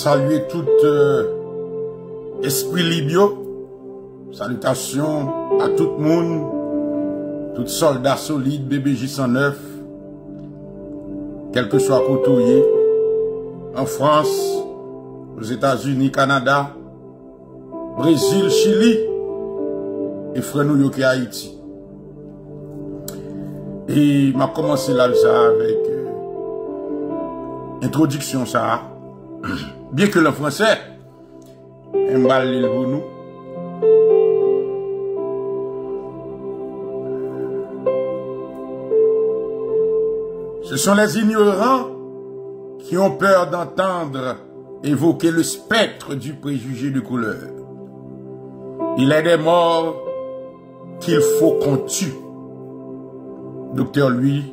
Je salue tout euh, esprit libio. Salutations à tout le monde, tout soldat solide, BBJ 109, quel que soit côté, en France, aux États-Unis, Canada, Brésil, Chili, et frère nous Haïti. Et m'a commencé là avec euh, introduction ça. Bien que le français, un. Ce sont les ignorants qui ont peur d'entendre évoquer le spectre du préjugé de couleur. Il est des morts qu'il faut qu'on tue. Docteur Louis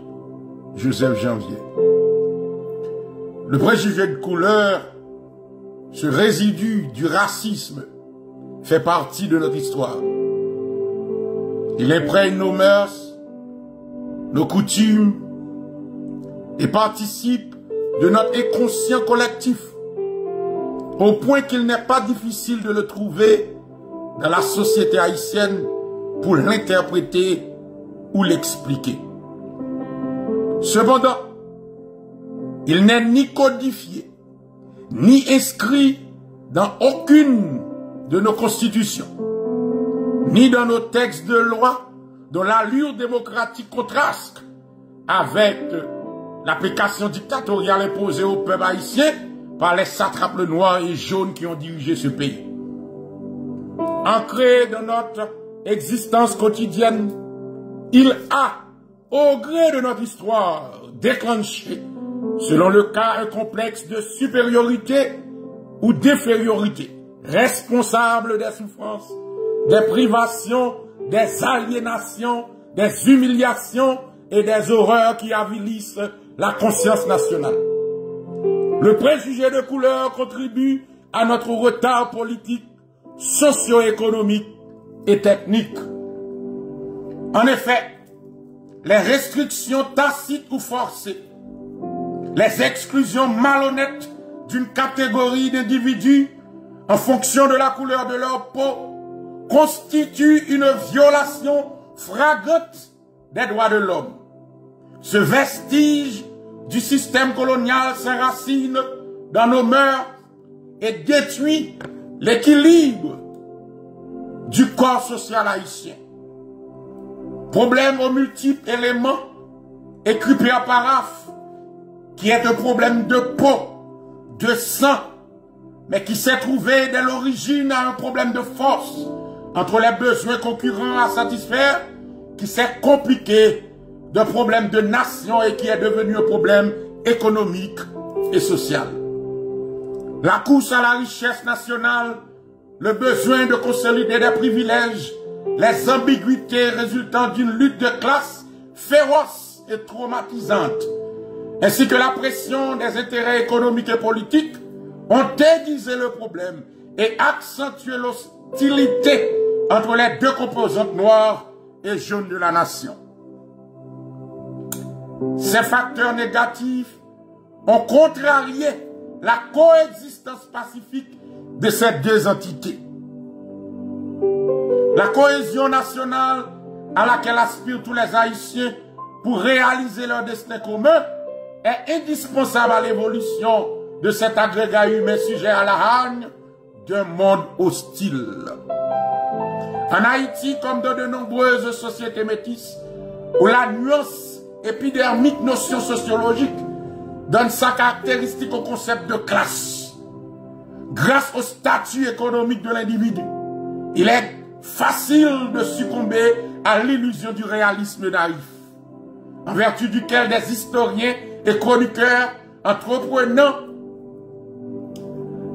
Joseph Janvier. Le préjugé de couleur, ce résidu du racisme, fait partie de notre histoire. Il imprègne nos mœurs, nos coutumes, et participe de notre inconscient collectif, au point qu'il n'est pas difficile de le trouver dans la société haïtienne pour l'interpréter ou l'expliquer. Cependant, il n'est ni codifié, ni inscrit dans aucune de nos constitutions, ni dans nos textes de loi dont l'allure démocratique contraste avec l'application dictatoriale imposée au peuple haïtien par les satrapes noirs et jaunes qui ont dirigé ce pays. Ancré dans notre existence quotidienne, il a, au gré de notre histoire, déclenché, selon le cas, un complexe de supériorité ou d'infériorité, responsable des souffrances, des privations, des aliénations, des humiliations et des horreurs qui avilissent la conscience nationale. Le préjugé de couleur contribue à notre retard politique, socio-économique et technique. En effet, les restrictions tacites ou forcées, les exclusions malhonnêtes d'une catégorie d'individus en fonction de la couleur de leur peau constituent une violation flagrante des droits de l'homme. Ce vestige du système colonial s'enracine dans nos mœurs et détruit l'équilibre du corps social haïtien. Problème aux multiples éléments écrit par paraphe, qui est un problème de peau, de sang, mais qui s'est trouvé dès l'origine à un problème de force entre les besoins concurrents à satisfaire, qui s'est compliqué de problème de nation et qui est devenu un problème économique et social. La course à la richesse nationale, le besoin de consolider des privilèges, les ambiguïtés résultant d'une lutte de classe féroce et traumatisante, ainsi que la pression des intérêts économiques et politiques ont déguisé le problème et accentué l'hostilité entre les deux composantes noires et jaunes de la nation. Ces facteurs négatifs ont contrarié la coexistence pacifique de ces deux entités. La cohésion nationale à laquelle aspirent tous les Haïtiens pour réaliser leur destin commun est indispensable à l'évolution de cet agrégat humain sujet à la haine d'un monde hostile. En Haïti, comme dans de nombreuses sociétés métisses, où la nuance épidermique notion sociologique donne sa caractéristique au concept de classe. Grâce au statut économique de l'individu, il est facile de succomber à l'illusion du réalisme naïf, en vertu duquel des historiens et chroniqueurs entreprenant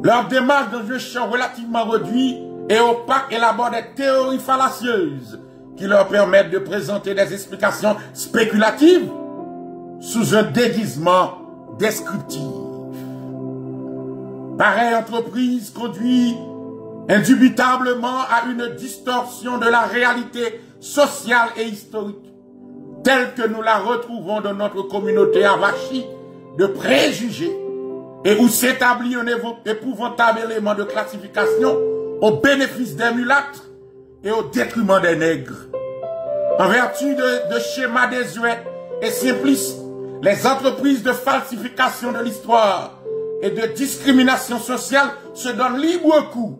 leur démarche dans un champ relativement réduit et opaque élaborent des théories fallacieuses qui leur permettent de présenter des explications spéculatives sous un déguisement descriptif. Pareille entreprise conduit indubitablement à une distorsion de la réalité sociale et historique, telle que nous la retrouvons dans notre communauté avachie de préjugés, et où s'établit un épouvantable élément de classification au bénéfice des mulâtres et au détriment des nègres. En vertu de, schémas désuets et simplistes, les entreprises de falsification de l'histoire et de discrimination sociale se donnent libre coup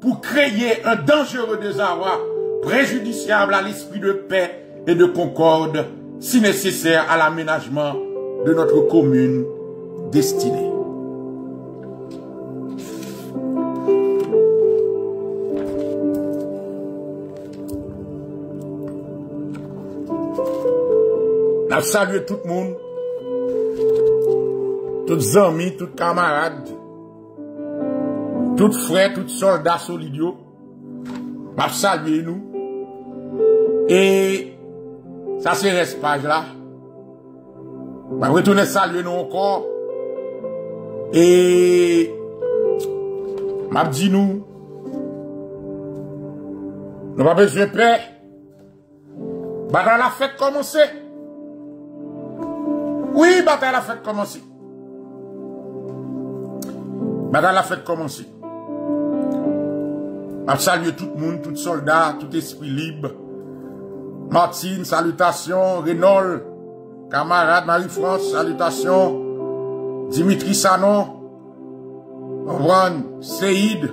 pour créer un dangereux désarroi préjudiciable à l'esprit de paix et de concorde si nécessaire à l'aménagement de notre commune destinée. N'a salué tout le monde, tous amis, tous camarades, tous frères, tous soldats solides. N'a salué nous. Et Sa se respaj la. Mwen retounen salye nou ankor. E map di nou nou pa bezwen pre batal la fèk komanse. Oui, batal la fèk komanse. Batal la fèk komanse. Map salye tout moun, tout soldat, tout esprit libre. Martine, salutations. Renaud, camarade Marie-France, salutations. Dimitri Sanon. Juan, Seïd.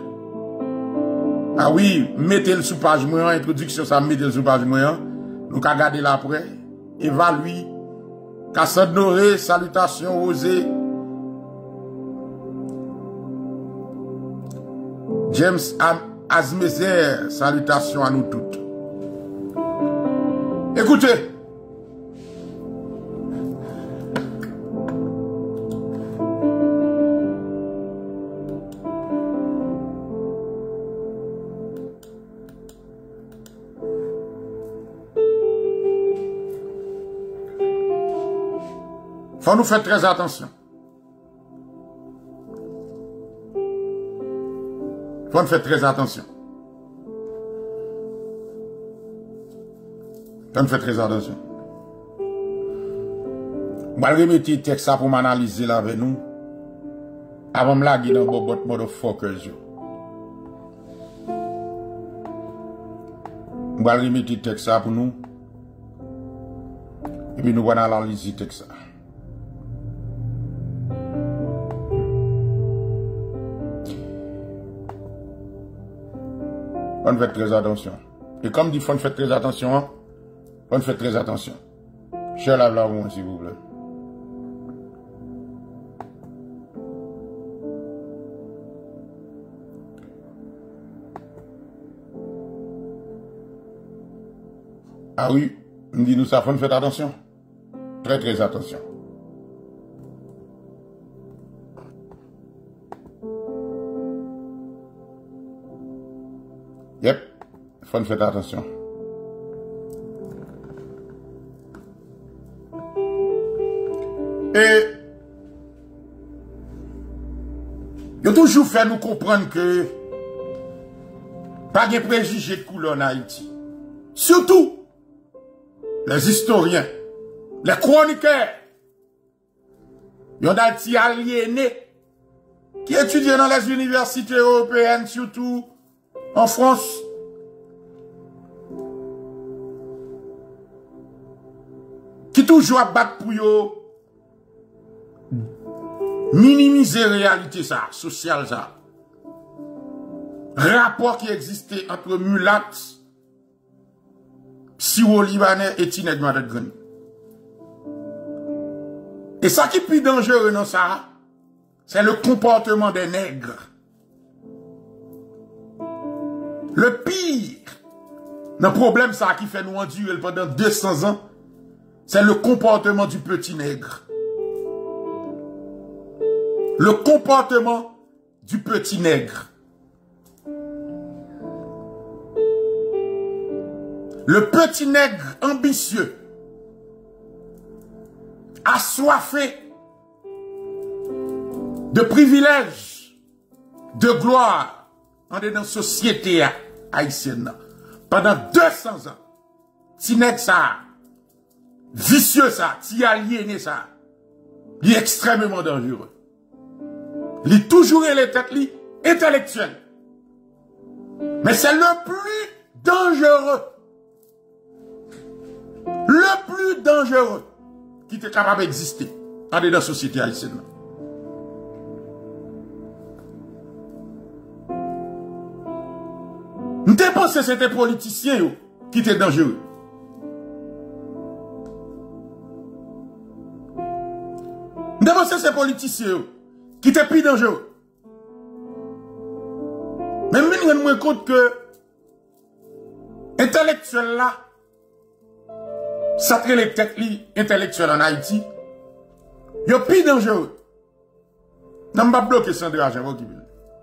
Ah oui, mettez le sous page moyen, introduction, ça mettez le sous page moyen. Nous allons regarder là après. Évalue. Cassade Noré, salutations, Osé. James Azmezer, salutations à nous toutes. Écoutez. Faut nous faire très attention. Faut nous faire très attention. Tan fè trez adasyon. Mbal remeti tek sa pou m analize la ve nou. Avan m lage nan bo bot modo fokez yo. Mbal remeti tek sa pou nou. Ebi nou wana analize tek sa. Fon fè trez adasyon. E kom di fon fè trez adasyon an. On fait très attention. Je lave la roue, s'il vous plaît. Ah oui, on dit nous ça, faut faire attention. Très très attention. Yep, faut faire attention. Il a toujours fait nous comprendre que pas de préjugés de couleur en Haïti. Surtout les historiens, les chroniqueurs, il y a des aliénés qui étudient dans les universités européennes, surtout en France. Qui toujours battre pour yo minimiser réalité ça, sociale ça. Rapport qui existait entre mulâtres, Siro-Libanais et Tineg Madrid Et ça qui est plus dangereux dans ça, c'est le comportement des nègres. Le pire, le problème ça qui fait nous endurer pendant 200 ans, c'est le comportement du petit nègre. Le comportement du petit nègre. Le petit nègre ambitieux, assoiffé de privilèges, de gloire, en dans la société haïtienne. Pendant 200 ans, si nèg ça, vicieux ça, si aliéné ça, il est extrêmement dangereux. Li toujours les têtes. Mais c'est le plus dangereux. Le plus dangereux qui est capable d'exister dans la société haïtienne. Nous pensé que c'était politicien qui était dangereux. Nous pensé que c'est politiciens qui étaient plus dangereux. Mais nous nous rendons compte que intellectuel là, ça les têtes intellectuel en Haïti, il est plus dangereux. Je ne pas bloquer Sandra Jean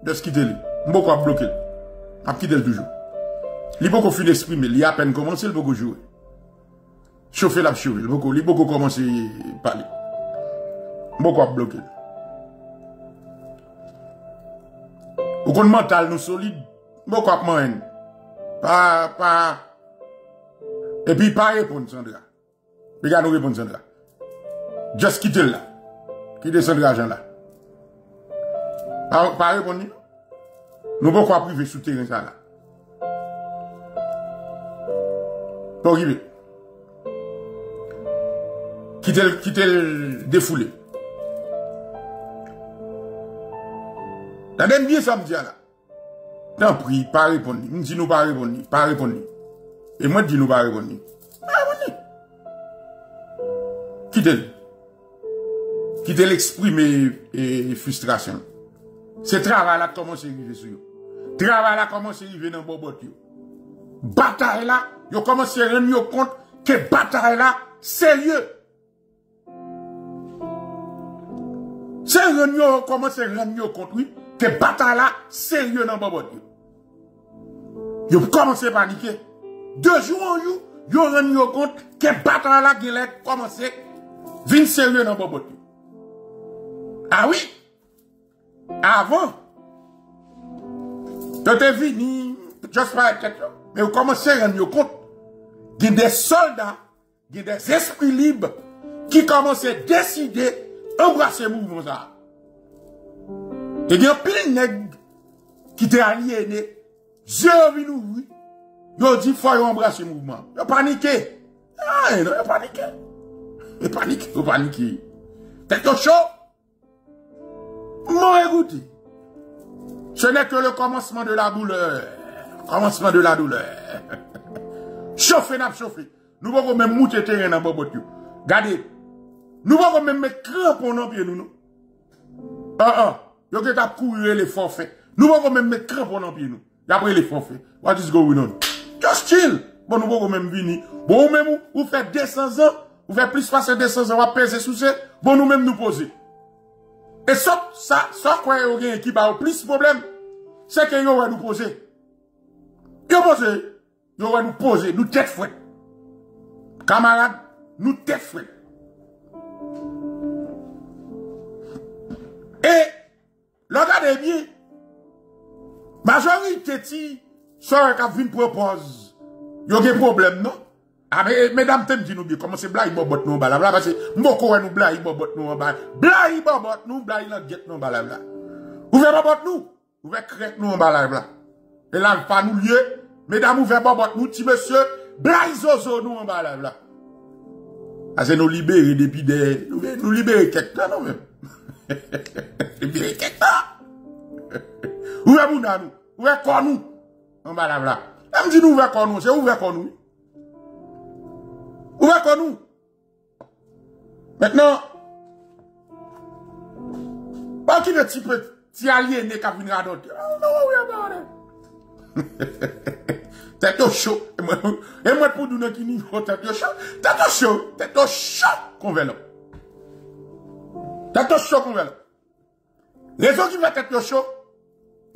de ce qui est lui. Je ne pas bloquer. Je ne quitter toujours. Il beaucoup fin d'exprimer, il a à peine commencé, il beaucoup jouer. Chauffer la chauffer, il beaucoup, il beaucoup commencer à parler. Beaucoup à Au compte mental nous solide, beaucoup à moyen. Pas, pas. Et puis pas répondre Sandra. Regarde nous répondre Sandra. Just quitter là. Quitter Sandra Jean là. Pas, pas répondre. Nous beaucoup à priver sous terrain ça là. Quittez le, quittez le défoulé. La même bien ça me dit là. Tant pis, pas répondre. Me dit nous pas répondre, pas répondre. Et moi dis nous pas répondre. Pas répondre. Quittez-le. Quittez l'exprimer et frustration. Ce travail là commence à arriver sur vous. Travail là commence à arriver dans le bobot. Bataille là, Yo commencé à rendre compte que bataille là, sérieux. C'est rendu commencé à rendre compte, oui, que bataille là, sérieux dans Bobo. Yo commencé à paniquer. Deux jours en jour, yo rendu compte que bataille là, qui a commencé venir sérieux dans Bobo. Ah oui? Avant, tu es venu, juste mais vous commencez à rendre compte il y a des soldats, des esprits libres qui commencent à décider d'embrasser le mouvement. Qui étaient aliénés. Dieu venu ouvrir. Ils ont dit qu'il faut embrasser le mouvement. Ils ont paniqué. Ah, ils ont paniqué. Ils ont paniqué. Ils ont paniqué. T'es chaud? Moi, écoutez. Ce n'est que le commencement de la douleur. Commencement de la douleur. Chauffer, n'a chauffer. Nous pouvons même monter terrain dans bobot Regardez. Nous pouvons même mettre crampons dans pied nous. Ah ah. Yo que t'a courir les forfaits. Nous pouvons même mettre crampons dans pied nous. D'après les forfaits. What is going on? Just chill. Bon, nous pouvons même venir. Bon, même, vous faites 200 ans, vous faites plus passer 200 ans, vous peser sous ça. Bon, nous même nous poser. Et ça, ça, ça, quoi, y a qui va plus de problème, c'est que vous va nous poser. Yo poser. Nous va nous poser, nous tête fouette. Camarades, nous tête fouette. Et, regardez bien, majorité ti, ça qui vient propose, il y a des problèmes, non? Ah, mais, mesdames, t'aimes dit nous bien, comment c'est blague bobot nous, balabla, parce que, m'boko nous blague bobot nous, balabla. Blague bobot nous, blague la get nous, balabla. Ouvrez bobot nous, ouvrez crête nous, balabla. Et là, pas nous lieu, Mesdames, ouvrez bobot nous, petit monsieur, blaïzozo nous en bas là. Ah, c'est nous libérer depuis des, nous libérer quelque temps, non, même. Quelque temps. Ouvrez nous, nous. Ouvrez quoi nous? En bas là, là. Même si nous ouvrez quoi nous, c'est ouvrez quoi nous? Ouvrez quoi nous? Maintenant, pas qui le petit petit aliéné qui a venu à d'autres. Ah, non, oui, Tête chaud. Et moi, pour nous, qui niveau tête chaud. Tête chaud. Tête chaud qu'on Tèt yo chok nou wè lò. Rezon ki wè tèt yo chok,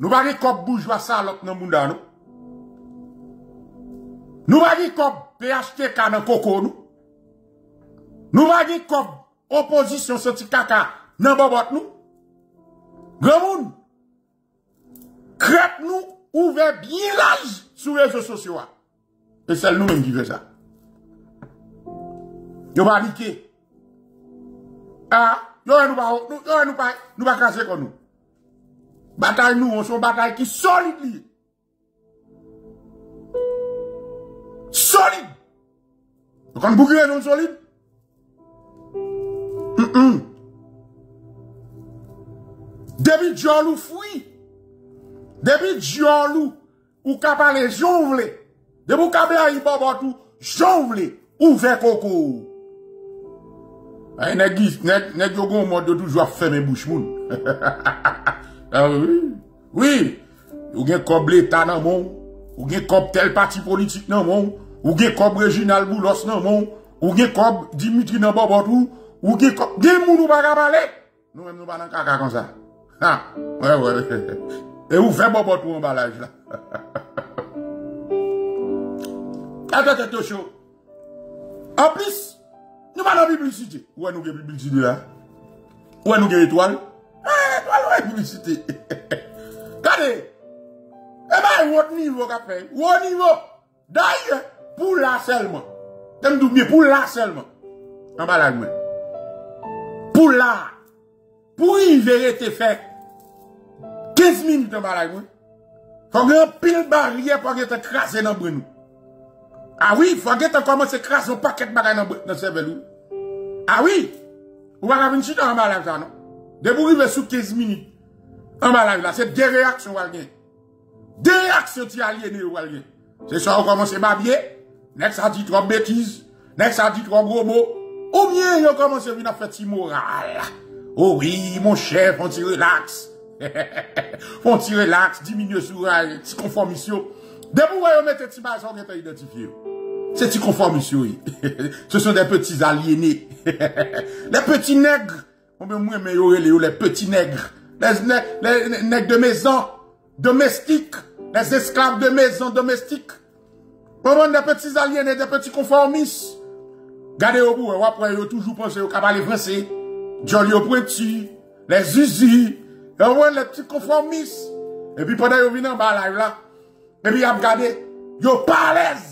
nou wè ri kop boujwa salot nan moun dan nou. Nou wè ri kop PHTK nan koko nou. Nou wè ri kop oposisyon soti kaka nan bobot nou. Gremoun, krep nou ouve bien laj sou rezo sosyo a. E sel nou men give sa. Yo barike. A. Ah, yo nous pas nous nous pas nous pas casser comme nous. Bataille nous, on son bataille qui solide. Solide. Quand vous non solide? Mm -mm. Depuis Djolou fouille. Depuis Djolou, ou kapale. Ay nèg nèg yo gon mode toujours fermer bouche moun. ah oui? Oui. Ou gen kob l'État nan mon, ou gen kob tel parti politique nan mon, ou gen kob Reginald Boulos nan mon, ou gen Dimitri nan bobo tout, ou gen kob gen moun ou pa parler. Nous même nous pas dans caca comme ça. Ah, ouais ouais. Et vous faites bobo tout emballage là? Attends, attends, chaud. En plus, nous dans la publicité. Où est-ce nous avons publicité là? Où est-ce nous avons étoile? Eh, étoile, où est publicité? Regardez. Eh bien, votre niveau qu'a fait. Haut niveau? D'ailleurs, pour là seulement. Pour là seulement. En bas là, Pour là. Pour y vérité fait. 15 minutes en bas là, Faut que un pile barrière pour que tu crasé dans le ah oui, faut que tu commences à craser un paquet de bagages dans le cerveau. Ah oui, ou va venir chiter en bas là, non? De vous arriver sous 15 minutes, en bas là, c'est des réactions, Des réactions qui aliénées, C'est ça, on commence à babiller, next ça dit trop bêtises, next ça dit trop gros mots, ou bien, on commence à venir faire petit moral? Oh oui, mon chef, on t'y relax. on t'y relax, diminue sur un petit conformission. De vous, on met un petit bâton, on est identifié. C'est petit conformistes, oui. Ce sont des petits aliénés. les petits nègres. On peut moins les petits nègres. Les, nègres de maison, domestiques. Les esclaves de maison, domestiques. On des petits aliénés, des petits conformistes. Gardez au bout, après, vous toujours pensé au cabaret français. Jolly au pointu. Les usines. les petits conformistes. Et puis pendant vous venez en bas là, et puis vous regardez, vous parlez.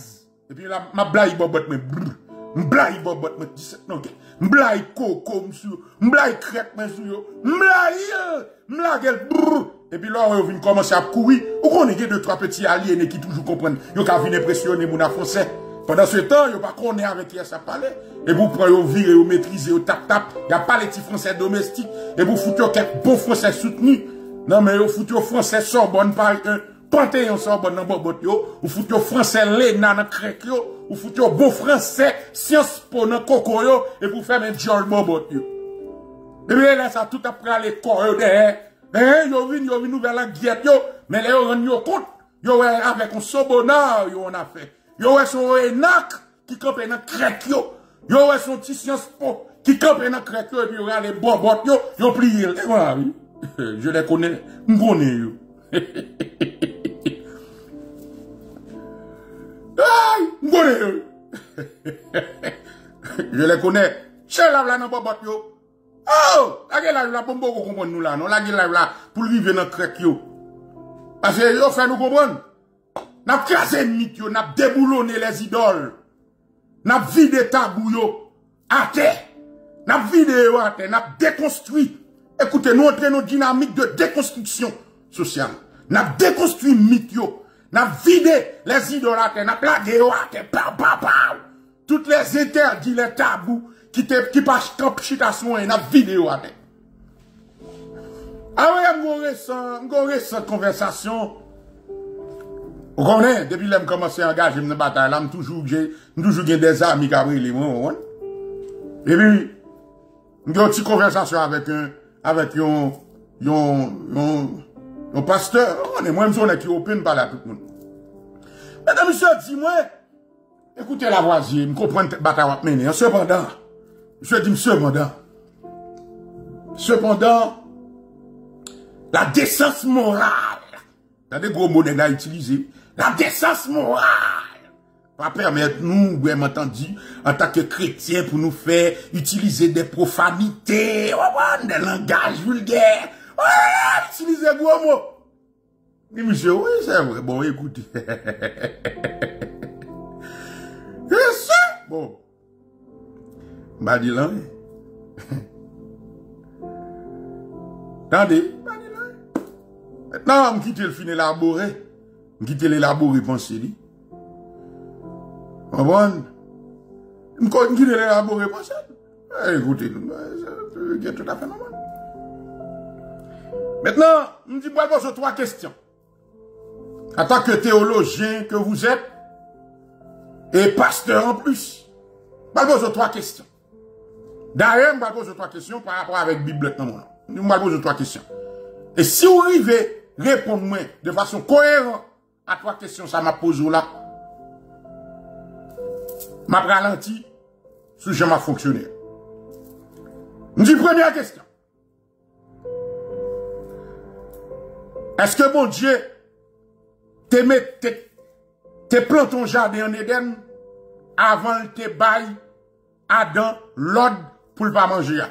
Et puis là, ma blague bobot me brrr. M'blaye bobot me 17 non M'blaye coco monsieur. M'blaye crête monsieur. M'blaye. M'blaye brrr. Et puis là, on vient commencer à courir. Ou qu'on ait deux, trois petits aliénés qui toujours comprennent. Yo ka vient impressionner mon français. Pendant ce temps, yo pas qu'on est avec qui ça parler. Et vous prenez, vous virez, vous maîtrisez, vous tap tap. Y a pas les petits français domestiques. Et vous foutez quelques bons français soutenus. Non, mais vous foutez français Sorbonne par un. Panthéon Sorbonne dans bobot yo, ou fout yo yo, ou fout yo bon dans coco yo, bobot yo. Tout après les corps yo derrière. Eh, yo vin, yo vin guette yo, yo yo compte, yo yo on. Yo son enak qui campe dans crèque yo. Yo son petit Sciences Po qui campe dans crèque yo, et puis yo les bobot yo, yo oui. Je m'connais yo. Aïe, Je les connais. Chez la là dans bobot yo. Oh, la gueule là pour beaucoup comprendre nous là, non la gueule là pour vivre dans crèque yo. Parce que yo fait nous comprendre. N'a crasé mythe yo, n'a déboulonné les idoles. N'a vidé tabou yo à terre. N'a vidé yo à n'a déconstruit. Écoutez, nous entrons dans une dynamique de déconstruction sociale. N'a déconstruit mythe yo. N'a vidé les idolâtres, n'a plagué pa, pa, pa. Toutes les interdits, les tabous, qui te, qui passe camp chitation, n'a vidé au Ah oui, m'gon récent, m'gon conversation. Vous connaissez, depuis que j'ai commencé à engager dans la bataille, là, toujours, j'ai, toujours des amis qui ont les mots, Et puis, j'ai une conversation avec un, avec un, un, un, un pasteur, on est moins on est qui open par là tout le monde. Mesdames, monsieur, dis-moi, écoutez la voisine, je comprends bataille va mener. Cependant, je dis cependant, cependant, la décence morale, a des gros mots à utiliser, la décence morale, va permettre nous, vous entendu, en tant que chrétiens, pour nous faire utiliser des profanités, des langages utiliser gros mots. Oui, monsieur, oui, c'est vrai. Bon, écoutez. C'est Bon. Attendez. Bah, dis là. Maintenant, je quitte le fin élaboré. Je quitte l'élaboré pensée li. Bon. Je quitte l'élaboré pensée. Eh, écoutez, c'est tout à fait normal. Maintenant, je dis, moi, sur trois questions. En tant que théologien que vous êtes, et pasteur en plus, je poser trois questions. D'ailleurs, je poser trois questions par rapport avec la Bible. Je poser trois questions. Et si vous arrivez à répondre de façon cohérente à trois questions, ça m'a posé là, m'a ralenti, je m'a fonctionné. Je dis première question. Est-ce que mon Dieu te plante ton jardin en Éden avant te bail Adam l'ordre pour ne pas manger?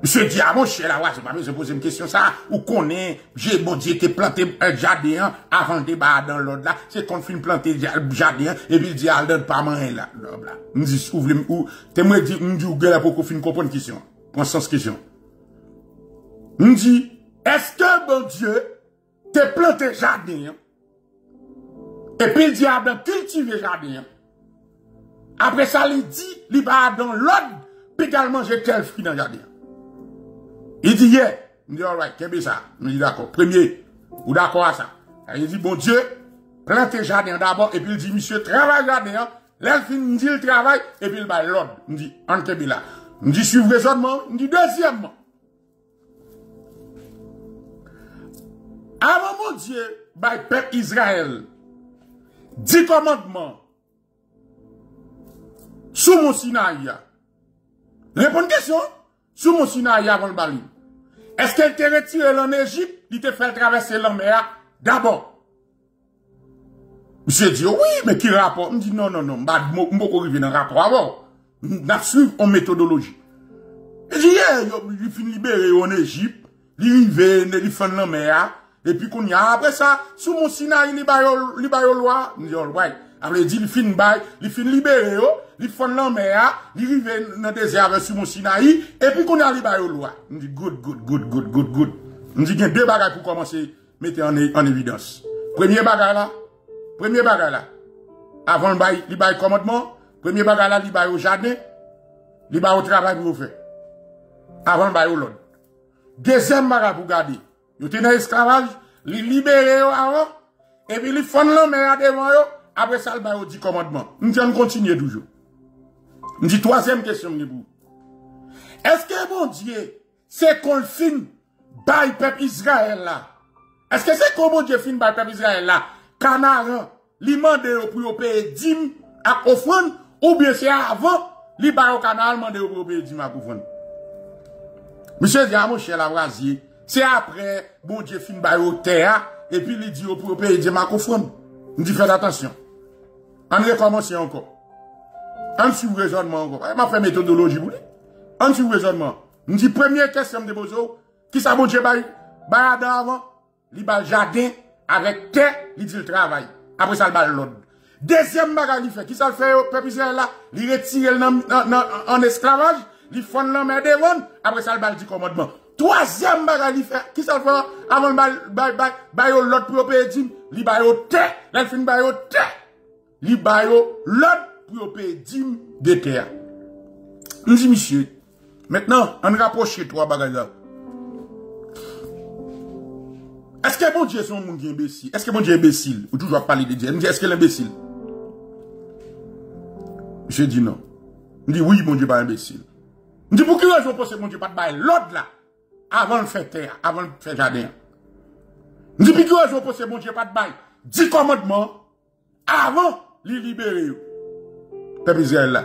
Monsieur dit, ah mon cher, là, c'est pas besoin de poser une question, ça, ou connaît, j'ai, bon Dieu, te planté un jardin avant de bail dans l'ordre là, c'est qu'on finit planter jardin, et puis il dit, ah, donne pas manger là, là, me dit, ouvre, ou, te moi dit, ou, gars, pour qu'on finisse comprendre question, prends sens question. Me dit, est-ce que bon Dieu te planté jardin et puis il dit à cultiver jardin après ça il dit il va dans l'ordre puis également j'ai tel fruit dans le jardin. Il dit yeah. Il dit alright qu'est-ce ça? Il dit d'accord. Premier ou d'accord à ça? Il dit bon Dieu plantez jardin d'abord et puis il dit monsieur travaille jardin là il dit il travaille et puis il va l'ordre il dit en là. Il dit suivre raisonnement il dit deuxièmement Avant mon Dieu, by peuple Israël, dix commandements sous mon Sinaï. Réponds question. Sous mon Sinaï avant le bali. Est-ce qu'elle t'a retiré en Égypte, il t'a fait traverser la mer d'abord? Monsieur dit, oui, mais qui rapport? Je dit, non, non, non, je ne peux pas rapport avant. Je suivre en méthodologie. Il dit, il finit libéré en Égypte, il arrive, il fait et puis qu'on y a après ça, sous mon Sinaï, il y avoir loi. Il dit, ouais. Après, il dit, il fin bail, il fin libéré, il fond la mer, il arrive dans le désert sous mon Sinaï, et puis qu'on y a il va loi. Il dit, good, good, good, good, good, good. Il dit, il y a deux bagages pour commencer mettre en, en évidence. Premier bagage là, premier bagage là, avant le bail, il bail commandement, premier bagage là, il bail au jardin, il bail au travail pour faire. Avant le Yo étaient dans l'esclavage, li libéré avant, et puis li font l'homme devant yo, après ça, le bail dit commandement. Nous allons continuer toujours. Nous dit troisième question, vous. Est-ce que bon Dieu, c'est qu'on fin bail peuple Israël là? Est-ce que c'est qu'on bon Dieu fin bail peuple Israël là? Canaran, li mande pour payer dîme à offrande, ou bien c'est avant, li bail au canal, mande dîme à offrande? Monsieur dit, mon cher Lavrasier, c'est après, bon Dieu fin ba au terre, et puis il dit au il dit, ma coufron. Il dit, faites attention. On recommence encore. On suit le raisonnement encore. Il m'a fait méthodologie, vous On suit le raisonnement. Il dit, première question de bozo, qui ça bon Dieu ba, ba avant, il jardin, avec terre, il dit le travail. Après ça, il ba l'ordre. Deuxième bagage, fait, qui ça le fait au peuple là, il retire en esclavage, il fond l'homme devant, après ça, il ba le commandement. Troisième bagage il qui ça fait avant de l'autre li bail au terre, là fin au terre. Li bail l'autre de terre. Nous dit monsieur, maintenant on rapproche trois bagages. Est-ce que bon Dieu est un monde imbécile? Est-ce que bon Dieu est imbécile? Ou toujours parler de Dieu? Est-ce qu'il est imbécile? Je dis non. Je dis oui, mon Dieu pas imbécile. Je dis pour quelle raison pense que mon Dieu pas de l'autre là avant de faire avant de faire jardin. Depuis que je pose bon Dieu pas de bail, 10 commandements avant de libérer. Peuple Israël là.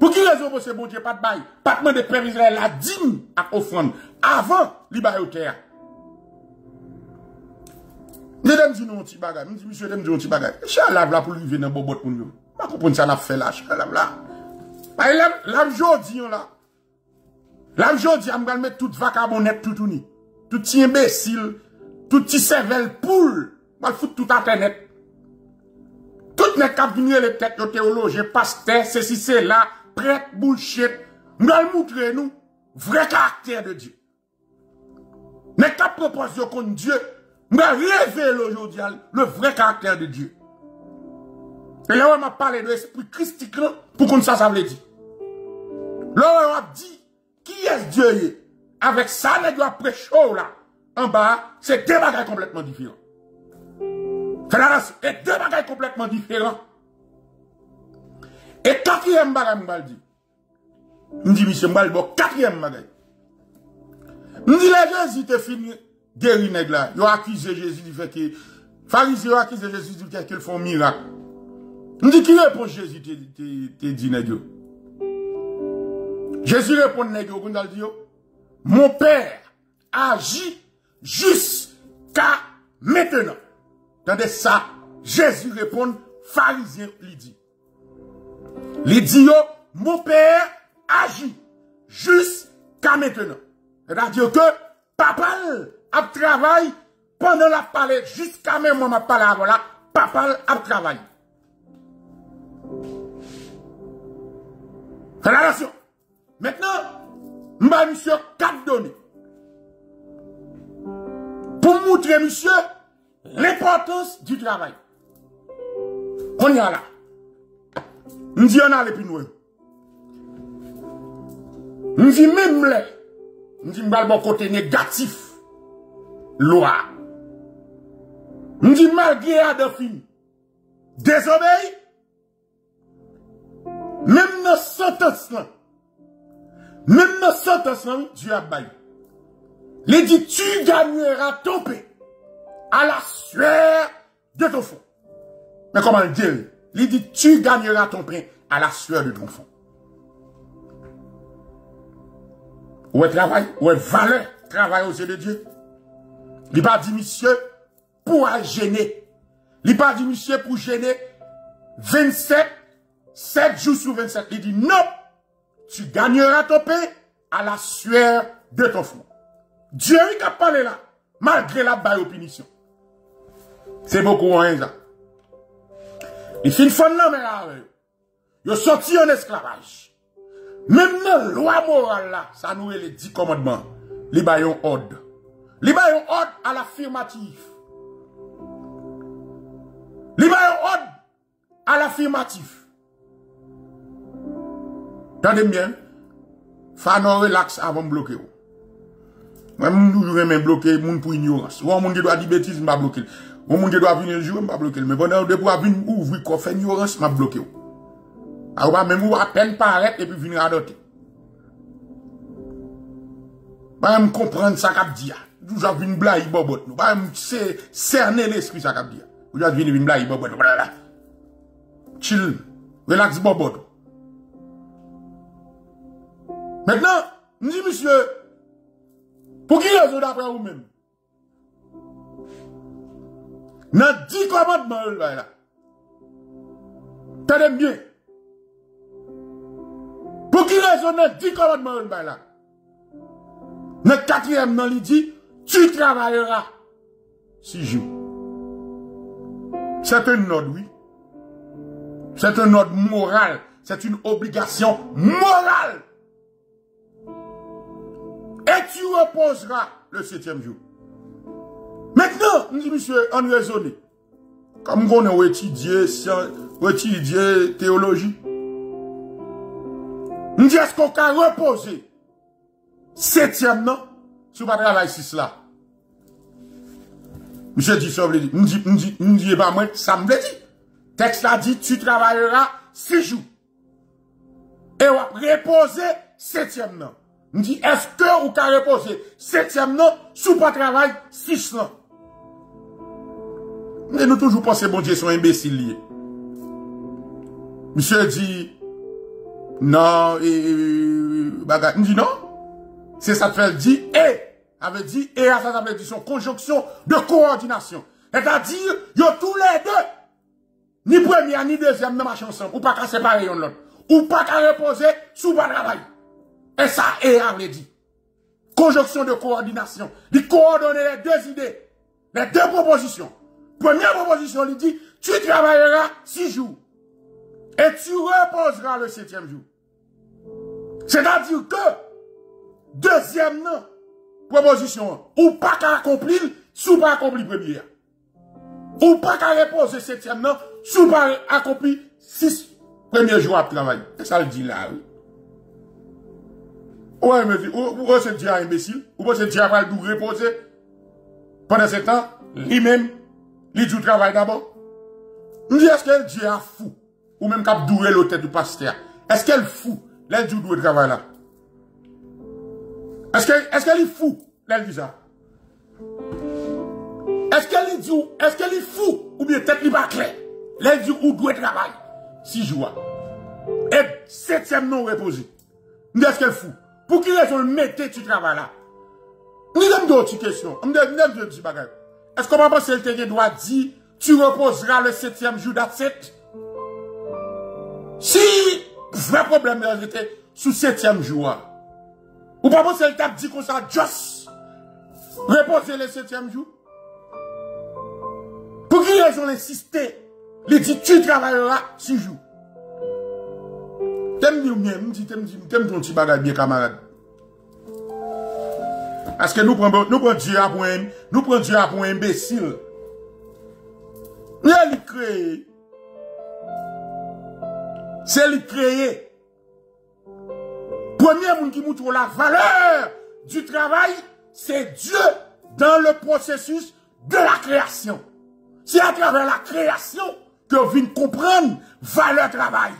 Pour qui raison pose bon Dieu pas de bail, pas de Peuple Israël là, dîme à offrande avant au terre. Mesdames, dis nous un petit bagage. Dis, monsieur, dis un petit bagage. Là pour lui venir dans pour nous. Je comprends ça, n'a fait là, là. Là. Là, je dis, je vais mettre tout vacabonnet tout tout ni. Tout petit imbécile, tout petit cervelle poule. Vais foutre tout internet. Tout cap venir les têtes de théologie, pasteur, ceci, c'est là, prêtre, bullshit. Je vais montrer nous, vrai caractère de Dieu. Qu'à proportion contre Dieu, m'a révélé aujourd'hui le vrai caractère de Dieu. Et là, on m'a parlé de l'esprit christique pour qu'on ça, ça veut dire. Là, on a dit, qui est Dieu Avec ça, les gars chaud là, en bas, c'est deux bagages complètement différents. C'est deux bagages complètement différents. Et quatrième bagage, je dit. Je dis, monsieur, je bon, quatrième bagage. Je dis, les Jésus te fini guéri nèg là. Ils ont accusé Jésus du fait que, pharisiens ont accusé Jésus du fait qu'ils font miracle. Je dis, qui répond Jésus te dit nèg Jésus répond mon père agit jusqu'à maintenant. Ça, Jésus répond, pharisien lui dit. Il dit, mon père agit jusqu'à maintenant. C'est-à-dire que papa a travaillé pendant la parole, jusqu'à même là, papa a travaillé. Attention. Maintenant, je monsieur quatre données. Pour montrer, monsieur, l'importance du travail. On y a là. On dit on a les pinoués. On dit même les. On dit mal bon côté négatif. Loi. On dit malgré Adolphine. Désobéi. Même dans sentence. Même dans sentence Dieu a baillé. Il dit, tu gagneras ton paix à la sueur de ton fond. Mais comment dire? Il dit, tu gagneras ton pain à la sueur de ton fond. Où est travail? Où est valeur? Travail aux yeux de Dieu. Il pas dit, monsieur, pour gêner. Il pas dit, monsieur, pour gêner 27, 7 jours sur 27. Il dit, non, tu gagneras ton pain à la sueur de ton front. Dieu, a parlé là, malgré la baille punition. C'est beaucoup moins ça. Il fin fond là, mais là, il a sorti en esclavage. Même dans la loi morale là, ça nous est les dix commandements. Les baillons ordre. Les baillons ordre à l'affirmatif. Les baillons ordre à Tande mwen, fa nan relax avan bloke yo. Mwen moun nou jure men bloke moun pou ignorans. Ou an moun de do a di betis mba bloke yo. Ou moun de do a vin enjou mba bloke yo. Men bon an de pou a vin ouvri kofen ignorans mba bloke yo. A ou ba men mou apen paret epi vin radote. Ba yon komprende sa kap diya. Jou ap vin bla yi bobot nou. Ba yon se cerne l'esprit sa kap diya. Ou ap vin vin bla yi bobot nou. Chil, relax bobot nou. Maintenant, je dis, monsieur, pour qui raison d'après vous-même? Dans 10 commandements, là. Tenez bien. Pour qui raison dans 10 commandements, là? Dans le quatrième, il dit, tu travailleras six jours. C'est un ordre, oui. C'est un ordre moral. C'est une obligation morale. Tu reposeras le septième jour. Maintenant, nous monsieur, on raisonne. Comme on a étudié, étudié théologie. Nous dit, est-ce qu'on peut reposer septième, non? Sur pas travail là. Monsieur dit, ça veut dire, nous dit, nous dit, nous dit, pas moi, ça me dit. Texte a dit, tu travailleras six jours. Et on va reposer septième, non? Je dis, est-ce que vous pouvez reposer septième non, sous pas travail, six non? Mais nous toujours pensons, bon Dieu, sont imbéciles. Monsieur dit, non, et, bagarre. dit non. C'est ça que fait dit, et, avait dit, et à ça, avait dit son conjonction de coordination. C'est-à-dire, yo tous les deux, ni premier, ni deuxième, ne marchent ensemble, ou pas qu'à séparer l'autre. Ou pas qu'à reposer sous pas travail. Et ça, et avait dit. Conjonction de coordination. Il coordonne les deux idées, les deux propositions. Première proposition, il dit, tu travailleras six jours. Et tu reposeras le septième jour. C'est-à-dire que, deuxième non, proposition, ou pas qu'à accomplir, sous pas accompli premier. Ou pas qu'à reposer septième, non, sous pas accompli six premiers jours de travail. C'est ça le dit là, oui. Ouais, mais ou, ou c'est dire imbécile, ou c'est dire va le reposer. Pendant ce temps, lui-même, il du travail d'abord. Je dis, est-ce qu'elle dit à fou? Ou même qu'elle doué le tête du pasteur? Est-ce qu'elle fou? Elle dit du travail là? Est-ce qu'elle est, est fou? Elle dit ça? Est-ce qu'elle dit, est-ce qu'elle est fou? Ou bien tête n'est pas claire? Elle dit où doit travail? Six jours. Et septième non reposé. Est-ce qu'elle est fou? Pour qui raison le mettre tu travail là? Avons d'autres bagages. Est-ce qu'on va penser que le doit dire, tu reposeras le septième jour d'Atset? Si, vrai problème, était sous septième jour. Ou pas penser le t'a dit comme ça, just, reposer le septième jour? Pour qui raison insister? Il dit, tu travailleras six jours. Dire bien, t'aimes dire, t'aimes ton petit bagage bien, camarade. Parce que nous prenons, nous prenons Dieu pour un, nous prenons Dieu pour un imbécile. Il a créé. C'est lui créé. Premier monde qui montre la valeur du travail, c'est Dieu dans le processus de la création. C'est à travers la création que venez comprendre valeur travail.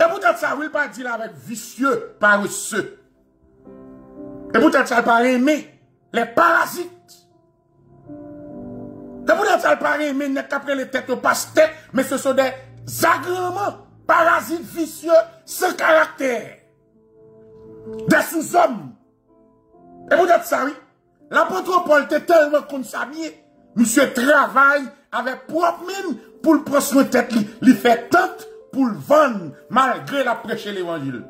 Et peut-être ça, ne pas dire avec vicieux, paresseux. Et peut-être ça, pas aimer les parasites. Et peut-être ça, pas aimer n'est qu'après les têtes au pasteur, mais ce sont des agréments, parasites vicieux, sans caractère. Des sous-hommes. Et peut-être ça, oui. L'apôtre Paul était tellement consacré, monsieur travaille avec propre mine pour le prendre tête, il fait tant pour le vendre malgré la prêcher l'évangile.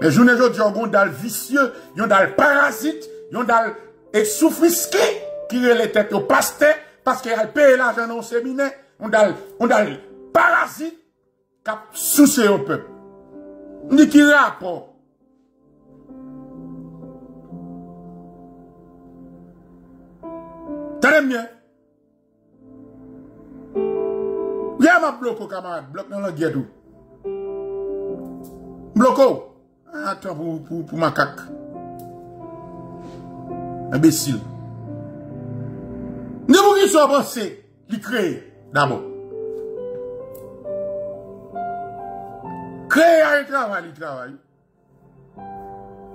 Mais je ne dis pas dal vicieux, yon dal parasite, yon dal souffrisqué qui les têtes au pasteur parce qu'il a payé l'argent dans le séminaire, on dal, on dal parasite qui au peuple. Ni qui rapport. T'as bien? Bloco, camarade. Bloc dans la guerre. Bloco. Attends pour, pour, pour macaque. Imbécile. Ne vous qui soit pensé, qui crée d'abord. Créer un travail, il travaille.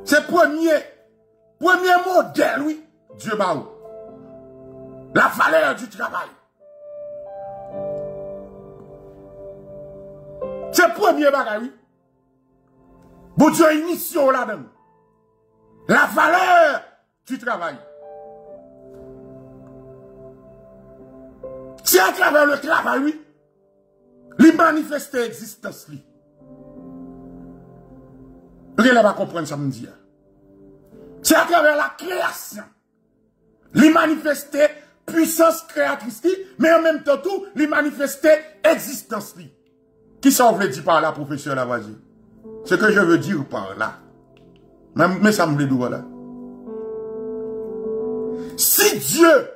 C'est premier, premier modèle, oui, Dieu baou. La valeur du travail. Premier bagage, oui. Bon Dieu, une mission là-dedans. La valeur du travail. C'est à travers le travail, oui, il manifeste l'existence, lui. Ne va comprendre ça, me dit. C'est à travers la création. Il manifeste puissance créatrice, mais en même temps tout, il manifeste existence, lui. Qui ça veut dire par là, professeur Lavoisier? Ce que je veux dire par là. Mais ça me dit voilà. Si Dieu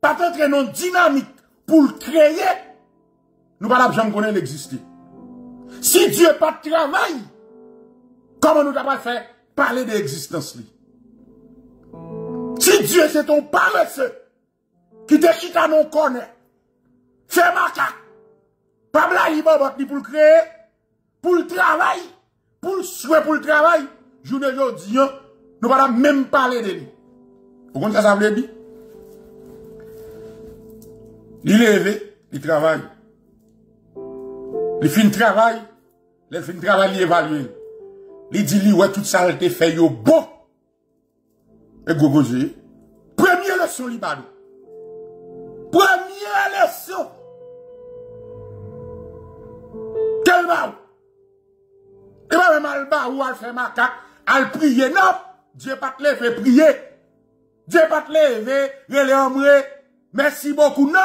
pas entrer dans dynamique pour créer, nous ne pouvons jamais l'exister. Si Dieu pas de travail, comment nous pas fait parler de l'existence Si Dieu c'est ton paresseux, qui te chita non connaît, fais macaque, pas blague, pour le créer, pour le travail, pour le souhait pour le travail. Journée aujourd'hui, hein, nous ne même parler de lui. Vous comprenez ça, ça veut dire? Il est levé, il travaille. Il fait un travail, il fait un travail, il évalue. Il dit, lui, ouais, tout ça, il fait, yo, bon. Et Gogozé, première leçon, il Première leçon. Mal? Et pas même al bas ou al fait al prier. Non! Dieu pas te lever prier. Dieu pas te lever, relé Merci beaucoup. Non!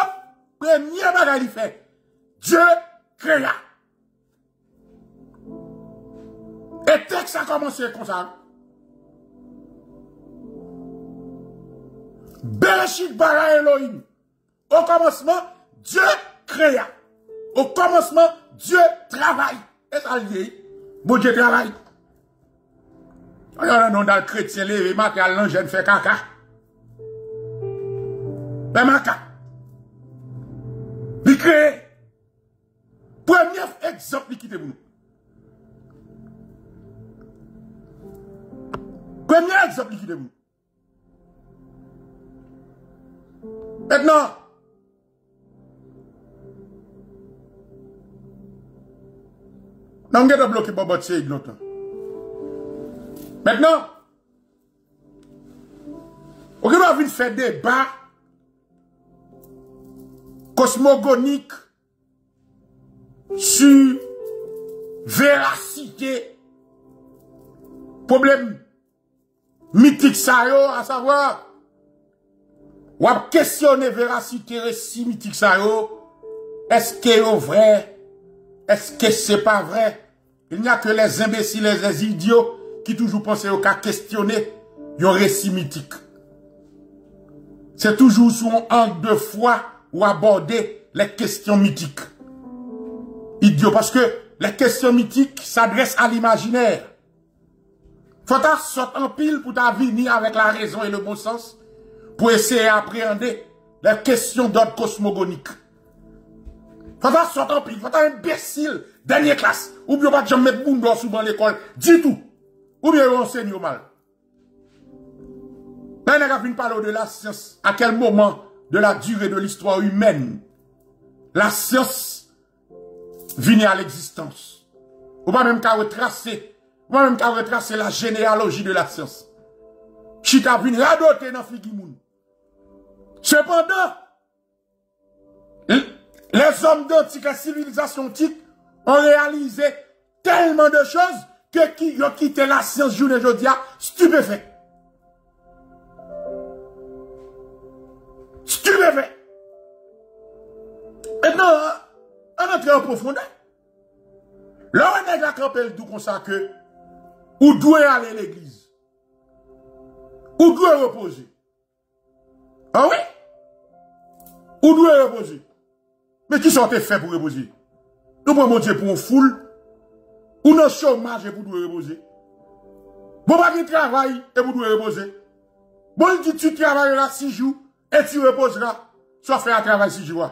Premier bagage il fait. Dieu créa. Et ça a commencé comme ça, Bereshit bara Elohim. Au commencement, Dieu créa. Au commencement, Dieu travaille. Et ça lié. Bon Dieu travaille. a non dans le chrétien, levé, marqué à l'angène fait caca. Mais maca. Il crée. Premier exemple qui vous. Premier exemple qui vous. Maintenant, on va bloquer Bobo Tseig longtemps. Maintenant, on va venir faire débat cosmogonique sur véracité problème mythique ça à savoir ou à questionner véracité récit mythique ça est-ce que c'est vrai est-ce que c'est pas vrai il n'y a que les imbéciles et les idiots qui toujours pensent cas questionner un récit mythique. C'est toujours sous un angle de foi ou aborder les questions mythiques. Idiot parce que les questions mythiques s'adressent à l'imaginaire. Faut ta sortir en pile pour ta venir avec la raison et le bon sens pour essayer d'appréhender les questions d'ordre cosmogonique. Faut pas sortir en pile, faut un imbécile, dernière classe, ou bien pas de mettre boum sous dans l'école, dis tout. Ou bien on enseigne mal. Là, on a parler de la science. À quel moment de la durée de l'histoire humaine, la science vient à l'existence? Ou pas même qu'à retracer, ou pas même qu'à retracer la généalogie de la science. Chita vient radoter dans Figimoun. Cependant, les hommes d'antique, civilisation antique, ont réalisé tellement de choses que qui ont quitté la science journée aujourd'hui stupéfait. Stupéfait. Maintenant, on entre en profondeur. Là, on est campé tout comme ça que, où doit aller l'église? Où doit reposer? Ah oui? Où doit reposer? Mais qui sont fait pour reposer? Nous pouvons monter pour une foule. Ou nos chômage pour nous reposer? Bon, pas qui travaille et vous devez reposer. Bon, dit tu travailleras six jours et tu reposeras. Soit faire un travail six jours.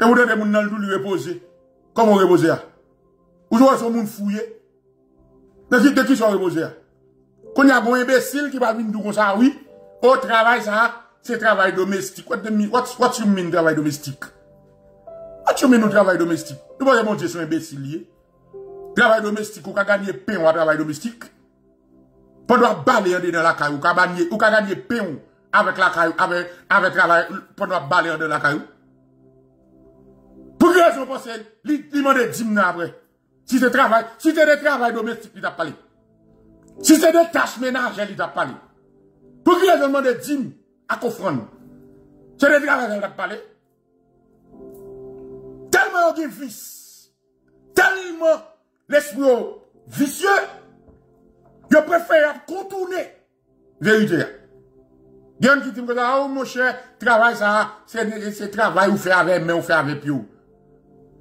Et vous devez dans le reposer. Comment reposer? Vous jouez sur monde fouillé. De qui sont reposés? Quand il y a un imbécile qui va venir nous comme ça, oui. Au travail, ça, c'est travail domestique. What, what you mean travail domestique? What you mean travail domestique? Nous pas mon Dieu, c'est un imbécile. Travail domestique, ou ka gagner pain ou travail domestique. Pendant balayer dans la caille, ou ka gagner, ou ka gagner pain avec la caille, avec, avec travail, pendant balayer dans la caille. Pour quelle raison pense il demande 10 après? Si c'est travail, si c'est des travail domestique, il t'a parlé. Si c'est des tâches ménagères, il t'a parlé. Pour qui les demandé dîmes à confronter C'est des travailleurs qui parlé. Tellement de vice, tellement l'esprit vicieux, je préfère contourner la vérité. Il y a qui disent que oh mon cher, travail ça, c'est travail ou avec mais ou fait avec pied.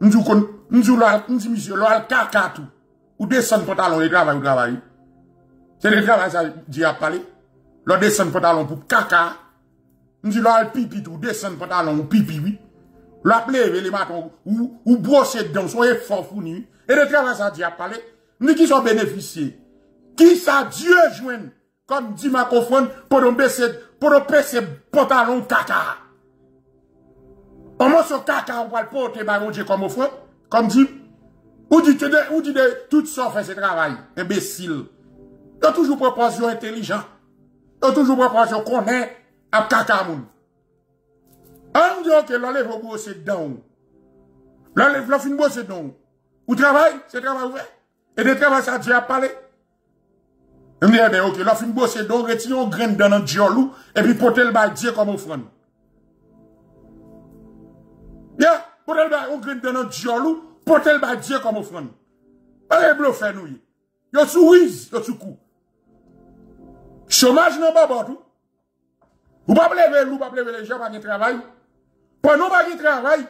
Nous disons, nous disons, nous disons, monsieur, l'ol caca tout. Ou descendre pantalon et travail ou travail. C'est le travail ça dit à parler. L'on descend pantalon pour caca. On dit là, pipi tout, descend pantalon ou pipi, oui. L'on lever les matons ou, ou brosser dedans, soit fort fourni. Et le travail, ça dit à parler. Nous qui sont bénéficiés. Qui ça Dieu joint, comme dit ma pour nous baisser, pour nous baisser pantalon caca. Comment ce caca, on va le porter, bah, comme offrande? Comme dit, ou dit, ou dit tout ça fait ce travail, imbécile. Il a toujours proportion intelligent. Yo toujours proportion connaît à An diyo ke lale vò bò se dan ou. Lale vò fin bò se dan ou. Ou travay, se travay ou fè. E de travay sa diyo ap pale. E mwen diye de, ok, lò fin bò se dan ou, reti yon gren dan an diyo lou, e pi pote l bay diye kom ofran. Ya, pote l bay yon gren dan an diyo lou, pote l bay diye kom ofran. An e blò fè nou ye. Yo sou wiz, yo sou kou. Chomaj nan ba bantou. Ou pa pleve lou, pa pleve le jè, pa gen travay ou. Nous pas de travail.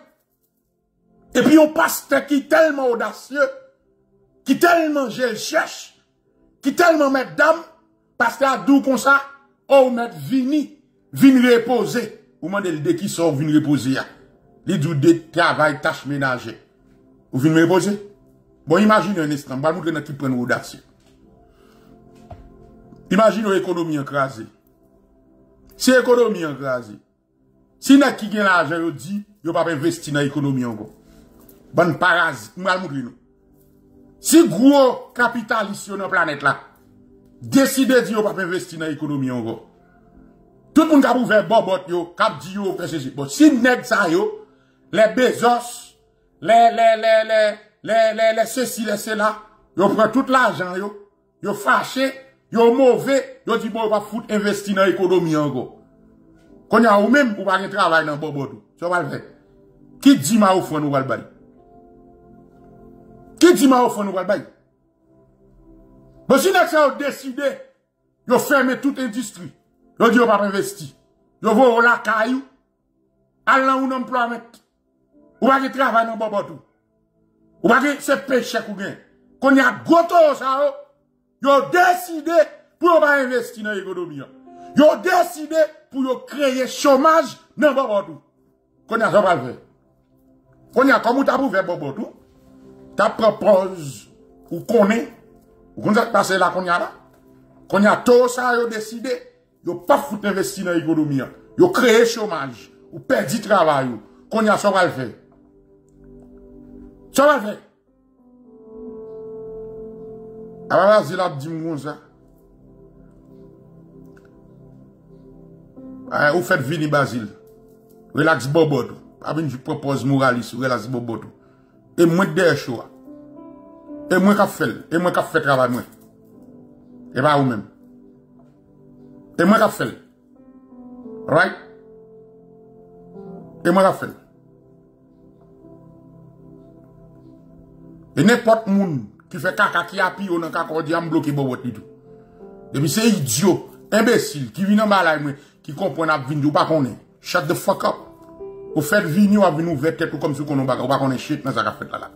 Et puis on pasteur qui tellement audacieux, qui tellement je cherche, qui tellement met dame, pasteur d'où comme ça, on met vini, vini reposer. Ou mandez le qui sort, vini reposer. Les doux de travail, tâche ménager. Ou vini reposer? Bon, imagine un instant, vais vous montrer qui prend audacieux. Imagine l'économie écrasée. Si l'économie écrasée, si n'a qui gagne l'argent, yo dit, yo pas investir dans l'économie encore. Bon parasite, vous montrer Si gros capitaliste sur la planète là, décide de dire yo pas investir dans l'économie encore. Tout le monde a ouvert bobot yo, cap dit yo, bon, si nèg ça yo, les Bezos, les, les, les, les, les, les, les ceci, les cela, yo prend tout l'argent, yo, yo fâché, yo mauvais, yo dit bon, va foutre investir dans l'économie encore. Quand y a ou même, ou dans Bobotou, ça va le faire. Qui dit ma offre nous va le bail? Qui dit ma offre nous va le bail? Bon, si nous avons décidé, yo fermer toute industrie, yo dit yo pas investir, yo voit la caillou, allant ou emploi mettre, ou pas de travail dans Bobotou. Ou pas que c'est péché qu'on gagne. Qu'on y a goto ça, yo décidé pour pas investir dans l'économie. Yo pour créer chômage dans Bobotou. Qu'on a ça pas le. Qu'on a comme t'as faire Bobotou. T'as propose ou connaît ou qu'on a passé là qu'on a là. Qu'on a tout ça yo décidé, yo pas foutre investir dans l'économie. Yo créer chômage ou perdre travail. Qu'on a ça pas le. Ça va faire. Alors, là, dit comme ça. Ay, ou fèt vini Basil. Relax bobotou. Abin di propose moralis, relax bobotou. E mwen dey chou a. E mwen ka fèl. E mwen ka fèt travay mwen. E ba ou non, men. E mwen ka fèl. Right? E mwen ka fèl. E nepot moun ki fe kaka ki api yo nan kaka odi am bloke bobot li tou. Depi se idyo, imbesil, ki vi nan balay mwen, ki kompon ap vin di ou pa konen. Shut the fuck up. Ou fet vin yo ap vin ou vet tet ou kom si konon baka. Ou pa konen shit nan zaka fet la la.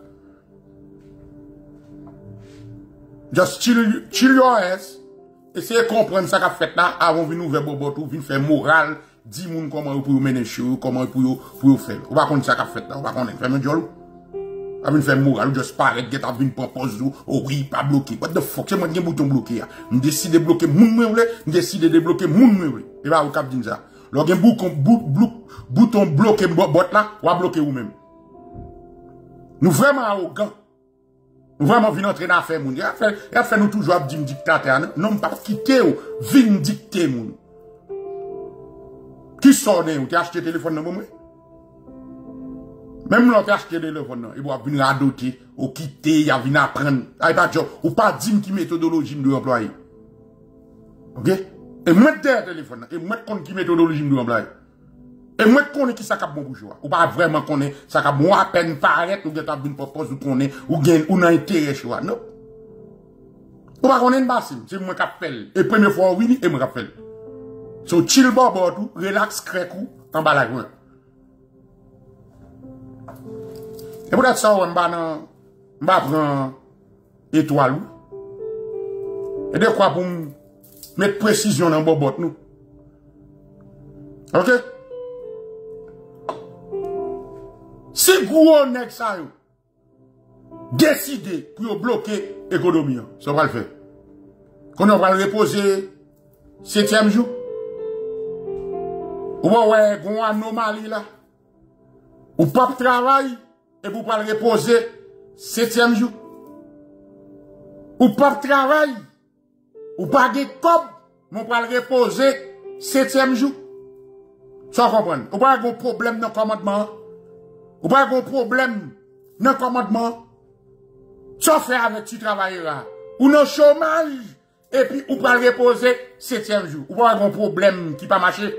Just chill, chill your ass. Eseye kompren sa ka fet la avon vin nou ve bobot ou vin fe moral di moun koman yo pou yo menen chou, koman yo pou yo pou yo fel. Ou bakon sa ka fet la, ou bakon en fe men djolou. A vin fè moral, just paret, get a vin propose ou, ou ri, pa. What the fuck, se mwen gen bouton bloke ya? M deside bloke moun mwen wè, m deside de bloke moun mwen wè. E ba ou kap din za. Lò gen bouton bloke bot la, wap bloke ou mèm. Nou vèman a ou gan. Nou vèman vin entre nan fè moun. Ya fè nou toujou ap. Non m pa kite ou, vin dikte moun. Ki sonen ou, te achete telefon nan moun Mem lò te achte telefon nan, e bo ap vin la adote, ou kite, ya vin apren, ay e pa djo, ou pa dim ki metodoloji mdou employe. Ok? E mwet te telefon nan, e mwet kon ki metodoloji mdou employe. E mwet kon ki sakap mwen boujwa, ou pa vreman konen, sakap mwen apen paret, ou get ap vin popos ou konen, ou gen, ou nan entere chwa, no. Ou pa konen basim, se mwen kap fel, e premye fwa wini, e mwen kap fel. So chill bo bo tou, relax krek ou, an balak mwen. E pou dat sa ou mba nan, mba pran etwal ou. E de kwa pou m met presisyon nan bobot nou. Ok? Se gwo nek sa yo, deside pou yo bloke ekonomi yo, se pral fe. Kon yo pral repose setyem jou. Ou bo we, gwo anomali la. Ou pap travay, et vous pouvez reposer septième jour. Ou pas de travail, ou pas de cop, vous pouvez reposer septième jour. Ça comprendre. Ou pas un problème dans le commandement. Ou pas un problème dans le commandement. Ça fait avec tu travailleur. Ou non chômage. Et puis, ou pas reposer septième jour. Ou pas un problème qui pas marcher.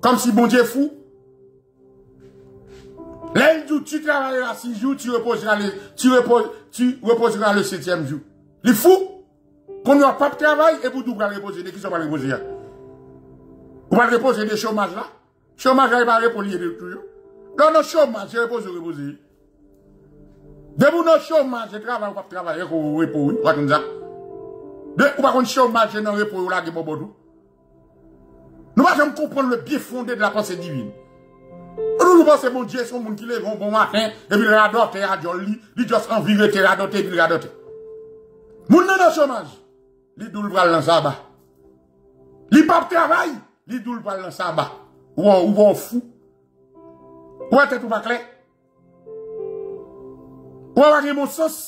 Comme si bon Dieu fou. Là, tu travailles à 6 jours, tu reposeras les, tu reposes, tu reposeras le septième jour. Les fous, qu'on n'a pas de travail et tout va reposer, de qui sont pas reposer? Vous va reposer des chômages là? Chômage là, il va reposer de tout. Dans nos chômage, c'est reposer, reposer. De vous nos chômage, c'est travail, pas travailler, qu'on repose, pas comme ça. De, ou pas qu'on chômage, c'est non repos, là, qui est bon, nous ne jamais comprendre le bien fondé de la pensée divine. Nou nou pense bon diye son moun ki levon bon matin, epi l radote a diol li, li jos anvive te radote, epi l radote. Moun nan an chomaj, li doul pral lan sa ba. Li pap travay, li doul pral lan sa ba. Ou an, ou an fou. Ou an tet ou bakle. Ou an wakle moun sos.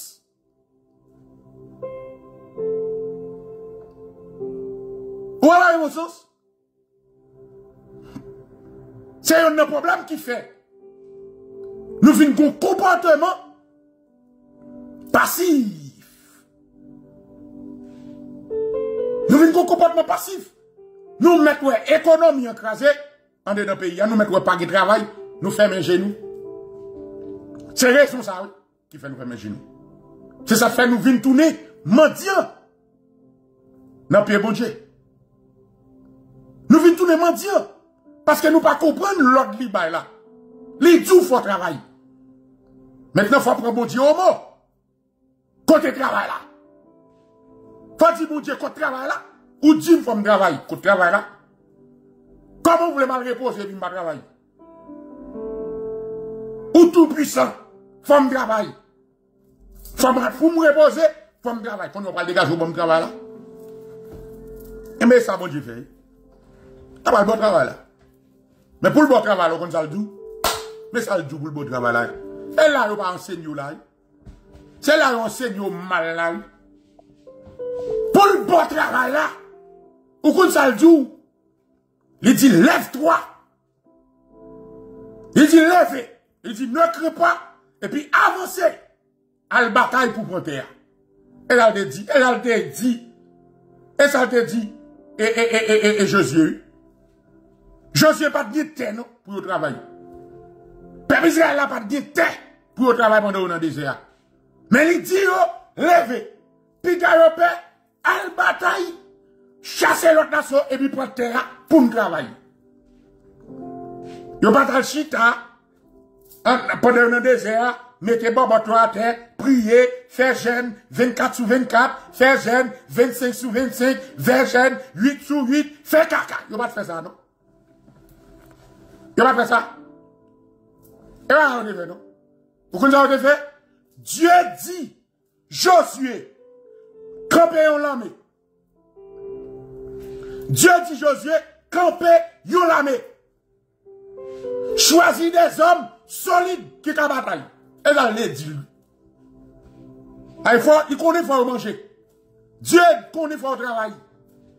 Ou an wakle moun sos. C'est un problème qui fait. Nous venons un comportement passif. Nous venons un comportement passif. Nous mettons l'économie écrasée en dedans pays. Nous mettons pas de travail. Nous faisons un genou. C'est responsable qui fait nous faire un genou. C'est ça fait nous venons tourner mendiant dans le pays bon Dieu. Nous venons tourner mendiant. Parce que nous ne pas comprendre l'ordre li là. Les il faut travail. Maintenant, faut prendre mon Dieu au mot. Côté travail là. Faut dire mon Dieu côté travail là. Ou dire faut me travail côté travail là. Comment vous voulez mal reposer et pas travail? Ou tout puissant, faut me travail. Faut me, me reposer, faut me travail. Quand on parle dégager bon travail là. Et mais ça, bon Dieu fait. Ah, bah, bon travail là. Mais pour le bon travail, on ça dit. Mais ça le dit pour le bon travail. Et là, on va enseigner. C'est là qu'on enseigne mal là. Pour le bon travail là. Ou qu'on ça le dit. Il dit lève-toi. Il dit lève. Il dit ne crée pas. Et puis avancez à la bataille pour prendre terre. Et là, il dit, et là, il dit, et ça te dit, et, et, et, et, et Josué, Josué pas dit terre pour travailler. Peuple Israël n'a pas dit terre pour travailler pendant le désert. Mais il dit levez, puis galoper, à la bataille, chasser l'autre nation et puis prendre terre pour travailler. Yo pas dans chita pendant le désert, mettez bon bateau à terre, priez, faire jeûne 24 sur 24, faire jeûne 25 sur 25, faire jeûne 8 sur 8, faire caca. Yo pas faire ça non? Il va faire ça. Et va on fait, non? Vous connaissez fait? Dieu dit, Josué, campez en l'armée. Dieu dit Josué, campez en l'armée. Choisis des hommes solides qui ont bataille. Et là, il dit ah, Il faut, il connaît faut manger. Dieu connaît faut travailler.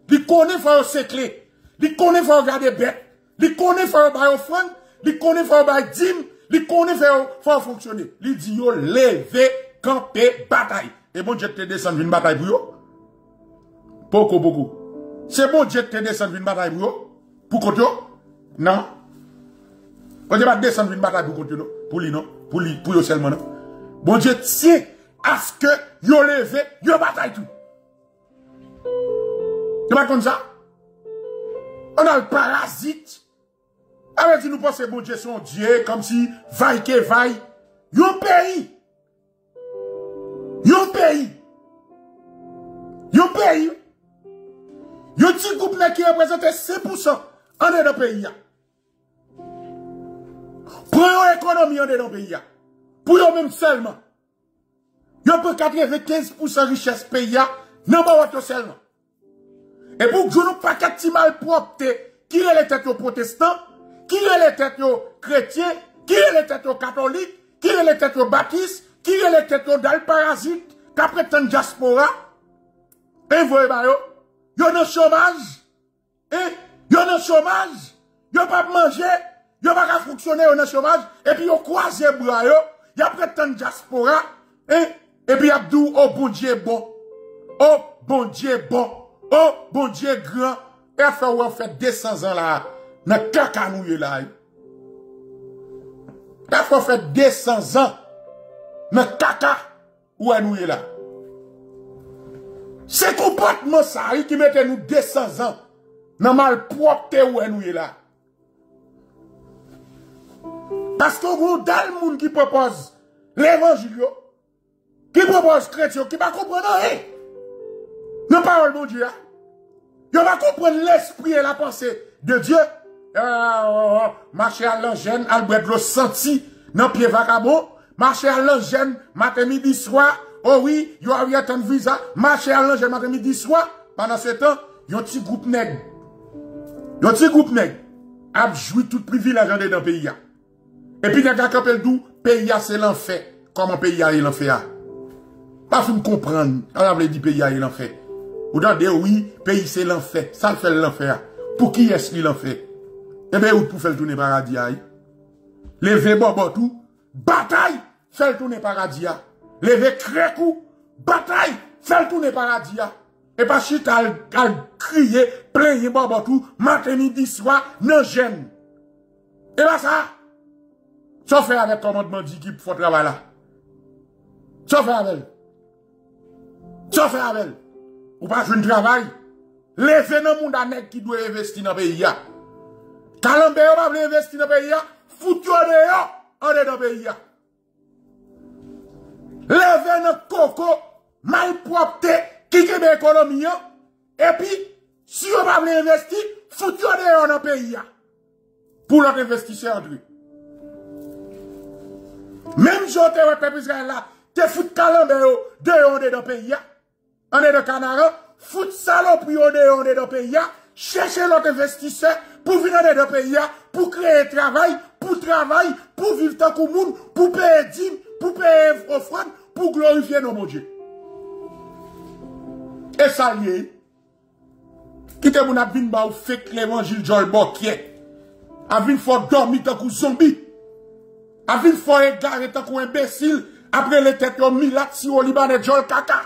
Il connaît faut s'écler. Il Il connaît faire bail offrande, il connaît faire bail dîme, il connaît faire faire fonctionner. Il dit yo lever, camper, bataille. Et bon Dieu te descend une bataille pour yo? Beaucoup beaucoup. C'est bon Dieu te descend une bataille pour yo? Pour yo? Non. On pas descendre une bataille pour yo, pour lui non, pour lui pour yo seulement non. Bon Dieu tient à ce que yo levé, yo bataille tout. Tu pas comme ça? On a le avec si nous pensons bon Dieu son Dieu, comme si vaille que vaille. Yon pays. Yon pays. Yon pays. Yon petit groupe qui représente 5% en dedans le pays. Pour yon économie en dedans le pays. Pour yon même seulement. Yon peut 95% richesse pays. Non pas votre seulement. Et pour que nous pas qu'à mal propre qui est les têtes protestants, qui est les têtes chrétiens, qui est les têtes catholiques, qui est les têtes baptistes, qui est les têtes d'al parasite, qui prétendent diaspora? Et vous voyez, yo, yo chômage, et yo dans chômage, yo pas manger, yo pas fonctionner yo dans chômage, et puis yo croisé bras yo, yo prétendent diaspora, et, puis abdou, oh bon Dieu bon, oh bon Dieu bon, oh bon Dieu grand, et fait fait 200 ans là, dans caca nous là. Il faut faire 200 ans dans caca où est nous là. C'est comportement ça qui mettait nous 200 ans dans mal où est nous là. Parce que vous, dans le monde qui propose l'évangile, qui propose chrétien, qui va comprendre rien. Non, parole de Dieu. Il va comprendre l'esprit et la pensée de Dieu. Euh, marcher à l'angène, Albert le senti dans pied vagabond. Marcher à l'angène, matin, midi, soir. Oh oui, il y a un visa. Marcher à l'angène, matin, midi, soir. Pendant ce temps, il y a un petit groupe nègre. Il y a un petit groupe nègre. A joué tout privilège dans le pays. Et puis, a un le pays c'est l'enfer. Comment pays est l'enfer? Pas me comprendre. On a dit pays est l'enfer. Ou dans des oui, pays c'est l'enfer. Ça le fait l'enfer. Pour qui est-ce qu'il l'enfer? Eh bien, où pour faire tourner paradis? Levé bobo tout, bataille, fait tourner paradis Levé crécou, bataille, fait tourner paradis Et pas chita al crier, plaigner bobo tout, matin, midi, soir, non gêne. Et là ça, ça fait avec commandement d'équipe, faut travailler là. Ça fait avec. Ça fait avec. Ou pas jouer un travail. Levez dans le monde qui doit investir dans le pays. Kalambé va investir dans le pays. Foutu en dehors, en le pays. Levez dans coco, malpropre, qui est l'économie. Et puis, si on va investir, foutu en dehors dans le pays. Pour l'autre investisseur. Même si on te peuple Israël là, te fout calambé dehors dans le pays. On est de Canara, fout saloperie dehors dans le pays. Chercher l'autre investisseur pour venir dans le pays, pour créer travail, pour travailler, pour vivre tant que monde, pour payer dîmes, pour payer offrande, pour glorifier nos mon Dieu. Et ça y qui te mon abin ba ou fait l'évangile Joel Bokye, a vin fort dormir tant que zombie. A vin fort égaré tant que imbécile, après les têtes au milat si au Libanais Joel Kaka.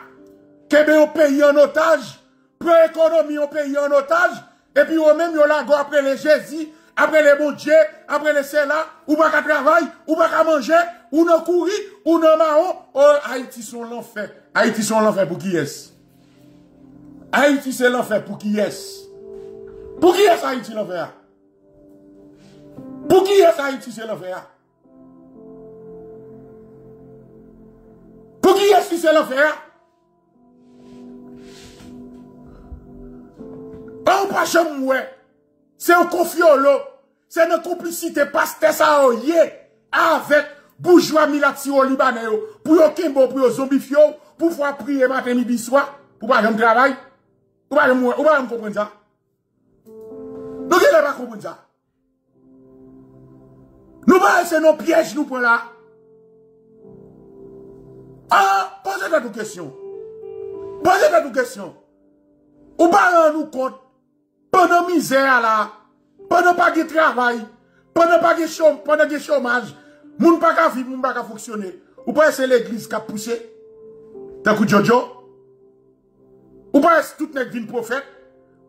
Kebe au pays en otage, pour économie au pays en otage, et puis au même yo la go après les Jésus, après les bon Dieu, après les là, ou pas qu'à travailler, ou pas qu'à manger, ou non courir, ou non marron. Oh, Haïti sont l'enfer. Haïti sont l'enfer pour qui est-ce? Haïti c'est l'enfer pour qui est-ce? Pour qui est-ce Haïti l'enfer? Pour qui est-ce Haïti c'est l'enfer? Pour qui est-ce que c'est l'enfer? Ou un confiolo. C'est une complicité pasteur ça avec bourgeois milati au Libanais pour yo kimbo pour yo zombifio pour pouvoir prier matin midi pour pas me travail. Ou ou ne pas comprendre ça. Nous pas c'est nos pièges nous pour là. Ah, posez-toi une question. Posez-toi une question. Ou pas nous compte pendant misère là, pendant pas de travail, pendant pas de chômage, pendant de chômage, moun pas qu'à vivre, moun pas qu'à fonctionner. Ou pas c'est l'église qui a poussé? T'as coup Jojo? Ou pas tout n'est vin prophète?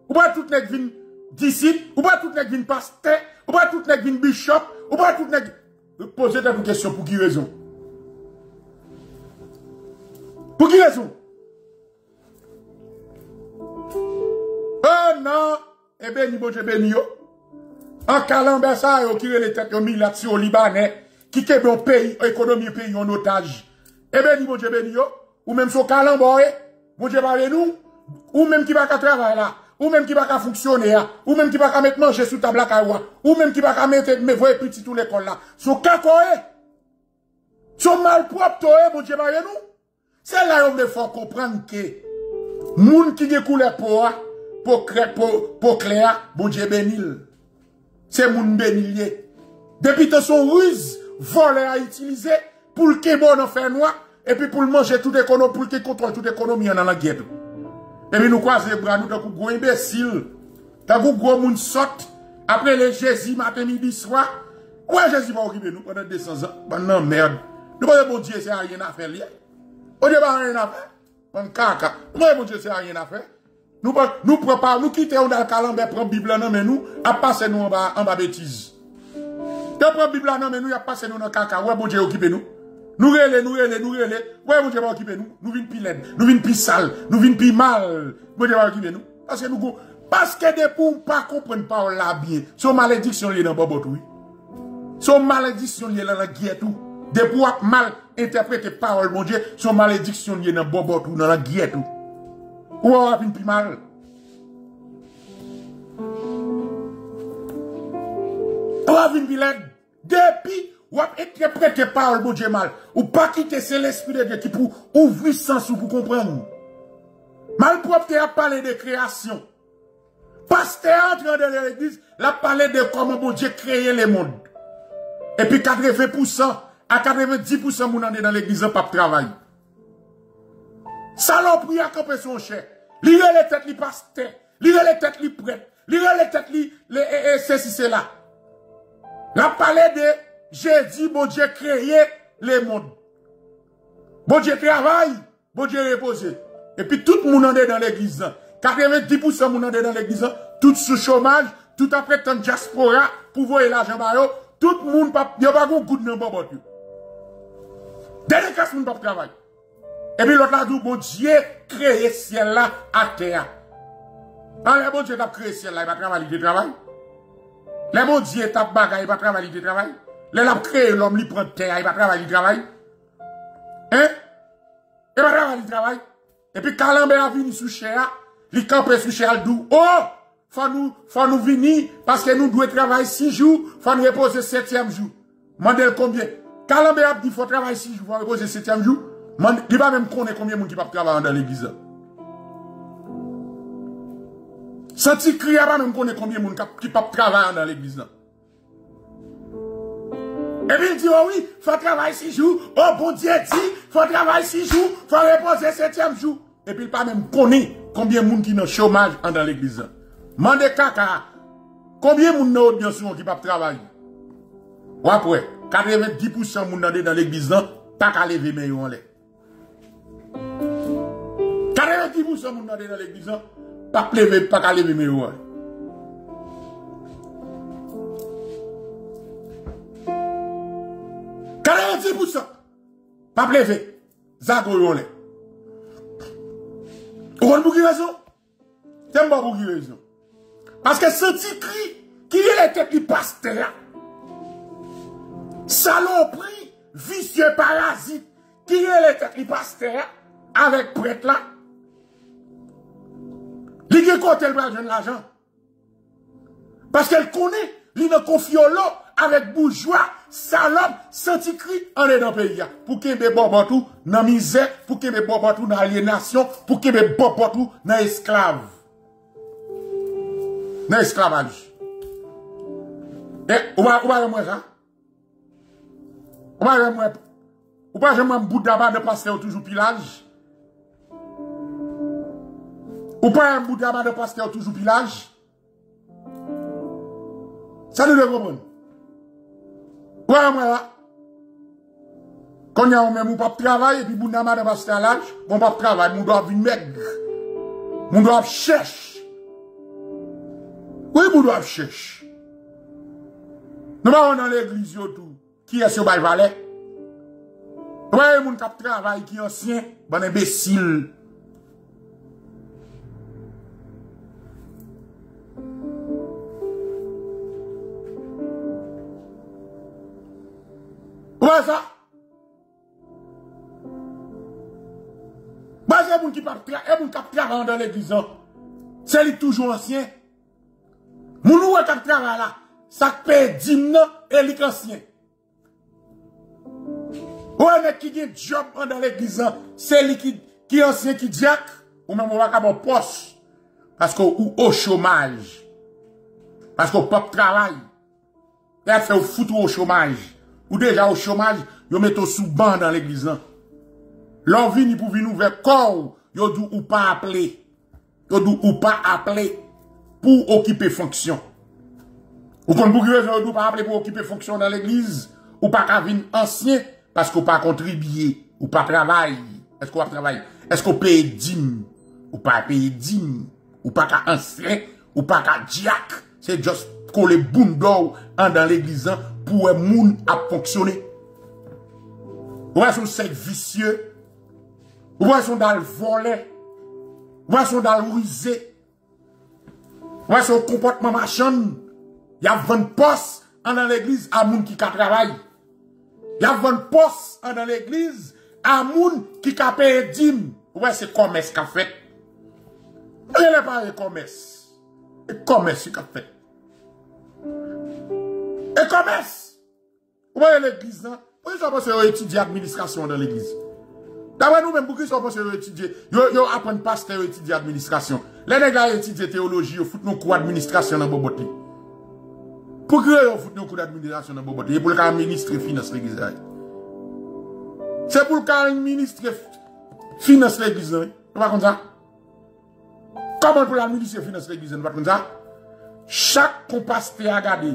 Ou pas tout n'est vin disciple? Ou pas tout n'est vin pasteur? Ou pas tout n'est vin bishop? Ou pas tout n'est Posez une question pour qui raison? Pour qui raison? Oh non! Eh bien, ni bon Dieu béni yo. En calambé ça, yo qui les têtes yo au Libanais, qui kebe un pays, économie pays en otage. Eh bien, ni bon Dieu béni yo. Ou même son calamboy, bon Dieu parle nous. Ou même qui va travailler là. Ou même qui va fonctionner là. Ou même qui va mettre manger sous table à Ou même qui va mettre, me voyer petit tout l'école là. Son cacoé. Son malpropre, bon Dieu parle nous. C'est là où il faut comprendre que, moun qui découle pour pour clair bon Dieu bénil. C'est moun bénilier depuis que son ruse volé à utiliser pour le bon en faire noir et puis pour le manger tout économie pour le contrôle toute économie dans la guerre et puis nous croisons les bras nous avons gros imbécile. T'as gros moun saute après les Jésus matin midi soir. Ouais Jésus va occuper nous pendant 200 ans. Ben non merde. Nous pas bon Dieu c'est rien à faire lié on Dieu pas rien à faire. On caca nous bon Dieu c'est rien à faire nous, nous préparons, nous quittons dans le calendrier, prendre Bible non mais nous, à passer nous en bas, en bas bêtise. Tu prends Bible non mais nous, à passer nous dans caca, ouais, bon Dieu, occupez nous. Nous relais, nous relais, nous relais. Ouais, mon Dieu occuper nous. Nous venons plus laide, nous venons plus sale, nous venons plus mal. Mon Dieu va occuper nous. Parce que nous, parce que des pour pas comprendre pas la bien. Son malédiction liée dans Bobot, oui. Son malédiction liée dans la guerre tout. Des pour mal interpréter parole, mon Dieu, son malédiction liée dans Bobot ou dans la guerre tout. Ou on va plus mal. On va venir plus laide. Depuis ou interpréter parole, mon Dieu, mal. Ou pas quitter, c'est l'esprit de Dieu qui pour ouvrir sens ou pour comprendre. Malpropre a parlé de création. Pasteur entre dans l'église, a parlé de comment bon Dieu créé le monde. Et puis 80% à 90% moun dans l'église pas travail. Saloperie a campé son cher. Lire les têtes li pasteur, lire les têtes li prêtre, lire les têtes li les c'est là. La parlé de dit bon Dieu créé le monde. Bon Dieu travaille, bon Dieu repose. Et puis tout le monde est dans l'église. 90% moun est dans l'église. Tout sous chômage, tout après tant diaspora pour voir l'argent tout le monde pas a pas de goût dans bon bot. Dernier cas moun pas travail. Et puis l'autre là dit bon Dieu créé ciel là à terre. Ah, bon Dieu t'a créé ciel là, il va travailler, il travail. Le bon Dieu t'a bagaille, il va travailler, il travail. Le l'a créé l'homme, il prend terre, il va travailler, il travail. Hein? Il va travailler, il travail. Et puis quand l'homme a venu sous cher, il campe sous cher, dit oh! faut nous, faut nous venir parce que nous devons travailler six jours, faut nous reposer septième jour. Mandel combien? Calambe a dit faut travailler six jours, faut reposer septième jour. Il va même connaître combien de monde qui peut travailler dans l'église. Senti cri va même connaître combien de monde qui peut travailler dans l'église. Et puis il dit, oh oui, faut travailler six jours. Oh bon Dieu dit, faut travailler six jours, faut reposer septième jour. Et puis il pas même connaître combien de monde qui est dans chômage dans l'église. Mande kaka, combien de monde bien sûr qui pas travailler? Ou après, 90% moun dans l'église pas qu'à lever mais l'air. 90% moun dans l'église pas lever pas qu'à lever mais en 90% pas lever zago l'air. Ou pour qui raison? C'est pas pour qui raison? Parce que ce petit cri, qui est la tête du pasteur, saloperie, vicieux parasite, qui est la tête du pasteur, avec prêtre là, le. Parce qu'elle connaît, il ne confie l'eau avec bourgeois, salope, senti cri, en est dans le pays. Pour qu'il y ait bon tout dans la misère, pour qu'il y ait bon tout dans l'aliénation, pour qu'il y ait bon tout dans l'esclave dans l'esclavage. Et, ou ou pas, moi, ça? Ou pas, moi, ou d'abord de pasteur toujours pilage? Ou pas, un bout de pasteur toujours pilage? Ça nous le comprendre. Ou pas, moi, là? Quand y a même pas de travail, et puis bout de pasteur l'âge, bon, pas travail, mon doit venir maigre. Mon doit chercher. Oui, vous doivent chercher. Nous allons dans l'église tout. Qui est ce bail valet? Oui, mon cap travail qui est ancien, bon imbécile. Kwa sa? Ba jè moun ki pap tra, e moun kap tra an dan l'eglizan. Se li toujou ansyen. Moun ou wè kap tra an la, sakpe dim nan, e lik ansyen. Ou anè ki gen job an dan l'eglizan, se li ki, ki ansyen ki diak, ou mè moun wè kap an pos, paske ou ou chomaj. Paske ou pap travay. E a fè ou foutou ou chomaj. Ou déjà au chômage, yo met sous banc dans l'église. L'envie ni pour venir vers corps, yo dou ou pas appeler. Yo dou ou pas appeler pour occuper fonction. Ou kon pour que pas appeler pour occuper fonction dans l'église, ou pas qu'à ancien, parce qu'on pas contribuer, ou pas travailler. Est-ce qu'on travaille? Est-ce qu'on paye dîme? Ou pas payer dîme? Ou pas ancien? Ou pas qu'à diac? C'est juste coller boum d'or dans l'église pour un monde à fonctionner. Ou son sek visye. Ou wè son dal vole. Ou dal wize. Ou wè son kompotman machan. Ya ven pos an dan l'eglize a moun ki ka travay. Ya ven pos an dan l'eglize a moun ki ka peye dim. Ou wè se komes ka fet. Ou wè le pa e komes. E komes ki ka fet. E komes. Ou wè l'eglize nan. Pou yon se yo etidye administrasyon dan l'eglize? Dawe nou men pou ki yon se yo etidye? Yo apren pas te yo etidye administrasyon. Le neg la etidye teologi yo foute nou kou administrasyon nan bobote. Pou ki yo foute nou kou administrasyon nan bobote? Ye pou lka ministre finance l'eglize. Se pou lka ministre finance l'eglize. Nou va kon sa? Koman pou lka ministre finance l'eglize? Nou va kon sa? Chak kompas te agade.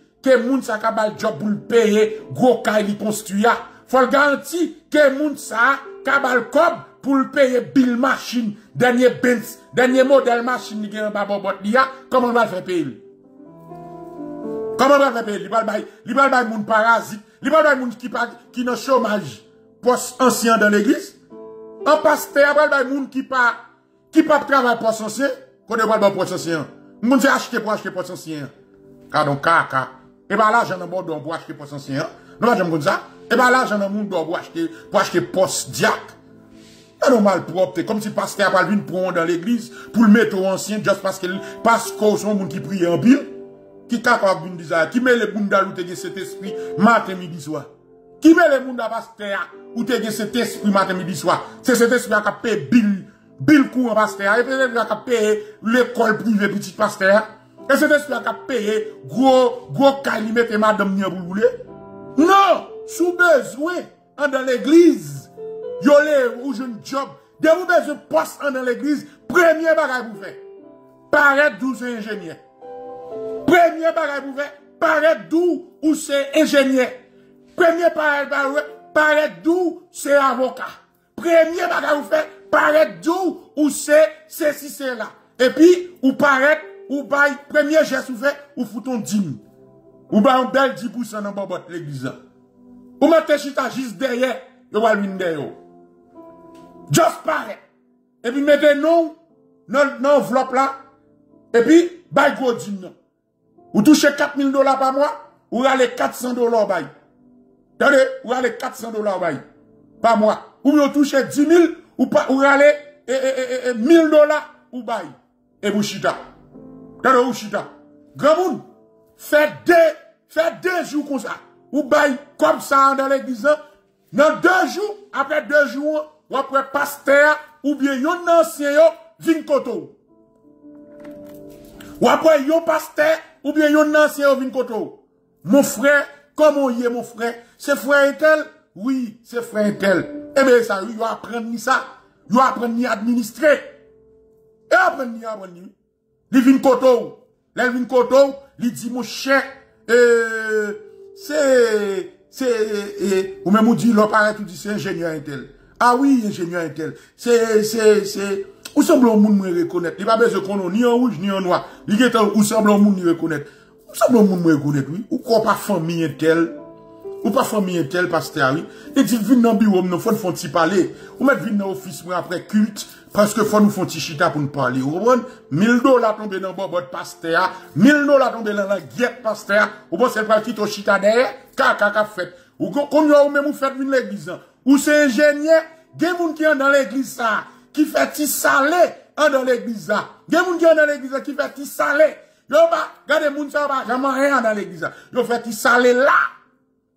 ke moun sa kabal job pou l'peye gwo kay li konstuya. Fol garanti ke moun sa kabal kob pou l'peye bil machin, denye bens, denye model machin ni gen yon babobot li ya, koman wal fè peye li? Koman wal fè peye li? Li bal bay moun parazit, li bal bay moun ki nan chomaj. Pos ansyen dan l'eglis, an paste a bal bay moun ki pa travay pos ansyen, kode wal bay pos ansyen, moun se achete pou achete pos ansyen, kadon kaka, e ba la jan nan bodon pou achete pos ansyen, nou wajan moun sa? E ba la jan nan moun do pou achete pos diak. E nou mal propte. Kom si paste apal vin proun dan l'eglise. Pou l'mette ou ansyen. Just paske pasko son moun ki priye an bil. Ki kakak vin dizay. Ki me le moun da ou te ge set espri maten midi swa. Ki me le moun da paste a ou te ge set espri maten midi swa. Se set espri a ka pe bil. Bil kou an paste a. E pe se a ka pe l'ekol prive petit paste a. E set espri a ka pe gwo kalimete madam nye bou boule. Non! Sou bezwe an dan l'eglize, yo le ou joun job, de ou bezwe pos an dan l'eglize, premye bagay pou fe, paret dou se enjenye. Premye bagay pou fe, paret dou ou se enjenye. Premye paret dou se avoka. Premye bagay pou fe, paret dou ou se se si se la. E pi ou paret ou bay, premye jes ou fe, ou fouton dim. Ou bay an bel dibous an an babot l'eglize. Ou mwen te chita jis deye, yo wal min deyo. Jos pare. E pi mwen te nou, nan vlop la, e pi, bay gwo din nan. Ou touche 4000 dola pa mwa, ou rale 400 dola bay. Tade, ou rale 400 dola bay. Pa mwa. Ou mwen touche 10 000, ou rale 1000 dola, ou bay. E mwen chita. Tade ou chita. Gramoun, fè de, fè de jou kon sa. Ou bay kom sa an dan l'eglise, nan de jou, apre de jou, wapre pasteur, ou bien yon nansye yo, vin koto. Wapre yon pasteur, ou bien yon nansye yo, vin koto. Mon frè, komon ye mon frè, se frè etel? Oui, se frè etel. Ebe sa, yon apren ni sa, yon apren ni administre. E apren ni apren ni. Li vin koto. Li vin koto, li di chè, eee, Se, se, e, ou men mou di lopare tout di se enjenyon entel. A oui, enjenyon entel. Se, se, se, ou semblon moun mwen rekonet. Li pa beze konon ni an ouj ni an noa. Li getan ou semblon moun mwen rekonet. Ou semblon moun mwen rekonet, oui. Ou kwa pa fami entel. Ou pa fami entel, paste a, oui. E di vin nan biwom nou fon fon ti pale. Ou met vin nan ofis mwen apre kult. Paske fon nou fon ti chita pou nou pale. Ou bon, mil do la tombe nan bobot paste a. Mil do la tombe nan la gyet paste a. Ou bon, se pral kito chita deye. Kaka ka fet. Ou kon yo ou men mou fet vin l'eglise. Ou se enjenye. Gen moun ki an dan l'eglise sa. Ki fet ti sale an dan l'eglise sa. Gen moun ki an dan l'eglise sa. Ki ti sale. Yo ba, gade moun sa ba. Jaman re an. Yo fet ti sale la.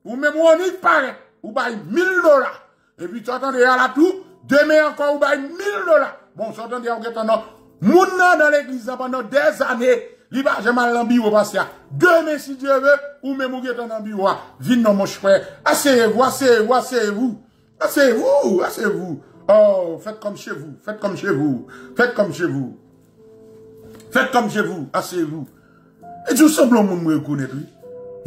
Ou men mou anik pare, ou bay mil dola. E pi sotan de ya la deme ankon ou bay mil dola. Bon, sotan de ya ou getan nou, moun nan dan l'eglise pa nou dez ane, li ba jeman l'ambi ou pas ya. Deme si die ve, ou men mou getan l'ambi ou a. Vin nou mou chwe, aseye vou, aseye vou, aseye vou. Aseye vou, aseye vou. Oh, faites comme chez vous, faites comme chez vous, faites comme chez vous. Faites comme chez vous, asseyez-vous. Et tout simplement, vous me reconnaître.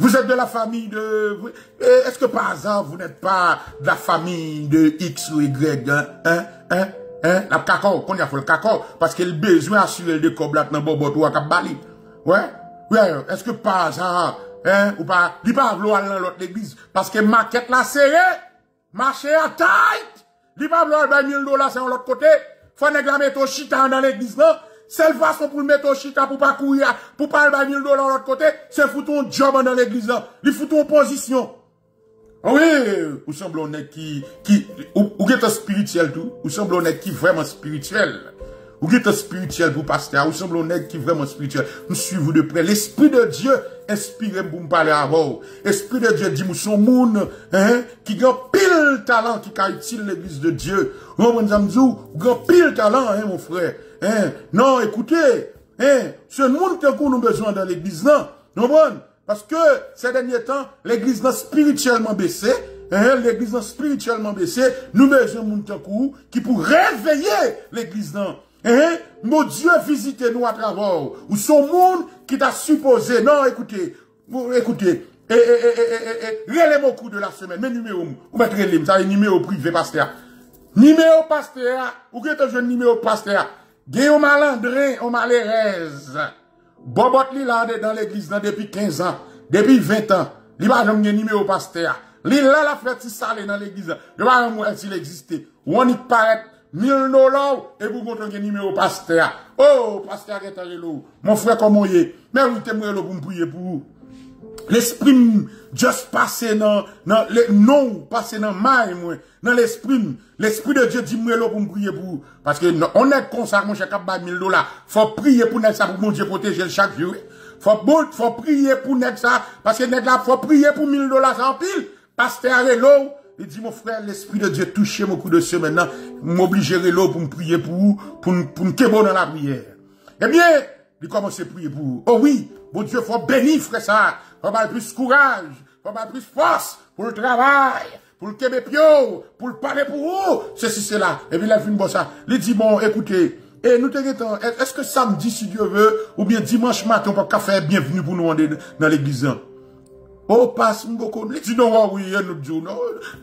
Vous êtes de la famille de... Est-ce que par hasard, vous n'êtes pas de la famille de X ou Y, hein, hein, hein, hein? La cacao, qu'on y a fait le cacao, parce qu'il besoin d'assurer le coblat dans Bobot ou à Bali. Ouais? Ouais, est-ce que par hasard, hein, ou pas, il pas vouloir dans l'autre église, parce que maquette la serré, marché à taille, il pas vouloir 1000 dollars, de l'autre côté, faut négler ton chita dans l'église, non? Seule façon pour le mettre au chita pour pas courir, pour pas 1000 dollars de l'autre côté, c'est foutre ton job dans l'église Il fout ton position. Ah oui, ou semble on qui, qui, ou, ou est spirituel tout, ou semble on est qui vraiment spirituel? Ou est spirituel pour pasteur, ou semble on est qui vraiment spirituel? Nous suivons de près. L'Esprit de Dieu inspire pour me parler à vous. L'Esprit de Dieu dit, nous sommes hein, qui a pile talent, qui utile l'église de Dieu. On a pile talent, hein, mon frère. Hein? Non, écoutez, hein? ce monde que nous besoin dans l'église, non? Non, bon? Parce que ces derniers temps, l'église a spirituellement baissé, hein? l'église a spirituellement baissé, nous besoin de monde qui pour réveiller l'église, non? Mon Dieu, visitez-nous à travers, ou son monde qui t'a supposé, non, écoutez, vous, écoutez, et, et, et, mon coup de la semaine, mais numéro, vous mettez les, ça numéro privé pasteur. Numéro pasteur, ou que un jeune numéro pasteur, Gen yon malandren, yon malerez. Bobot li la de dan l'eglise nan depi 15 an, depi 20 an. Li ba jom gen nime ou paste ya. Li la la freti sale nan l'eglise. Li ba jom mwen si l'existe. Wonik paret, mil no law, e pou konton gen nime ou paste ya. Oh, paste ya getan jelou. Mon fwe komoye, men wite mwen lo pou mpouye pou ou. L'esprit passé dans, dans non, passé dans moi, dans l'esprit, l'esprit de Dieu dit moi pour me prier pour, parce que on est comme ça, mon cher, 1000 dollars. Faut prier pour ça, pour mon Dieu protéger chaque jour. Faut, faut prier pour ça, parce que là, faut prier pour 1000 dollars en pile. Pasteur l'eau, il dit, mon frère, l'esprit de Dieu touche mon coup de ce maintenant, m'obliger l'eau pour me prier pour, pour, pour me dans la prière. Eh bien, il commence à prier pour, oh oui, bon Dieu, faut bénir, frère, ça faut avoir plus courage, faut avoir plus force pour le travail, pour le kébépio, pour le parler pour vous, ceci, cela. Et puis, il a fait une bonne ça. Il dit, bon, écoutez, et nous te est-ce que samedi, si Dieu veut, ou bien dimanche matin, on peut faire bienvenue pour nous dans l'église? Oh, passe, beaucoup. Il dit, non, oui, nous dit, non,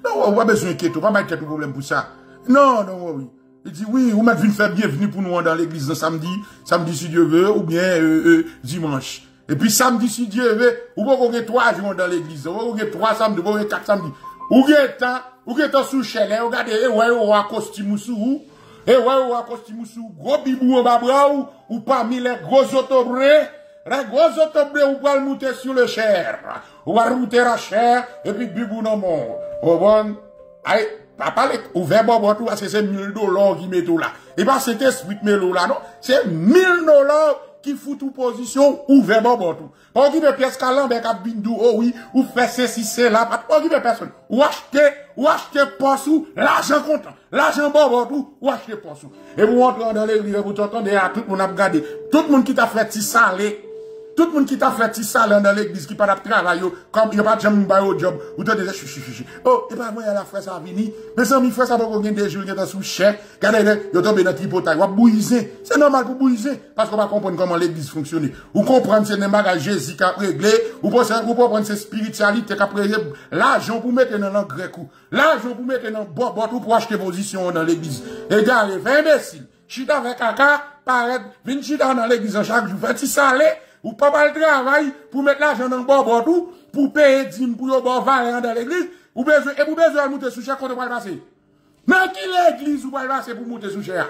non, on va besoin de pas mal de problème pour ça. Non, non, oui. Il dit, oui, vous m'avez faire bienvenue pour nous dans l'église samedi, samedi si Dieu veut, ou bien euh, euh, dimanche. Et puis samedi, si Dieu veut, vous pouvez trois jours dans l'église, vous pouvez trois samedis, vous pouvez quatre samedis. Ou avez temps, ou avez temps sous chalet, regardez, et ouais, ou a costume sous, et ouais, ou a costume sous, gros bibou en bas ou, ou parmi les gros autobrés, les gros autobrés, ou pouvez monter sur le chair, ou va monter la chair, et puis bibou non mon. Au bon, aïe, papa, ouvert bon, tout, parce que c'est 1000 dollars qui met tout là. Et pas cet esprit met là, non? C'est 1000 dollars qui fout tout position ouvert bon tout. Pas de pièce calambe cap bindou oh oui ou fait ceci c'est là pas de personne. Ou acheter ou acheter poste ou l'argent comptant. L'argent bon bon tout ou acheter poste. Et vous entrez dans l'église vous t'entendez à tout le monde a regardé. Tout le monde qui t'a fait salé tout le monde qui t'a fait ça dans l'église, qui pas de travail, comme il n'y a pas de jamais au job, ou t'as des Oh, et pas moi, la frère ça vini. Mais ça, mi frère ça pas qu'on des jours, qui est sous chèque. Regardez, il tombé dans le tripotail, ou bouiser. C'est normal pour bouiser. Parce qu'on va comprendre comment l'église fonctionne. Ou comprendre c'est des bagages Jésus qui a réglé, ou comprendre c'est spiritualité qui a réglé. L'argent pour mettre dans le grec, l'argent pour mettre dans le ou pour acheter position dans l'église. Regardez, imbécile. Chita avec caca, paraît, vin chita dans l'église chaque jour, fait ça aller, ou pas mal travail pour mettre l'argent dans le bon tout, pour payer dîme pour le bon dans l'église, ou besoin, et vous besoin de monter sous cher, quand on va passer. Dans qui l'église vous va passer pour monter sous cher?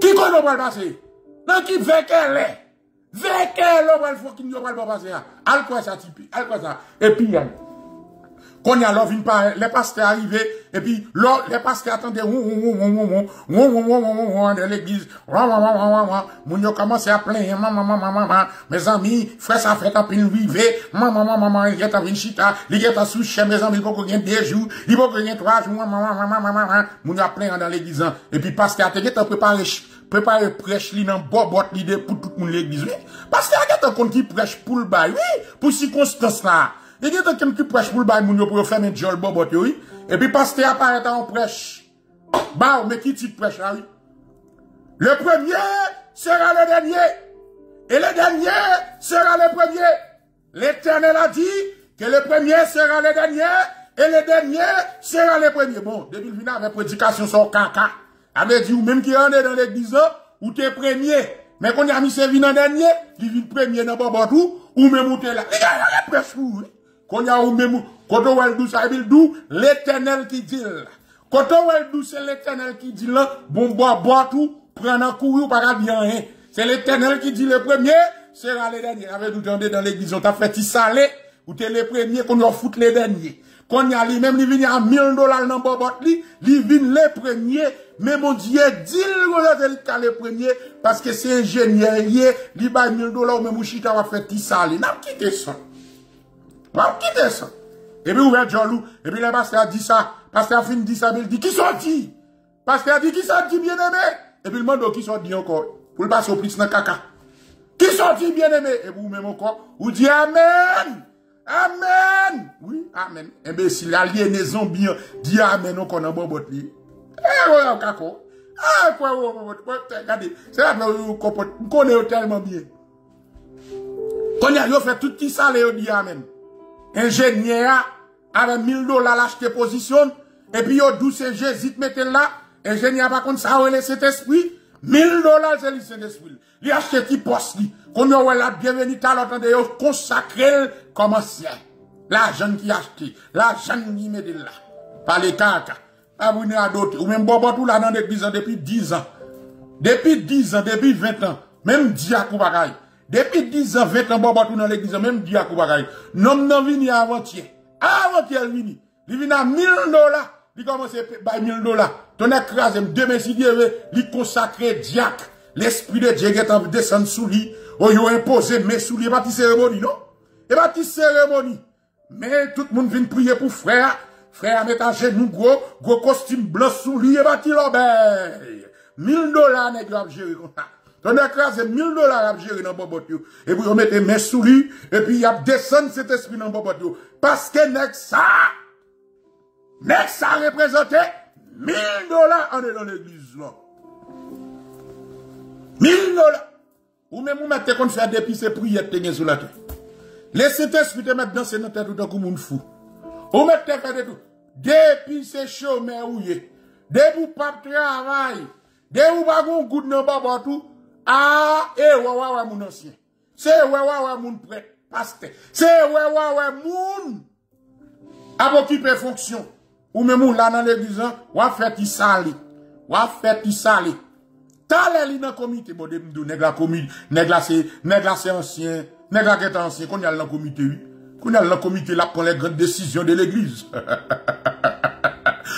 Qui qu'on va passer? Dans qui qu'elle est? Veut qu'elle est, il faut qu'il ne va pas passer. Al quoi ça, tipi? Al quoi ça? Et puis, quand y a l'offre, les pasteurs arrivés, et puis les pasteurs attendaient, dans l'église, moun yo commencé à plaindre, maman, maman, maman, mes amis, frère ça fait un peu vivre, maman, maman, maman, il y a un chita, il y a un souche, mes amis, il faut qu'il y ait deux jours, il faut qu'il y ait trois jours, maman, maman, maman, moun yo plaindre dans l'église, et puis pasteur, as préparé, préparé prêche li nan bobot l'idée pour tout monde l'église, oui. Pasteur, tu as compte qui prêche pour le bail, oui, pour circonstance là. Il y a quelqu'un qui prêche pour le bail, pour faire un jol bobot, oui. Et puis, pasteur apparaît en prêche. Bah, mais qui dit prêche là, oui? Le premier sera le dernier. Et le dernier sera le premier. L'éternel a dit que le premier sera le dernier et le dernier sera le premier. Bon, depuis le final, avec prédication sur caca, avait dit, ou même qui en est dans l'église, ou t'es premier. Mais quand y a mis servi dans dernier, qui vit premier dans le tout, ou même ou t'es là. Il y a ou même, on le l'éternel qui dit. Quand on le c'est l'éternel qui dit là, bon, bois, bois tout, prends un courir ou pas bien, hein. C'est l'éternel qui dit le premier, sera le dernier. Avec nous, dans l'église, on t'a fait salé, ou t'es le premier, qu'on a fout les derniers. Qu'on y a lui même, il vient à 1000 dollars dans bobot li, il vient le premier, mais mon Dieu, dit le le premier, parce que c'est ingénieur, il va 1000 dollars, mais mouchita va faire ti salé. N'a quitté ça. N'a quitté ça. Et puis, ouvert Jolou, et puis le pasteur a dit ça, pasteur a fini dit ça, il dit, qui sorti? Pasteur a dit, qui sorti, bien aimé? Et puis, le monde qui sorti encore, pour le passer au plus dans caca. Qui sorti, bien aimé? Et vous, même encore, vous dites Amen! Amen. Oui, amen. Eh si l'aliénaison bien dit amen, on connaît bon bot li. Eh, ouais, kako. Ah, quoi, regardez. C'est là que vous connaissez tellement bien. Quand il a fait tout petit ça, il dit amen. Ingénieur, avec 1000 dollars l'acheter position, et puis il douce Jésus mettez là, ingénieur par contre ça, il cet esprit, 1000 dollars c'est le Saint-Esprit. Il a acheté qui poste li. Qu'on a la bienvenue à l'entendre consacrer comme ancien. L'argent qui acheté, l'argent qui met là. Par les. Abonné à d'autres. Ou même bobo tout là dans l'église depuis 10 ans. Depuis 10 ans, depuis 20 ans. Même diakou bagay. Depuis 10 ans, 20 ans, bobo tout dans l'église, même diakou bagay. Non, non, vini avant-hier. Avant-hier, vini. Il vini à 1000 dollars. Il commence à 1000 dollars. Ton écrasé, demain, si Dieu veut, il consacre diacre. L'esprit de Dieu est en descendre sous lui. Oh, il imposé mes sous lui. Pas cérémonie, non? Il pas cérémonie. Mais tout le monde vient prier pour frère. Frère met à genoux gros, gros costume blanc sous lui et bâti l'obéi. 1000 dollars n'est pas. Ton écrasé 1000 dollars à gérer dans le bobot Et puis on mes sous lui et puis il a descendu cet esprit dans le bobot Parce que ça. N'est ça représenté 1000 dollars en est dans l'église là. 1000 dollars. Ou même vous mettez qu'on fait depuis ces prières que sur la terre. Laissez esprit te mettre dans ces notes tout dans comme fou. Ou mettez faire de tout. Depuis ces chômeurs ou yé. Depuis vous pas travail. Depuis vous pas goût dans. Ah, ouais, mon ancien. C'est ouais, ouais, ouais, mon prêtre, pasteur. C'est ouais, ouais, ouais, mon. À occuper fonction. Ou même là dans l'église, ou à faire ti sali. À faire ti sali. Talè li nan komite, bon de mdou, nèg la komite, nèg la c'est, nèg la c'est ancien, nèg la qui est ancien, qu'on y a dans comité, oui. Qu'on y a dans comité, là, pour les grandes décisions de l'église.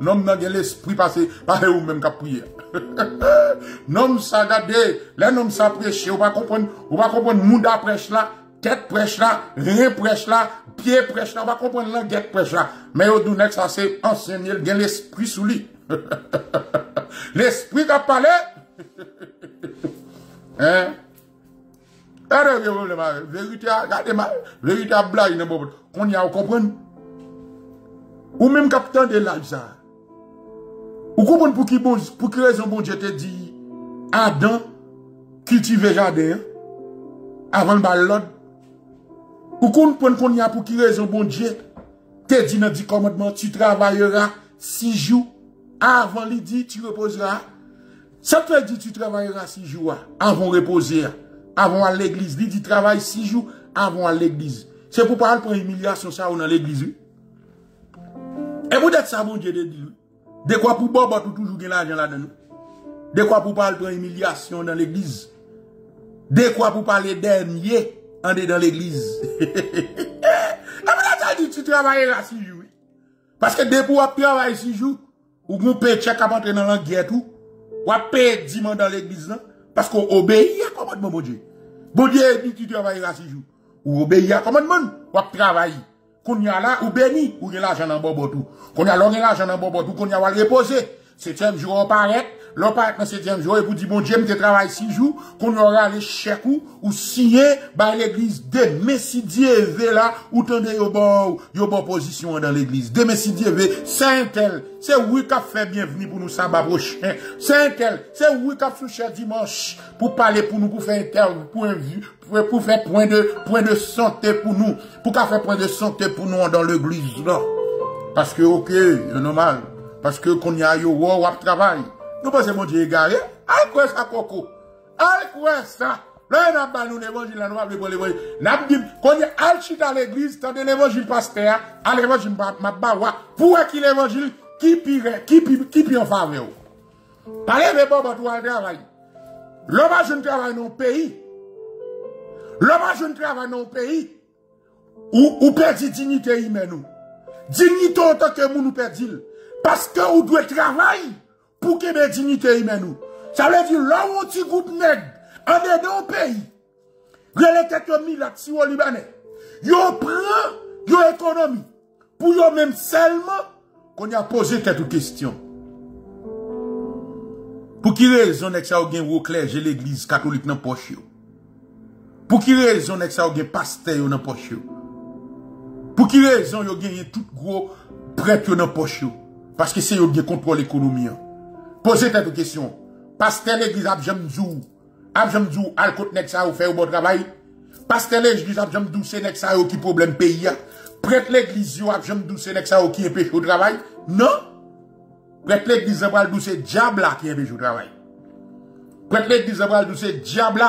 L'homme n'a pas l'esprit passé, pas ou même qu'à prier. L'homme ça regardez, l'homme ça prêche, on va comprendre, on va comprendre, monde prêche là, tête prêche là, rien prêche là, pied prêche là, on va comprendre la guette prêche là. Mais au que ça c'est enseigner, il a l'esprit sous lui. L'esprit qui a parlé. hein? Vérité, regardez ma vérité à blague, qu'on y a, comprendre? Ou même capitaine de l'âge. Ou comprenez pour qui, bon, pour qui raison bon Dieu te dit, Adam, cultive jardin, avant le ballon. Ou comprenez qu'on y a pour qui raison bon Dieu te dit dans 10 commandements, tu travailleras six jours avant l'idi, tu reposeras. Ça te dit, tu travailleras six jours avant reposer. Avant à l'église. L'idi travaille six jours avant à l'église. C'est pour pas prendre humiliation ça dans l'église. Et vous êtes ça, mon Dieu, de dire. De quoi pour boire, tout toujours gagner l'argent là-dedans. De quoi pour parler prendre humiliation dans l'église? De quoi pour parler dernier en dans l'église? Vous ça dit, tu travailleras six jours. Parce que de pour travailler six jours, ou payez chèque à entrer dans la guerre tout, ou à dimanche dans l'église? Parce qu'on obéit à commandement, mon Dieu. Bon Dieu, dit tu travailleras six jours. Ou obéit à commandement, ou à travailler. Qu'on y a là, ou béni, ou y a l'argent dans bon tout. Qu'on y a l'argent dans bon tout, qu'on y a reposer. Septième jour, on paraît. L'on parle dans septième jour, et vous dites, bon Dieu, je travaille six jours, qu'on aura les chèques ou, signé, par l'église, demain si Dieu veut là, ou tendez yo bon, yo bon position dans l'église. Dieu veut, saint tel, c'est oui qu'a fait bienvenue pour nous sabbat prochain. Saint tel, c'est oui qu'a fait dimanche, pour parler pour nous, pour faire interview, pour, pour, faire point de, point de santé pour nous, pour qu'a fait point de santé pour nous dans l'église là. Parce que, ok, c'est normal. Parce que qu'on y a yo, wow, travail. Nous pensons mon Dieu égaré. Al quoi ça, Coco? Al quoi ça? Là, on a pas nous l'évangile, nous avons l'évangile. N'a dit, qu'on y a al à l'église, tant de l'évangile pasteur, à l'évangile ma bawa, pour qui l'évangile, qui pire, qui pire, qui pire en faveur? Parlez de bon, tout le travail. L'homme a jeune travail dans le pays. L'homme a jeune travail dans le pays. Ou, ou perdit dignité humaine. Dignité en tant que nous perdit. Parce que vous doit travailler pour que la dignité humaine. Ça veut dire, où on petit groupe nègre, en dedans pays, les têtes milat si au Libanais, yo prend, yo économie, pour yo même seulement, qu'on a posé quelques questions. Pour qui raison est-ce que ça a un clergé l'église catholique dans Pour qui raison que ça a un pasteur dans poche Pour qui raison yo gagné tout gros prêtre dans poche Parce que c'est yo qui l'économie. Posez cette question. Pasteur l'église a jamdou, a jamdou al côté nek ça ou bon travail? Pasteur l'église a jamdou c'est nek ça qui problème pays. Prêtre l'église a jamdou c'est nek ça qui empêche au travail? Non. Prêtre l'église a dou c'est diable qui empêche au travail. Prêtre l'église a dou c'est diable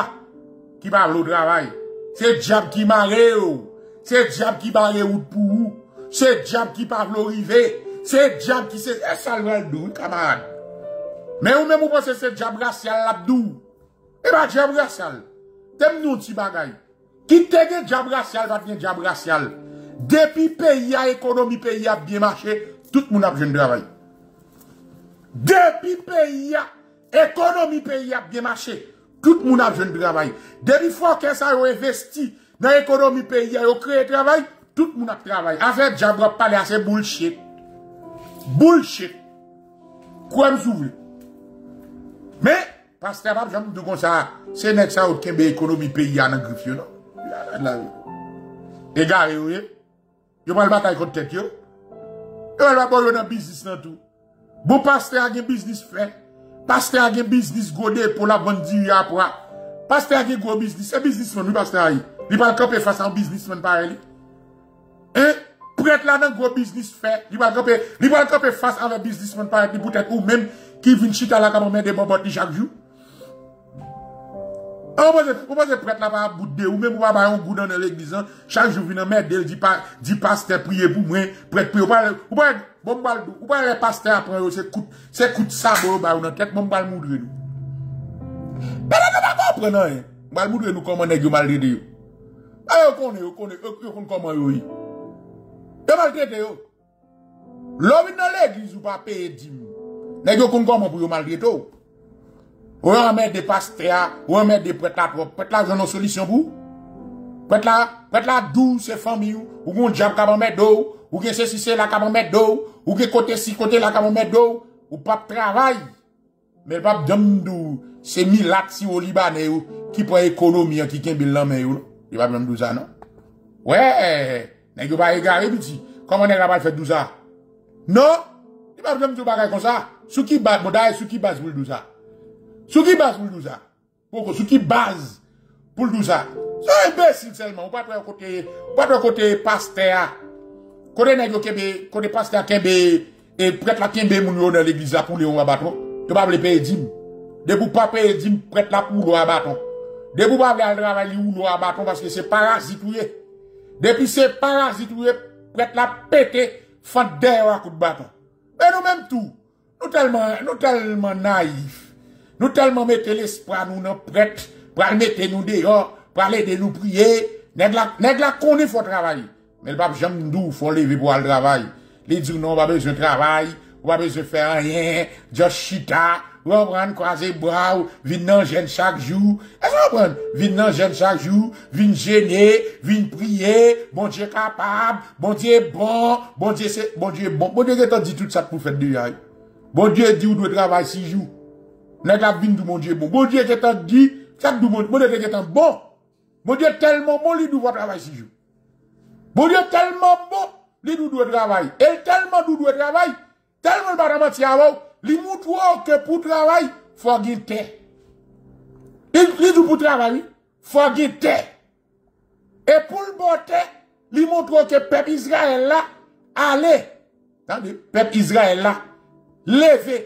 qui parle au travail? C'est diable qui marre C'est diable qui parle ou pour vous. C'est diable qui parle au rivet. C'est diable qui c'est le dou camarade. Mais ou même vous pensez c'est diable racial l'abdou? Et pas diable racial. T'aimes nous petit bagay. Qui te diable racial va venir diable racial? Depuis pays a économie pays a bien marché, tout le monde a besoin de travail. Depuis pays a économie pays a bien marché, tout le monde a besoin de travail. Depuis fois que ça a investi dans l'économie pays a créé travail, tout le monde a travail. En fait, diable parler à ces bullshit. Bullshit. Quoi me s'ouvre? Mais, pasteur Bab, j'aime dire comme ça, c'est net ça, aucun économie pays en griffe, non? Égaré, oui. Yo pas le bataille contre tête, yo. Yo pas le dans business, non, tout. Bon pasteur a un business fait. Pasteur a un business godé pour la bonne dire après. Pasteur a un gros business. C'est businessman, oui, pasteur Il pas camper face à un businessman pareil. Hein? Prêtre là dans gros business fait. Il va camper, il va camper face à un businessman pareil, peut-être, ou même, qui vient chita la comme des bobot chaque jour. Ou mwen se pret la pa bout de ou, mwen mwen bayon goudan nan l'eglizan, chak jou vin nan mè del, di paste priye pou mwen, pret priye, ou mwen, bon bal, ou mwen le paste apren yo, se kout, se kout sabo bayon nan tet, mwen bal moudre nou. Pèlè mwen mwen kompre nan e, bal moudre nou koman neg yo mal dede yo. A yo konen, yo konen, yo konen koman yo yi. Yo mal dede yo. Lò vin nan l'egliz ou pa peye di mou. Neg yo konen koman pou yo mal dede yo. Ou an mè de pastea, ou an mè de preta prop, preta joun nou solisyon pou? Preta, preta dou se fami ou, ou goun djab kaban mè do, ou gen se si se la kaban mè do, ou gen kote si kote la kaban mè do, ou pap travay. Mè pap demdou se mi lat si ou libanè ou, ki pou ekonomi an ki ken bil lan mè ou. Yo pap demdou sa non? Ouè, nè yo ba e gare biti, koman nè la bal fè dou sa? Non, yo pap demdou bagay kon sa, sou ki bat moday, sou ki bat zboul dou sa. Base pour le ça? Pourquoi? Sous qui base pour le ça? C'est imbécile seulement. On pas de côté, on pas de côté pasteur. Côté nèg kebe, côté pasteur kebe, et prêtre la kebe moun yo dans l'église là pour le bâton. Tu pas le payer dim. De vous pas payer dim prêtre la pour le bâton. De vous pas aller travailler ou le bâton parce que c'est parasitoué. Depuis c'est parasitoué, prêtre la pété, fente derrière à coup de bâton. Mais nous-mêmes tout, nous tellement, nous tellement naïfs, nous tellement mettons l'espoir nous nos prêtres, pour mettre nous dehors, pour aller de nous prier, nèg la, connaît faut travailler. Mais le pape jamais nous faut lever pour le travail. Il dit non, on pas besoin de travail, on pas besoin de faire rien, just chita, Ou pran kwaze bra ou, vin nan jen chak jou. E sa pran, vin nan jen chak jou, vin jene, vin priye, bon diye kapab, bon diye bon, bon diye se, bon diye bon. Bon diye getan di tout sa pou fèd de yay. Bon diye di ou dwe travay si jou. Nèk ap vin dou bon diye bon. Bon diye getan di, sak dou bon, bon diye getan bon. Bon diye telman bon li dou vwa travay si jou. Bon diye telman bon li dou dwe travay. El telman dou dwe travay. Telman baraman ti avou, li moutwo ke pou travay, fwa gen te. Li dou pou travay, fwa gen te. E pou l'bote, li moutwo ke pep Israel la, ale, pep Israel la, leve,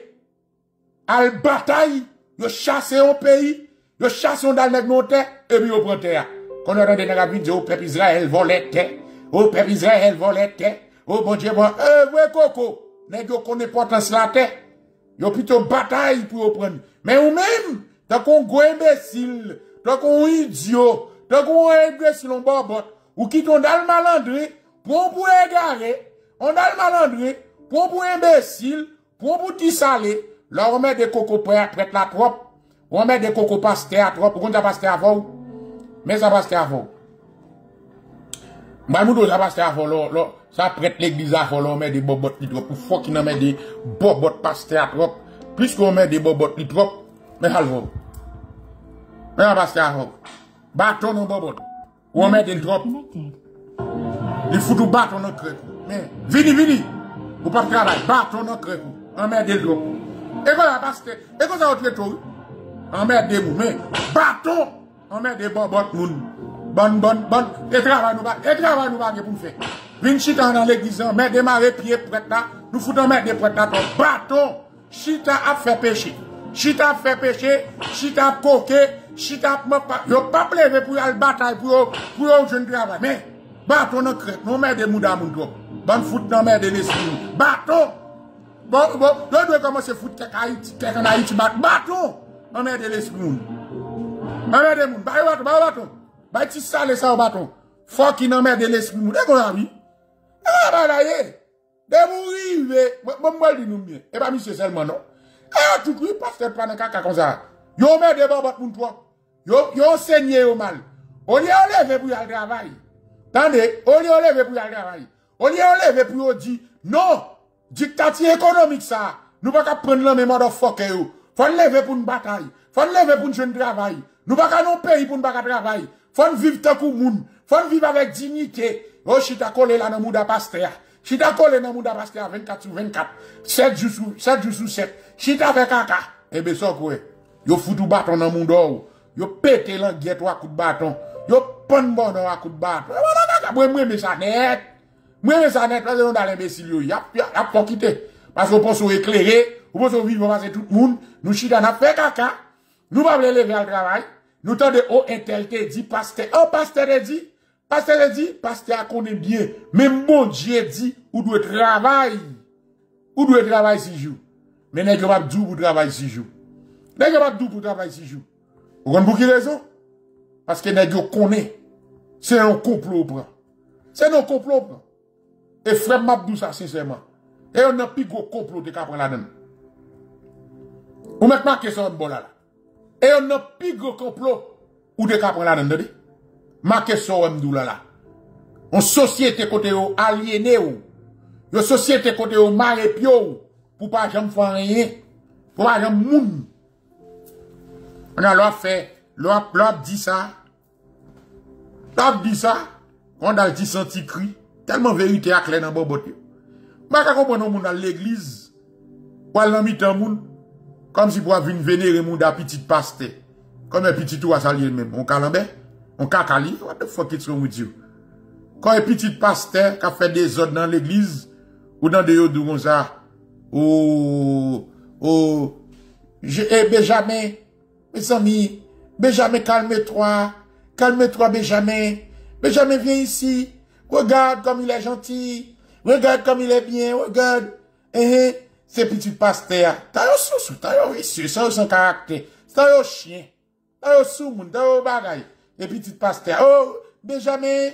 al batay, yo chase yon peyi, yo chase yon dal nek nou te, e bi yo prote ya. Konon rende nega bin, yo pep Israel volete, yo pep Israel volete, yo bon diye bon, e we koko, Nèk yo potans la te, yo pito batay pou yo pren. Men ou men, ta kon gwen besil, ta kon idyo, ta kon edre silon babot, ou ki ton dal malandre, pou pou e gare, on dal malandre, pou pou e besil, pou pou Là, on met des cocos prêts la propre. On met des cocos pasteurs à propre. On a pasteur avant. Mais ça pasteur avant. Mamoudou, ça pasteur avant. Ça prête l'église avant. On met des bobottes qui trop. Faut qu'il en met des bobottes pasteurs à propre. Plus qu'on met des bobottes qui trop. Mais ça va. Mais ça pasteur avant. Bâton en bobotte. On met des trop. Il faut tout bâton en crêpe. Mais, vini, vini. Vous pas travailler. Bâton en crêpe. On met des trop. E kon la paste, e kon sa otre tou. Anmer de mou men, baton, anmer de bon bot moun. Bon, bon, bon, e travay nou bagye, e travay nou bagye pou mfe. Vin chita nan l'eglizan, mer de mare piye preta, nou foutan mè de preta ton. Baton, chita ap fè peche. Chita ap fè peche, chita ap koke, chita ap mè pa. Yo pa pleve pou yal batay pou yo, pou yo jen travay. Men, baton nan kret, nou mè de mou da moun drop. Ban fout nan mer de lesin. Baton! Bon, bon, lò dwe koman se foute tek Haiti, kek an Haiti bat, baton, an mè de les moun. An mè de moun, bay baton, bay baton, bay ti sale sa ou baton. Fok ki an mè de les moun, e kon an vi. Wi? E an ba la ye, de moun rive, mwen mwen di nou mwen, e pa misye selman nou. E an tout kri, paste panen kaka kon sa. Yo mè de bon bat moun twa, yo, yo se yo mal. O li yo leve pou yal travay. Tande, o li yo leve pou yal travay. O li yo leve pou yo di, non, diktati ekonomik sa, nou baka pren lan mèman do fokè yo. Fon leve pou n'batay, fon leve pou n'jen travay, nou baka non peyi pou n'baka travay, fon viv takou moun, fon viv avèk dignite. Yo chita kole la nan mouda pastè ya. Chita kole nan mouda pastè ya 24 sou 24, 7 jou sou 7, jou sou 7. chita fe kaka. Ebe so kwe, yo foutou baton nan moun do ou, yo pete lan get wakout baton, yo pon bon wakout baton. Mwen mwen mwen sa net. Mwen sa net. Mwen se yon dalen besil yo. Yap fokite. Pas yo pon sou eklere. Yo pon sou vivo vase tout moun. Nou chita nan fe kaka. Nou pa ble leve al travay. Nou tan de di paste. O paste de di. Paste le di, paste a konen bie, men bon diye di, ou dwe travay, ou dwe travay si jou. Men nek yo pou travay si jou. Nek yo pou travay si jou. Ou kon pou ki rezon? Paske yo konen, se yon complot pran. Se complot. E frem map dou sa sinseman. E yon nan pi go komplo de kapre la den. Ou met ma kesyon bon la la. E yon nan pi go komplo ou de kapre la den de di. Ma kesyon wèm dou la la. On sosyete kote yo aliene yo. Yo sosyete kote yo mare pyo yo. Pou pa jom fwa riyen. Pou pa jom moun. Anan lò fè. Lò ap di sa. Lò ap di sa. Kon dal di santi kri. Telman verite akle nan bo bot yo. Maka kompon nou moun al l'eglize. Wal nan mitan moun. Kom si pou avin venere moun da pitit paste. Kom e pitit ou asalye mèm. On kalanbe. On kakali, what the fuck it's wrong with you? Kwa e pitit paste, ka fe de zot nan l'eglize, ou nan de yo kon ou, ou, e Benjamin, mes ami, Benjamin kalme toi, kalme toi Benjamin, Benjamin vien isi, regarde kom il e janti, regarde kom il e bien, regarde, ehe, se pitit paste ya, ta yo sou sou, ta yo visye, sa yo san karakte, ta yo chien, ta yo sou moun, ta yo bagay, Et petit pasteur, oh, Benjamin,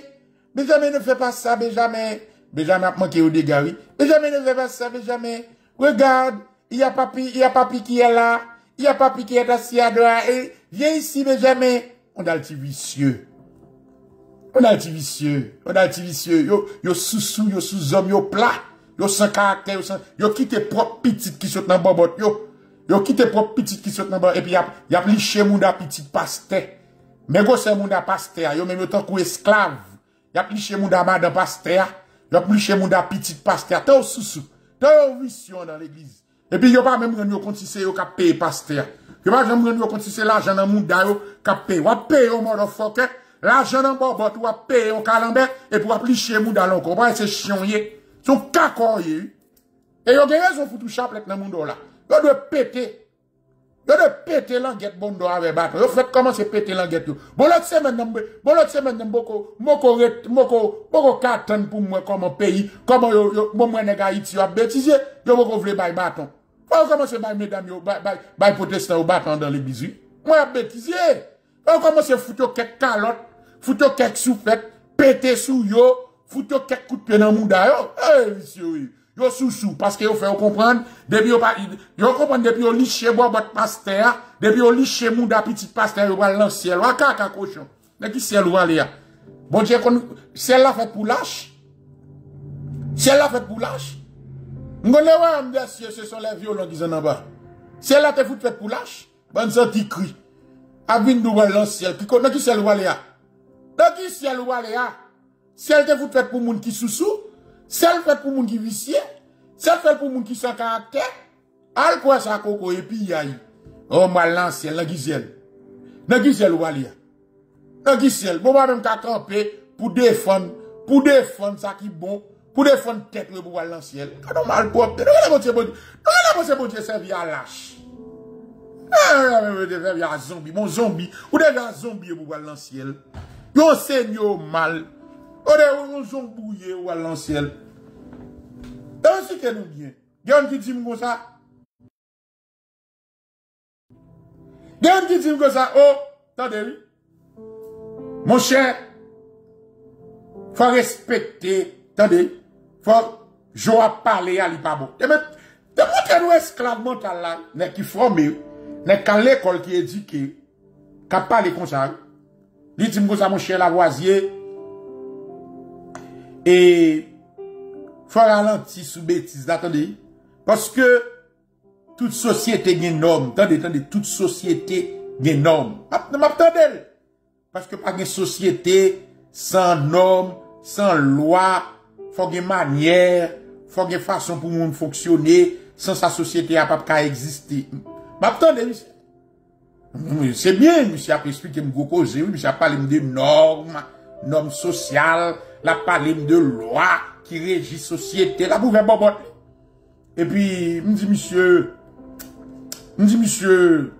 Benjamin ne fait pas ça, Benjamin. Benjamin a manqué au dégât, oui. Benjamin ne fait pas ça, Benjamin. Regarde, il y a papi, il y a papi qui est là. il n'y a pas piqué à si à et viens ici, Benjamin. On a le petit vicieux. A petit vicieux. On a petit vicieux. Yo, yo sous-sous, yo sous-homme, yo plat. Yo sans caractère, yo sans, yo quitté propre petite qui saute dans le bobot, yo. Yo quitté propre petite qui saute dans le bobot. Et puis, y a, y a liché moun da petite pasteur. Mais go c'est moun da pasteur. Yo même autant esclave. Y a liché moun da madame pasteur. Yo a liché moun da petite pasteur. T'es au sous-sous. T'es au vision dans l'église. Et puis, yo pas même rendre compte si c'est yo qui paye pasteur. Yo pas même rendre compte si c'est l'argent dans monde yo qui paye. Ou paye au motherfucker. L'argent dans bobot ou paye au calambert et pour appliquer moun dans l'encre. C'est chiant Son kakoye. Et yo gen raison pour tout chapelet dans monde là. Yo doit péter. Yo doit péter languette bondo avec bateau. Yo fait commencer péter languette. Bon l'autre semaine bon l'autre semaine boko moko moko moko carton pour moi comme un pays comment yo yo moi nèg Haïti yo bêtise yo moko vle bay bâton. On commence bay mesdames yo bay bay, bay protestant au bâton dans l'église. Moi bêtise. On commence foutre quelques calottes, foutre quelques soufettes, péter sous yo foutre quelques coups de pied dans le monde. Eh, monsieur. Yo sous-sous, parce que yo fait comprendre, depuis yo pas, yo comprendre depuis yo liché bois votre pasteur, depuis yo liché moun da petit pasteur, yo va lancer ciel, wa kaka cochon. Mais qui ciel ou aller Bon Dieu, ciel la fait pour lâche. Ciel la fait pour lâche. M'gone wa m'dé ce sont les violents qui sont en bas. Ciel la te fait pour lâche. Bon senti cri. Avin nous va lancer ciel. Qui connaît qui ciel ou aller dan ki siel wale a, siel te foute pou moun ki sousou, siel foute pou moun ki visye, siel foute pou moun ki sa karakter, al kwa sa koko epi yayi. O oh, mal lan siel, nan ki siel. Nan ki siel wale a. Nan ki siel, mou mwa mèm kakampe pou defon, pou defon sa ki bon, pou defon tek le pou wale lan siel. Kanon mal pop, te nou yon aposye bon, nou yon aposye bon te servi a lache. Ah, mais je devais un zombie, mon zombie, ou devais un zombie pour voir l'anciel. L'ancien. Yo mal. Ode ou son bouye ou al lansiel. Dan si ke nou bien. Gen ki di mgo sa? Gen ki di mgo sa? Oh, tade? Mon chè, fwa respekte, tade, fwa jwa pale a li pabo. Te mwen, te mwen te nou mental la, ne ki fwome, ne kan l'ekol ki edike, ka pale konsa. Li tim kon sa moun chè Lavoisier. E fò ralanti sou bètis da, tande. Paske tout sosyete gen nom. Tande, tande, tout sosyete gen nom. Ap nan map tande el. Paske pa gen sosyete san nom, san lwa, fò gen manyer, fò gen fason pou moun foksyonè, san sa sosyete ap ap ka egziste. Map tande el. C'est bien, monsieur a expliqué, monsieur a parlé de normes, normes sociales, la parle de loi qui régit société, la bobot. Et puis, me dit, monsieur, me dit, monsieur,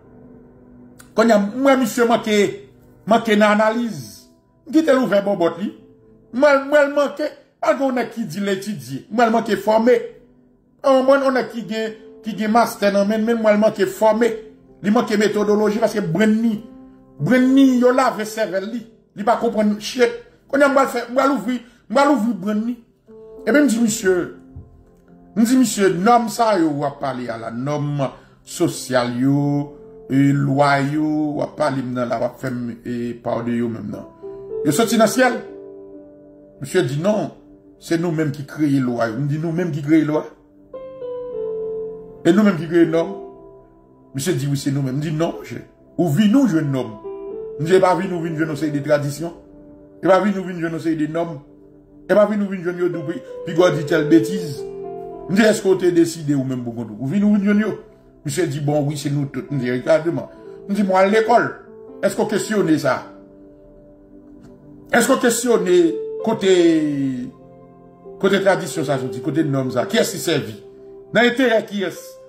quand y a, moi, monsieur, manqué, manqué une analyse. Qui te l'ouvert bobot, li? Moi, moi, manqué, on a qui dit l'étudier. Moi, manqué formé. On a qui gagne, qui gagne master, non, mais moi, manqué formé. Il manque méthodologie parce que yo lave cervelle li. Il pas comprendre chèque. Quand on va faire, on va l'ouvrir, on l'ouvrir Brenny. Et bien, me dit, monsieur, me dit, monsieur, nom ça, yo, va parler à la norme sociale, yo, et loi, yo, va parler maintenant, la va faire, et parler yo, même, non. Yo sorti dans le ciel. Monsieur dit, non, c'est nous-mêmes qui créons loi. Nous-mêmes qui créons loi. Et nous-mêmes qui créons. Monsieur dit, oui, c'est nous-mêmes. Dit, non, ou vi nous, je nomme. Je pas vu nous, je nous des traditions. Et pas vu nous, je nous des normes. Et pas vu nous, je nous double, puis quoi dit telle bêtise. Dis, est-ce qu'on t'a décidé ou même beaucoup Ou vi nous, je nous. Monsieur dit, bon, oui, c'est nous tous. Dis, regardez-moi. Dis, moi, à l'école, est-ce qu'on questionne ça? Est-ce qu'on questionne côté, côté tradition, ça, je dis, côté norme, ça? Qui est-ce qui servi? Dans l'intérêt, qui est-ce?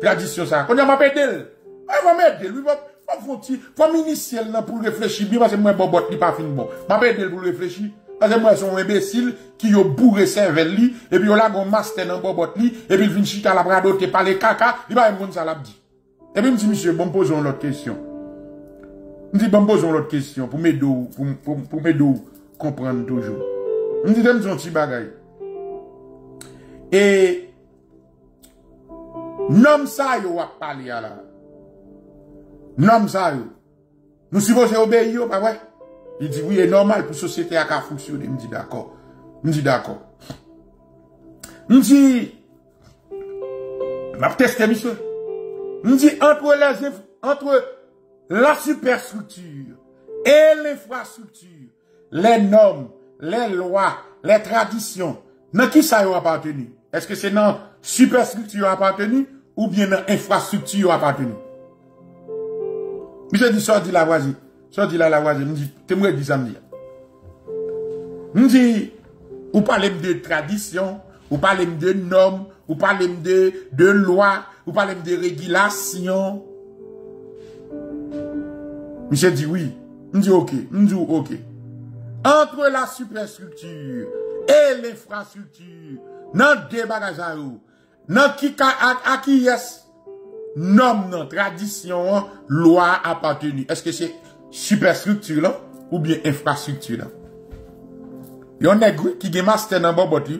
Tradition, ça. Quand on m'a pété, il va m'aider, lui, va, faut m'initier là pour réfléchir bien, parce que moi, bon, bot, n'est pas fini bon. M'a pété pour réfléchir. Parce que moi, son imbécile qui a bourré cervelle li, et puis il a un master dans bobot li, puis il vient chita la brado, te parler caca, il va me ça l'a dit. Et puis il me dit, monsieur, bon, posons l'autre question. Il me dit, bon, posons l'autre question, pour m'aider, pour, pour, pour m'aider, comprendre toujours. Il me dit, donne un petit bagay. Et, nom ça, yo a parlé à la. nom ça yo. Nous supposons obéir, pas? Il dit oui, c'est normal pour la société à fonctionner. Je dis d'accord. Je dis d'accord. Je dis, je tester, monsieur. Je dis entre la superstructure et l'infrastructure, les normes, les lois, les traditions, dans qui ça a appartenu? Est-ce que c'est dans superstructure appartenu ou bien dans infrastructure appartenu? Monsieur dit, dit la voisine. Dit la voisine. Ça me dit. Je dis, ou parlez de tradition, ou parlez de normes, ou parlez de, de loi, ou parlez de régulation. Monsieur dit oui. Je dis ok. Je dis ok. Entre la superstructure et l'infrastructure, dans deux bagages à dans qui, à, qui yes, norme, non, tradition, loi appartenu. Est-ce que c'est superstructure là, ou bien infrastructure là? Yon nègre qui gen master dans bobot li,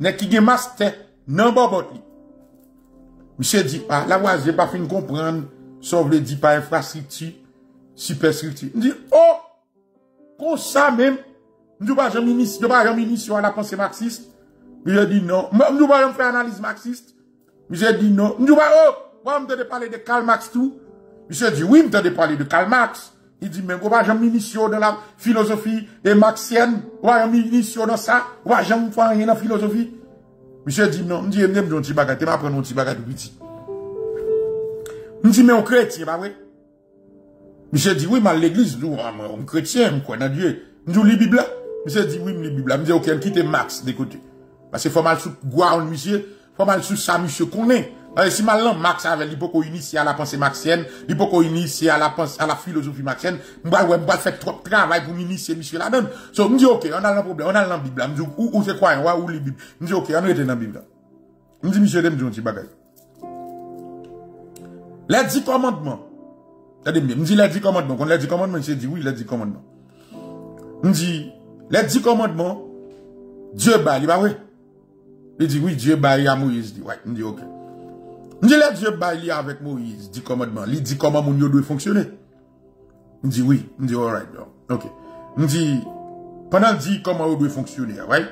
nèg qui gen master dans bobot li. Monsieur dit pas, la voix, j'ai pas fini comprendre, sauf le dit pas infrastructure, superstructure. Il dit, oh, comme ça même, nous pas jamais initié, pas jamais initié à la pensée marxiste. Il dit non. Nous pas faire analyse marxiste. Monsieur dit non. Nous oh, moi, me parler de Karl Marx tout. Monsieur dit oui, me parler de Karl Marx. Il dit, mais, on va jamais initier dans la philosophie et marxienne. On va jamais initier dans ça. On va jamais faire rien dans la philosophie. Monsieur dit non. Je dis, je me dis, un petit m'apprends un petit bagage tout. Je dis, mais on chrétien, pas vrai? Monsieur dit, oui, mais l'église, nous, on chrétien, quoi, dans Dieu. Je dis, la Bible Monsieur dit, oui, la Bible Je dis, ok, quitte de côté. Parce que faut mal sous Gouaon, monsieur. Faut mal sous ça, monsieur, qu'on est. Si mal Marx avait l'hypoco initié à la pensée marxienne, l'hypoco initié à la pensée, à la philosophie marxienne, m'ba ouais, m'ba fait trop de travail pour m'initier monsieur là-dedans. So, m'di ok, on a un problème, on a la Bible, m'di où, où c'est quoi, où, où les Bible. M'di ok, on est dans la Bible. M'di monsieur, m'di un petit bagage. Les dix commandements. Regardez bien, m'di les dix commandements. Quand les dix commandements, monsieur dit oui, les dix commandements. M'di, les dix commandements, Dieu bat, il va vrai. Il dit oui, Dieu bat à Moïse, dit ouais, m'di ok. M'di le Dieu baille avec Moïse, dit commandement. Il dit comment mon yo doit fonctionner. M'di oui. M'di alright. Ok. M'di, pendant dit comment on doit fonctionner, right?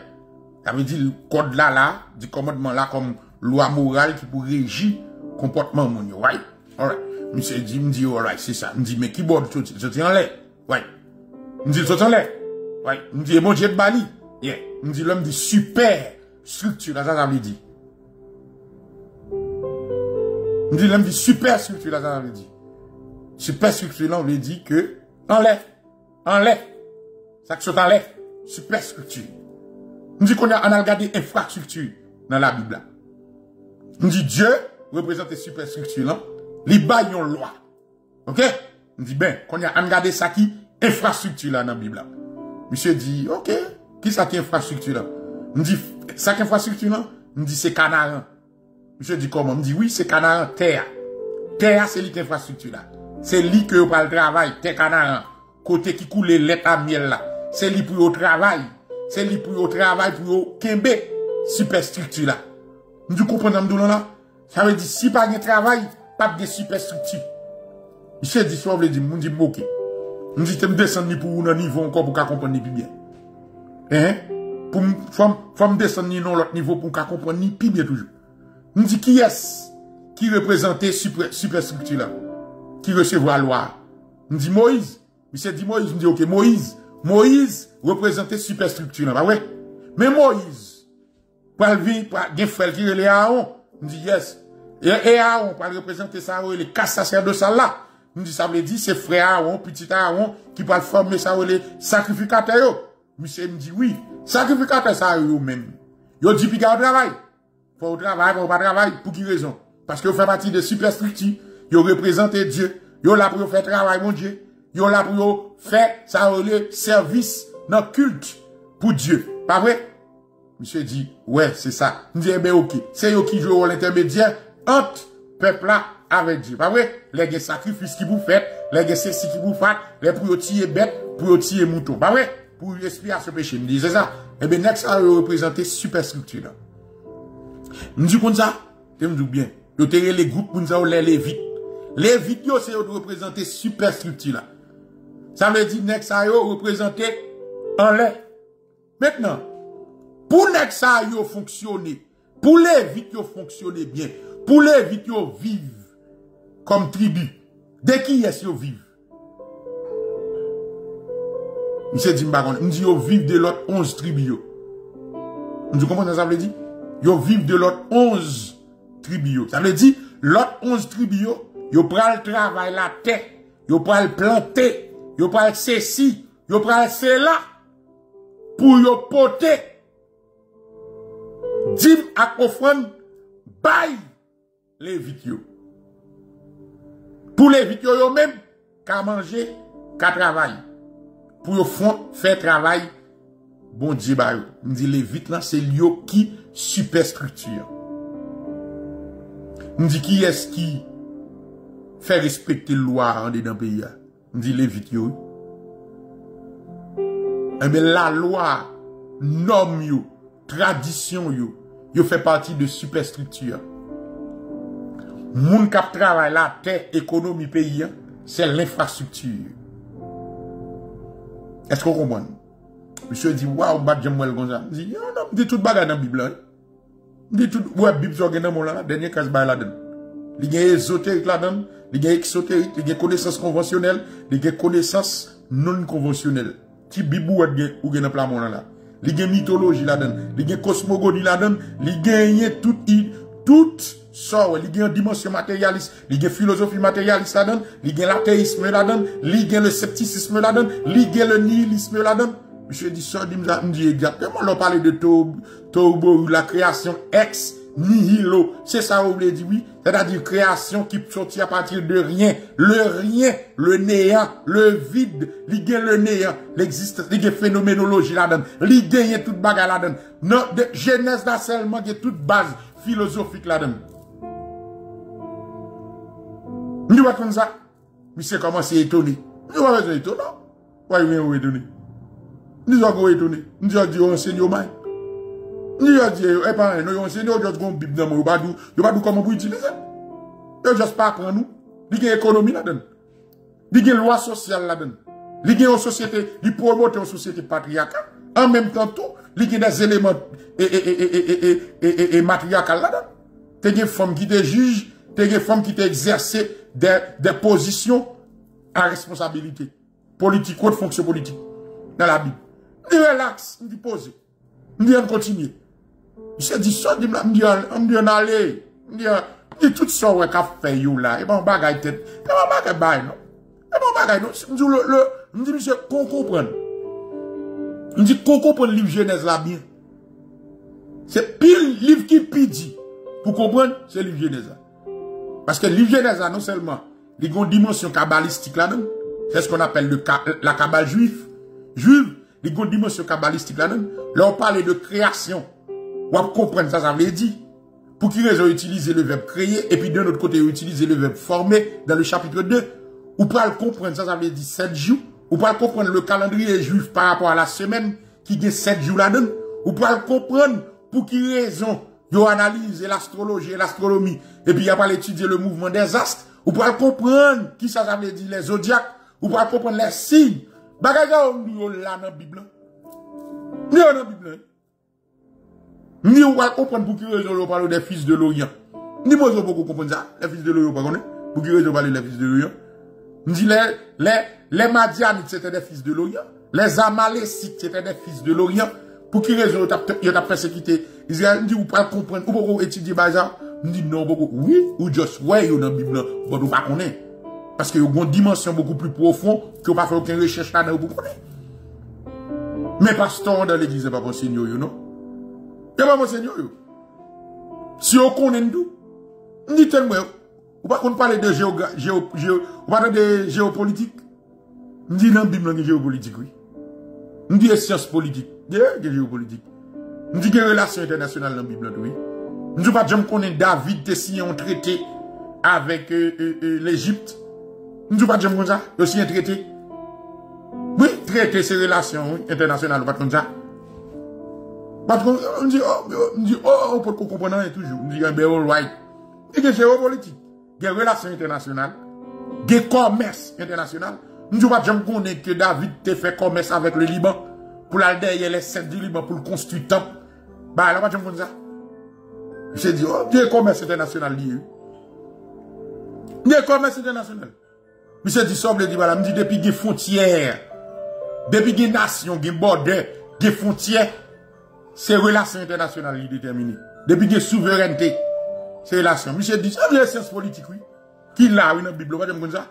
Ça veut dire le code là, là, dit commandement là comme loi morale qui pour régir comportement mon yo, right? Alright. Monsieur dit, m'di alright, c'est ça. M'di, mais qui borde je tiens en l'air. Ouais. M'di, je tiens en l'air. Ouais. M'di, mon Dieu de Bali. Yeah. M'di, l'homme dit super structure, ça, ça veut dire. On dit, l'homme dit superstructure, là, ça veut dire. Superstructure, là, on lui dit que, enlève, enlève. Ça que enlève. Superstructure. On dit qu'on a, on a regardé infrastructure dans la Bible. On dit Dieu représente superstructure, là. Les bails loi. Ok? On dit, ben, qu'on a regardé ça qui, infrastructure, là, dans la Bible. Monsieur dit, ok, qui ça qui infrastructure, là? On dit, ça qui infrastructure, là? On dit, c'est Canaan. Monsieur dit comment? Me dit oui, c'est Canaan terre. Terre, c'est l'infrastructure. C'est lui que pas le travail, terre Canaan. Côté qui coule les à miel là. C'est lui pour le travail. C'est lui pour le travail pour kembe superstructure là. Nous comprenons là? Ça veut dire si pas de travail, pas de superstructure. Monsieur dit ça veut dire me dit moquer. Me dit me descendre pour un encore pour comprendre bien. Hein? Faut faut descendre dans l'autre niveau pour comprendre plus bien toujours. Nous dit qui est qui représentait super, superstructure là, qui recevra la loi? Nous dit Moïse. Monsieur dit Moïse, dit ok, Moïse. Moïse représentait superstructure là, bah ouais. Mais Moïse, pour vivre, pour un frère qui est Aaron, nous dit yes. Et, Aaron, pour représenter ça, les casse de ça là. Nous dit ça veut dire c'est frère Aaron, petit Aaron, qui peut former ça, les sacrificateurs. Monsieur me dit oui, sacrificateur ça eux même. Yo dit puis travail pour travail, pour pas travail, pour qui raison? Parce que vous faites partie de superstructure, vous représentez Dieu, vous là pour faire travail, mon Dieu, vous là pour faire ça le service dans culte pour Dieu. Pas vrai? Monsieur dit, ouais, c'est ça. Je dis, eh ben, ok. C'est eux qui jouent l'intermédiaire entre peuple là avec Dieu. Pas vrai? Les sacrifices qui vous faites, les ceci qui vous faites, les pour tirer bête, pour tirer mouton. Pas vrai? Pour expier ce péché. Je dis, c'est ça. Eh ben, next, ça représenter superstructure là. Nous disons comme ça, me dis bien. Yo te les groupes pour nous les lévites. Les vidéos, c'est de représenter superstructure. Ça veut dire, nek ça représenter en l'air. Maintenant, pour nek ça fonctionner, pour les vidéos fonctionner bien, pour les vidéos vivre comme tribu, dès qui est-ce yo vivent? Monsieur dit, je me dis, yo vivent de l'autre 11 tribus. Je me dis, comment ça veut dire? De l'autre 11 tribus. Ça veut dire, que l'autre 11 tribus, yo prennent le travail, la terre, yo prennent le planter, yo prennent le ceci, yo prennent cela, pour yo porter. Dim à offrande, bail les vitio. Pour les vitio, yo même, qu'à manger, qu'à travailler. Pour yo faire travail, bon Dieu, bah, me dit les vite là, c'est lui qui superstructure. Me dit qui est-ce qui fait respecter loi en dedans pays Me dit les vite yo. Eh bien, la loi, norme yo, tradition yo, yo fait partie de superstructure. Moun kap travail la terre, économie pays, c'est l'infrastructure. Est-ce qu'on comprend? Monsieur dit, waouh, bat j'aime comme ça. Dit tout bagage dans la Bible. Hein. Dit tout, ouais, Bible, dans mon là, dernier case là dedans. Il y a ésotérique là-dedans, il il connaissance conventionnelle, il y connaissance non conventionnelle. Ti Bible ou plan mon là. Il mythologie là-dedans, il y a cosmogonie là-dedans, il y ça, il y a une dimension matérialiste, il y a philosophie matérialiste là-dedans, il y a l'athéisme là-dedans, il y a le scepticisme là-dedans, il y a le nihilisme là-dedans. Monsieur dit ça, me dit exactement. On parle de Tobo, la création ex nihilo. C'est ça, vous voulez dire, oui? C'est-à-dire création qui sortit à partir de rien. Le rien, le néant, le vide, il le néant, l'existence, il phénoménologie là-dedans. Il gagne toute bagarre là-dedans. Non, de Genèse là seulement, il y a toute base philosophique là-dedans. Mwen di wak kon sa. Mwen se koman se etone. Mwen di wak wè etone. Wè yon wè etone. Mwen di wak wè etone. Mwen di wak di yon senyo may. Mwen di wak di yon epan eno yon senyo. Jot kon bib nan mwen. Yon ba dou. Yon ba dou koman pou itilize. Yon jot pa pran nou. Li gen ekonomi la den. Li gen lwa sosyal la den. Li gen yon sosyete. Li promote yon sosyete patriyaka. En menm tan tou. Li gen des eleman e matriyaka la den. Te te juj. Te gen fom ki te exerse des, des positions à responsabilité politique, haute fonction politique dans la Bible. Je relax, je dis poser. Je dis continuer. Je dis ça, je dis aller. Je dis tout ça, ouais, qu'a fait là. Eh ben, Et bon, bagaille tête. Eh ben, Et bon, bagaille non? Eh ben, Et bon, bagaille non? Je dis, le, le, je dis, monsieur, qu'on comprenne. Je dis, qu'on comprenne le livre Genèse là bien. C'est pile livre qui pidi. Pour comprendre, c'est le livre Genèse là. Parce que livre Genèse, non seulement, il y a une kabbalistique là-dedans. C'est ce qu'on appelle la kabbale juive. Juive, il y a une là-dedans. Là, on parle de création. On comprendre ça, ça veut dire. Pour qui raison utiliser le verbe créer et puis de autre côté utiliser le verbe former dans le chapitre 2. Ou pas comprendre, ça, ça veut dire 7 jours. Ou pas comprendre le calendrier juif par rapport à la semaine qui est 7 jours là-dedans. Ou pas comprendre pour qui raison yo analyse l'astrologie l'astronomie. Et puis il a pas étudier le mouvement des astres. Ou pas comprendre qui ça, ça veut dire les zodiacs. Ou pas comprendre les signes. Bagay on dit là dans la Bible. Ni dans la Bible. Ni on va comprendre pour qui raison on parle des fils de l'Orient. Ni moi je beaucoup comprendre ça, les fils de l'Orient pas connaître. Pour qui raison on parle des fils de l'Orient? Dit les les les Madianites c'était des fils de l'Orient. Les Amalécites c'était des fils de l'Orient. Pour qui raison ils ont persécuté Israël, dit ou pas comprendre ou pas étudier ça. On dit non beaucoup oui ou just ouais dans la Bible, bon on pas connaître. Parce qu'il y a une dimension beaucoup plus profonde que vous pas fait aucune recherche là-dedans vous connaissez. Mais pasteur dans l'église, pas mon seigneur, non? C'est pas mon seigneur. Si vous connaissez tout, dites-moi, vous pas parler de géographie, géo, géo, vous parlez de géopolitique? Vous dites dans la Bible, géopolitique, oui. Vous dites science politique, Yeah, gen geopolitik. Mdi gen relasyon internasyonal nan Bibla tou. Mdi pa jom David te siyon trete avèk euh, euh, euh, l'Egypte. Mdi pa jom. Oui, trete se relasyon internasyonal, pat kon sa. Pat kon, mdi, oh, mdi, oh, pot kon komponan yon hein, toujou. Mdi gen eh be all right. E gen geopolitik. Gen relasyon internasyonal. Gen komers internasyonal. Mdi pa jom David te fè komers avèk le Liban pour derrière les scènes du Liban pour le temple. Bah, là, pas jamais ça. J'ai dit, oh, Dieu commerce international lié. Dieu commerce international. Monsieur dit, ça, dit, voilà, me dit, depuis des frontières, depuis des nations, des border, des frontières, c'est relations internationales qui déterminées. Depuis des souverainetés, c'est relations. Monsieur dit, ça, c'est science politique, oui. Qui l'a, oui, dans la Bible, pas comme ça.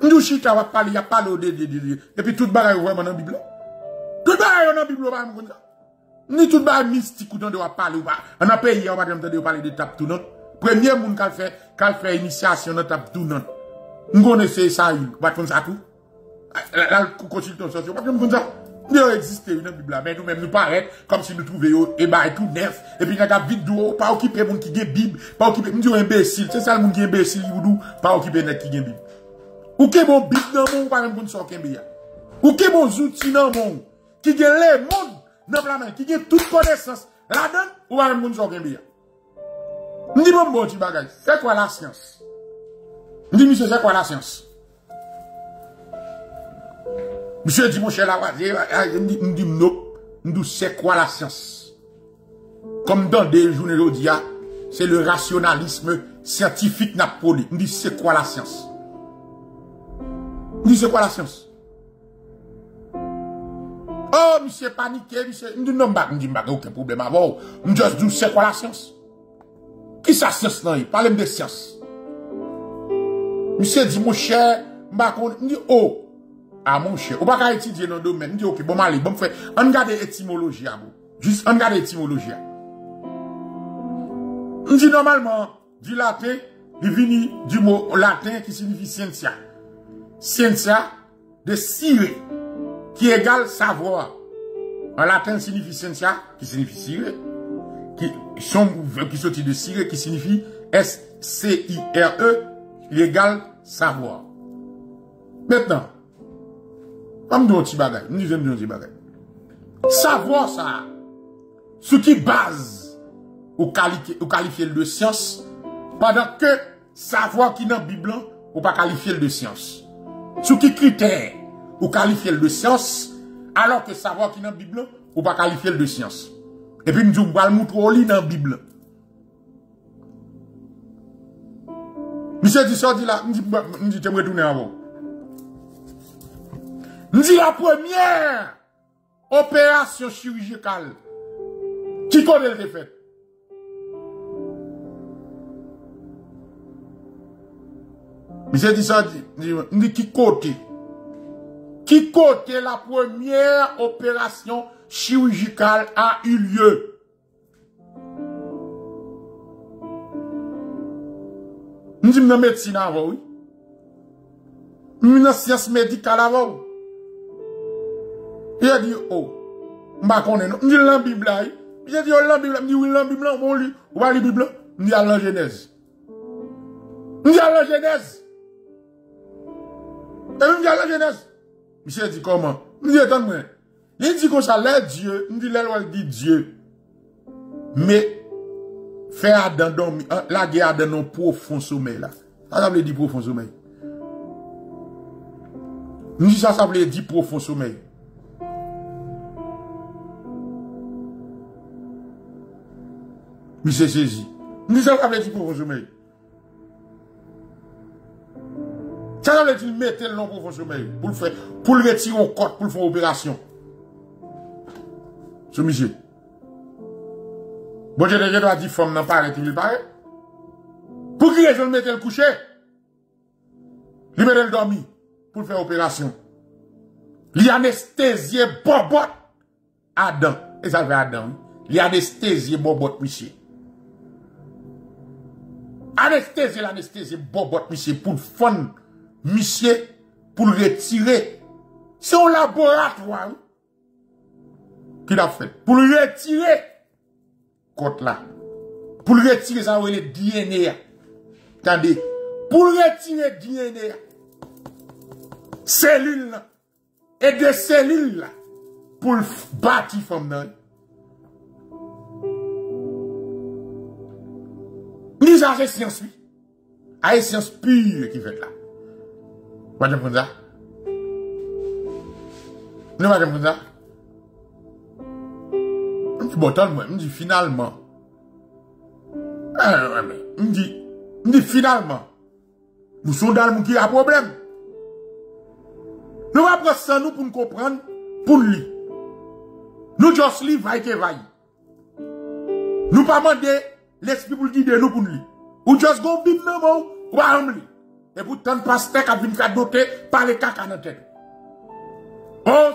Nous, chita, va parler, il y a pas de, de, de, et puis tout le bagage, vraiment dans la Bible. Tout le bagage dans la Bible, pas comme. Ni tout le mystique, ou dans de parler, ou pas. On a payé, on va de parler de tape tout non. Premier monde qui qui fait initiation dans tape tout non. Nous connaissons ça, il va faire ça tout. Là, consultant social, pas comme ça. Nous existé dans la Bible, mais nous-mêmes nous paraît comme si nous trouvions et bah tout neuf. Et puis, nous avons vite d'eau, pas occuper monde qui a Bible, pas occuper, nous disons imbécile. C'est ça le monde qui est imbécile, pas occuper net qui a Bible. Ou ke bon bit nan moun, ou pa men moun so kenbe ya. Ou ke bon zouti nan moun, ki gen le moun, nan plamen, ki gen tout konesans, la den, ou pa men moun so kenbe ya. Ndi bon bon se kwa la? Ndi mi se se kwa la syans? Mise di monshe la wazye, ndi mnop, ndi se kwa la syans? Kom dan de jounen jodi ya, se le rasyonalisme siyantifik nap poli, ndi se kwa la syans? Ndi se kwa la syans? Oh, mi se... Ndi nan bag, ndi bag, ouke problem avou. Ndi just do se kwa la syans? Ki sa nan yi? Parlem de syans. Mi se di mou chè, mbakon, ndi ou. A mou chè. Ou baka etidye nan domen. Ndi ouke, bon mali, bon fè. An gade etimoloji a mou. Jis an gade etimoloji a. Ndi normalman, di laten, di vini, di mou laten ki signifi syensya. Scientia de sire qui égale savoir. En latin signifie scientia qui signifie sire, qui, qui sortit de sire qui signifie S-C-I-R-E, qui égale savoir. Maintenant, comme nous petit bagay, nous disons petit bagay. Savoir ça, ce qui base au qualifier, au qualifier de science, pendant que savoir qui dans la Bible, ou pas qualifier de science. Sous qui critère? Ou qualifier de science, alors que savoir qui dans la Bible, ou pas qualifier de science. Et puis, nous disons, nous montrer dans la Bible. Monsieur dit dit là, nous dit, je vais retourner avant. Nous dit la première opération chirurgicale qui connaît le fait. Monsieur dit dit, qui côté? Qui côté la première opération chirurgicale a eu lieu? Nous sommes dans la médecine avant, oui. Nous dans la science médicale avant. Il a dit, oh, je ne connais pas. Nous dans la Bible. Il a dit, oh, la Bible. Je dis, oui, la Bible, on lit. Ou pas la Bible? Nous dans la Genèse. Nous dans la Genèse. Et même la jeunesse. Monsieur dit comment? Dis, attends-moi. Il dit ça, là, Dieu, il dit, là, il dit Dieu. Mais, faire Adam la guerre dans un profond sommeil là. Ça, veut dire profond sommeil. Nous ça, ça veut dire profond sommeil. Monsieur saisi. Ça, ça veut dire profond sommeil. Ça veut dire mettre le nom profond sommeil pour le faire, pour le retirer en côte, pour le faire opération. Ce monsieur. Bon, j'ai déjà doit dire femme n'a pas arrêté, il paraît. Pour qui je le mettre le coucher? Il met le dormir pour faire opération. Il anesthésié bobot Adam. Et ça fait Adam. Il anesthésié bobot monsieur. Anesthésié l'anesthésié bobot monsieur pour le fun monsieur, pour retirer. C'est un laboratoire qu'il a fait. Pour retirer, côte là. Pour retirer, ça va le DNA. Attendez. Pour retirer DNA. Cellules là. Et des cellules. Pour le bâtir femme ça c'est science. Ah, science pure qui fait là. De ça. Nous pas de ça. Je dis, bon, moi, je dis finalement. Ah, je dis, je dis finalement. Nous sommes dans le monde qui a problème. Nous allons prendre ça nous pour nous comprendre, pour lui. Nous juste lui, vaille que vaille. Nous pas demander l'esprit pour guider nous pour lui. Ou juste go bim non ou pas lui. Et pourtant, pasteur qui vient faire doter par les caca dans tête. Oh,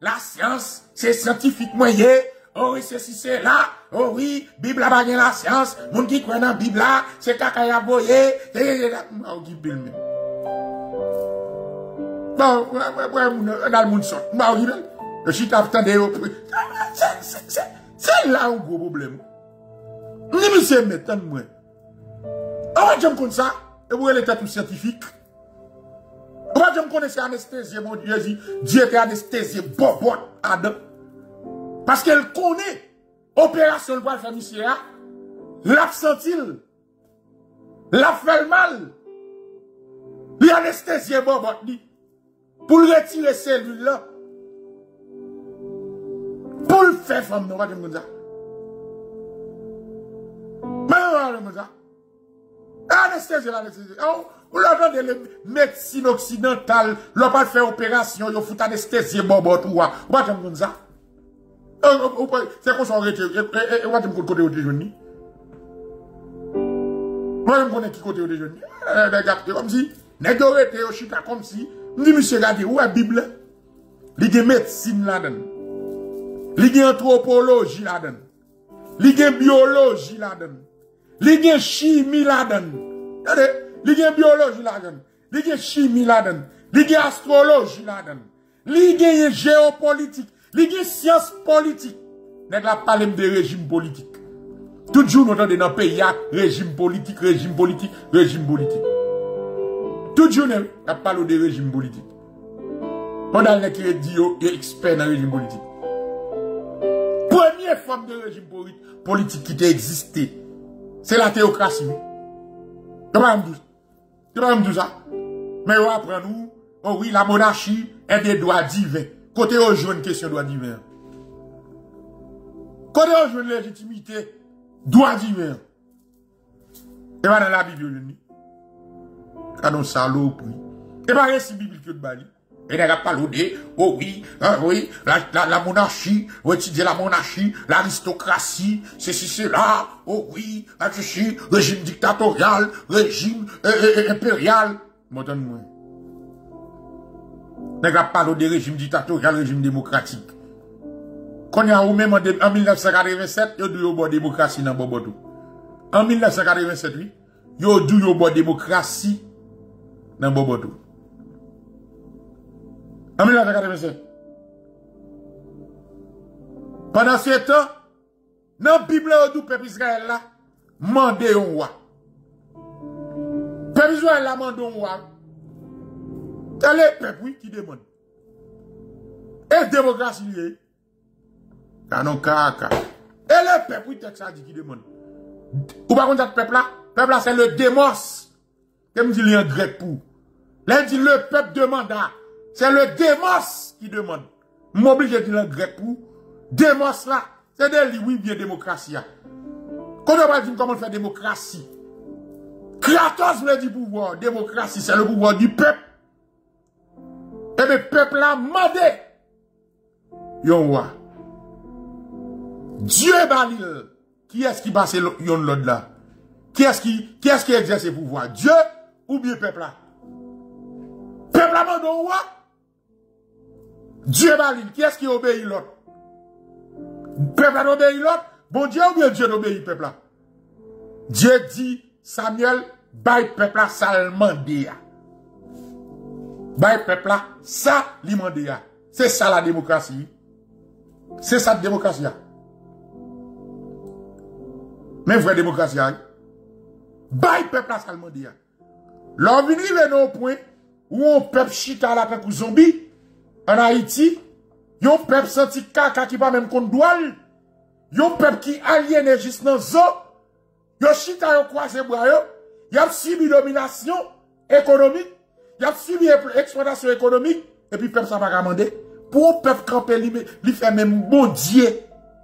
la science, c'est scientifique moyen. Oh oui, c'est si c'est là. Oh oui, Bible a bagné la science. Moun qui croit dans Bible là, c'est caca ya boye. Oh, qui Bible. Bon, dans le monde sort. Bon, qui Le chit attendez. C'est là un gros problème. Ni monsieur mettant moi. Oh, j'aime comme ça. Et vous êtes tout scientifique? Moi, je me connais anesthésie, mon Dieu, Dieu était anesthésié, bobot, Adam. Parce qu'elle connaît opération pour faire monsieur, l'a senti, l'a fait mal. Il anesthésié, bobot, dit, pour retirer cellules là. Pour le faire femme, non, pas comme ça. Mais, pas ça. Anesthésie, l'anesthésie. Oh, vous l'entendez, les médecines occidentales, l'ont pas fait opération, ils font anesthésie, bon, bon, tout, ou pas comme ça. C'est qu'on s'en retire, et moi, tu me côté au déjeuner. Moi, je me connais qui côté au déjeuner. Regardez, comme si, pas, au chita, comme si, je dis, monsieur, regardez, où est la Bible? Il y a médecine là-dedans. Il y a anthropologie là-dedans. Il y a biologie là-dedans. Li gen chimie là-dedans. Li gen biologie là-dedans. Li gen chimie là-dedans. Li gen astrologie là-dedans. Li gen géopolitique. Li gen science politique. Nèg la parle de régime politique. Tout jour nous entendons dans le pays, régime politique, régime politique, régime politique. Tout jour, nous parle de politique. Pendant que qui dit est expert dans le régime politique. Première forme de régime politique qui a existé c'est la théocratie. Tu vas me ça? Mais après nous, oh oui, la monarchie est des droits divins. Côté au une question droit divin. Côté au une légitimité, droit divin. Et pas dans la Bible, Canon saloperie. Et pas récit biblique de Bali. Et n'a pas de, oh oui, hein, oui, la, la, la monarchie, on étudier la monarchie, l'aristocratie, ceci, cela, oh oui, ceci, régime dictatorial, régime euh, euh, euh impérial. Moi, donne-moi. N'a pas de régime dictatorial, régime démocratique. Quand a ou même en, 1987, il y a eu démocratie dans Bobotou. En 1987, oui, il y a eu démocratie dans Bobotou. En 1987. Pendant ce temps, dans la Bible, où peuple Israël là, mandé un roi. Peuple Israël là, mandé un roi. C'est le peuple qui demande. Et démocratie, liée. Canon kaka. Le peuple, dit qui demande. Ou par contre, peuple là, peuple là, c'est le démos. Comme dit le grec pour? Là, dit le peuple demanda. C'est le démos qui demande. M'oblige de dire le grec pour. Démos là, c'est de lui, oui, bien démocratie. Quand on va dire comment faire démocratie. Kratos veut dire pouvoir. Démocratie, c'est le pouvoir du peuple. Et le peuple a demandé. Yon roi. Dieu Balil. Qui est-ce qui passe yon l'autre là? Qui est-ce qui, qui est-ce exerce le pouvoir? Dieu ou bien peuple là? Peuple a demandé roi. Dieu Balil, qui est-ce qui obéit l'autre? Peuple a obéi l'autre? Bon Dieu ou bien Dieu obéit peuple Dieu dit, Samuel, bail peuple là, ça le Bail peuple là, ça C'est ça la démocratie. C'est ça la démocratie. Mais vraie démocratie. Bail peuple là, ça le mandia. L'on vient au point où on peuple chita la peuple zombie en Haïti, yon peuple senti caca qui pas même contre doual, yon peuple qui aliéné juste dans zo, yon chita yon croisé bras yo, yon subi domination économique, y a subi exploitation économique, et puis peuple ça va commander. Pour peuple camper, il fait même bon Dieu,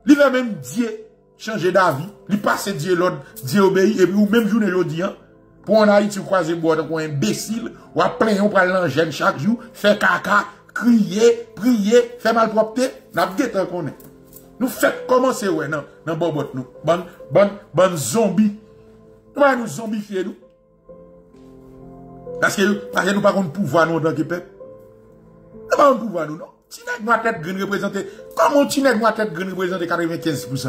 il fait même Dieu changer d'avis, il passe Dieu l'autre, Dieu obéit, et puis ou même journée le hein. Pour en Haïti, vous croisez boire un imbécile, ou à plein, on prend l'engin chaque jour, fait caca, crier, prier, faire malpropreté, n'a pas qu'on est. Nous faisons commencer, ouais, non, bon, bon, nous. Bon, bon, bon zombie. Nous allons nous zombifier, nous. Parce que, parce que nous pas de pouvoir, nous, dans le peuple. Nous pas pouvoir, nous, non. Tinek nous tête représenté, comment Tinek nous tête green représenté 95%?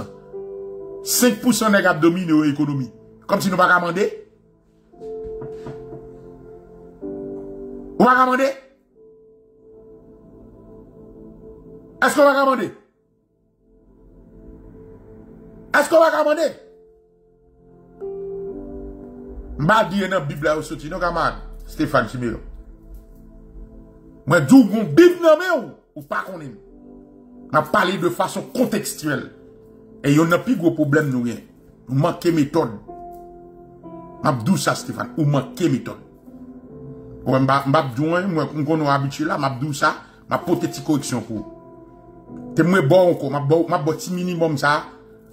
5% n'est dominé l'économie. Comme si nous pas demander. On va demander? Est-ce qu'on va demander? Est-ce qu'on va demander? M'a dit dans la Bible là, non, camarade, Stéphane Siméon. Moi, d'où mon Bible non, ou, ou pas qu'on est. M'a parlé de façon contextuelle. Et il y a plus gros problème, nous, rien. Nous manquons méthode. M'a ça, Stéphane, ou manquons méthode. Ouais, m'a dit, moi, on est habitué là, m'a ça, m'a porté correction pour. C'est moi bon encore, m'a bon, m'a bon minimum ça,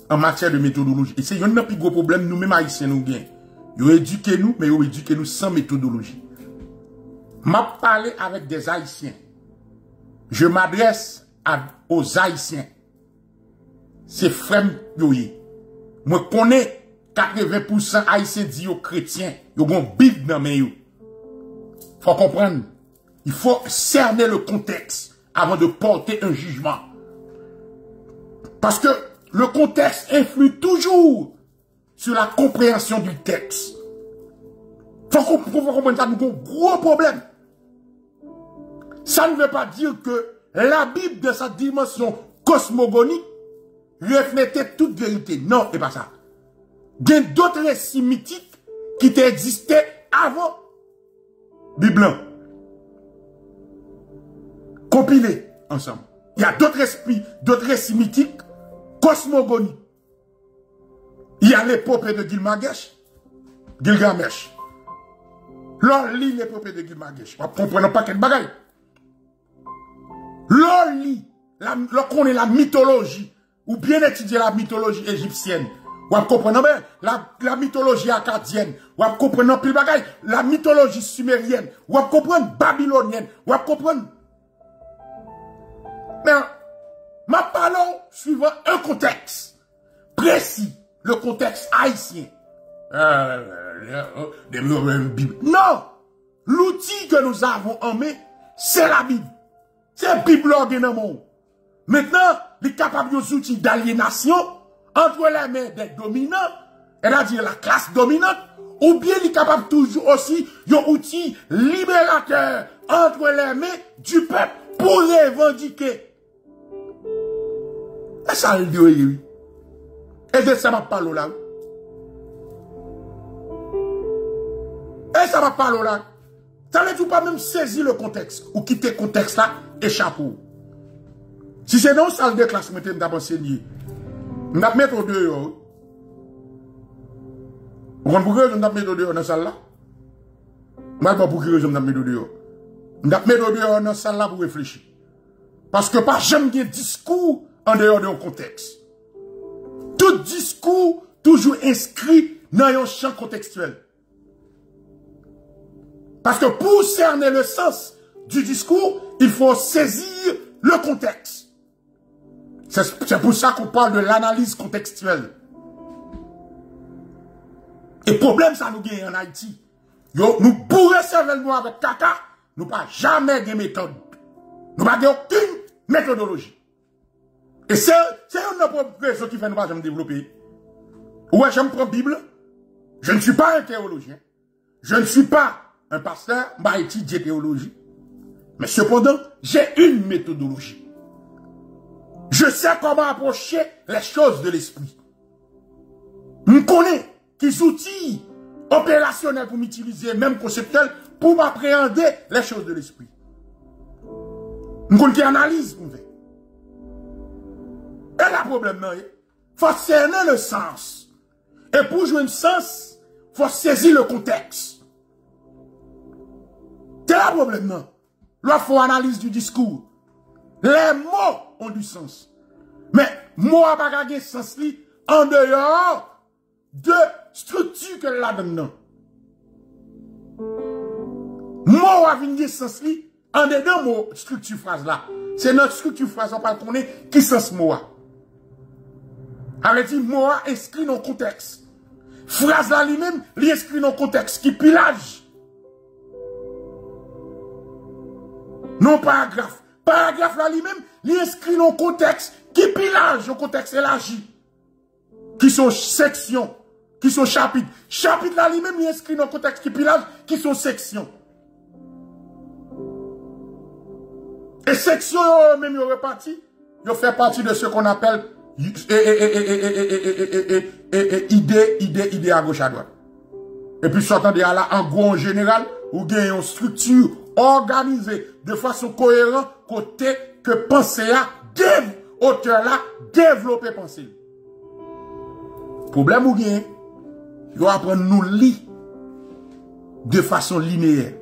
en matière de méthodologie. Et c'est un plus gros problème, nous-mêmes haïtiens, nous gagnons. Ils éduqué nous, mais ils éduqué nous sans méthodologie. M'a parlé avec des haïtiens. Je m'adresse aux haïtiens. C'est frère yoye. Moi connais 80% haïtiens dit aux chrétiens. Ils ont Bible dans mes Faut comprendre. Il faut cerner le contexte avant de porter un jugement. Parce que le contexte influe toujours sur la compréhension du texte. Faut comprendre ça, nous avons un gros problème. Ça ne veut pas dire que la Bible, de sa dimension cosmogonique, reflétait toute vérité. Non, c'est pas ça. Il y a d'autres récits mythiques qui existaient avant Bible. Compilés ensemble. Il y a d'autres récits mythiques cosmogoniques. Il y a l'épopée de Gilgamesh. Gilgamesh. L'on lit l'épopée de Gilgamesh. On comprend pas quel bagaille. L'on lit, l'on connaît la mythologie, ou bien étudier la mythologie égyptienne. Ou comprenez bien la, la mythologie acadienne. Ou comprenez plus bagaille. La mythologie sumérienne. Ou comprenez babylonienne. Ou comprenez. Mais, ma parole suivant un contexte précis le contexte haïtien. Euh, non! L'outil que nous avons en main, c'est la Bible. C'est Bible monde. Maintenant, les capables outils d'aliénation entre les mains des dominants, c'est-à-dire la classe dominante, ou bien les capables toujours aussi un outil libérateur entre les mains du peuple pour revendiquer. C'est ça le dit, et de ça m'a parlé là. Et ça m'a parlé là. Ça ne pas même saisir le contexte ou quitter le contexte là et chapeau? Si c'est dans une salle de classe, je vais enseigner. Je vais mettre au dehors. Vous comprenez pourquoi je vais mettre au dehors dans la pas pourquoi je vais mettre au dehors. Je vais mettre au dehors dans la salle là pour réfléchir. Parce que pas jamais un discours en dehors d'un contexte tout discours toujours inscrit dans un champ contextuel. Parce que pour cerner le sens du discours, il faut saisir le contexte. C'est pour ça qu'on parle de l'analyse contextuelle. Et problème, ça nous gagne en Haïti. nous pourrions servir nous avec caca, nous pas jamais de méthode. Nous pas aucune méthodologie. Et c'est une raison qui fait nous pas jamais développer. Ouais, j'aime prendre Bible? Je ne suis pas un théologien. Je ne suis pas un pasteur, m'a étudié théologie. Mais cependant, j'ai une méthodologie. Je sais comment approcher les choses de l'esprit. Je connais quels outils opérationnels pour m'utiliser, même conceptuels, pour m'appréhender les choses de l'esprit. Je connais qui analyse pour Et le problème, il faut cerner le sens. Et pour jouer un sens, il faut saisir le contexte. C'est le problème. Là, faut analyse du discours. Les mots ont du sens. Mais, moi, pas sens li, en dehors de structure que là dedans. Moi, a venir sens en dedans, mot, structure phrase là. C'est notre structure phrase, on pas connaître qui sens moi. Avec dit, moi, inscrit dans le contexte. Phrase là lui-même, lui inscrit dans le contexte qui pilage. Non paragraphe. Paragraphe là lui-même, lui inscrit dans le contexte qui pilage, le contexte élargi. Qui sont sections, qui sont chapitres. Chapitre là lui-même, lui inscrit dans le contexte qui pilage, qui sont sections. Et section, même, ils reparti, ils fait partie de ce qu'on appelle idée, idée, idée à gauche à droite. Et puis, sortant de là, en gros, en général, vous avez une structure organisée de façon cohérente, côté que penser à, auteur là, développer pensée. Problème ou bien, vous apprendre nous lire de façon linéaire.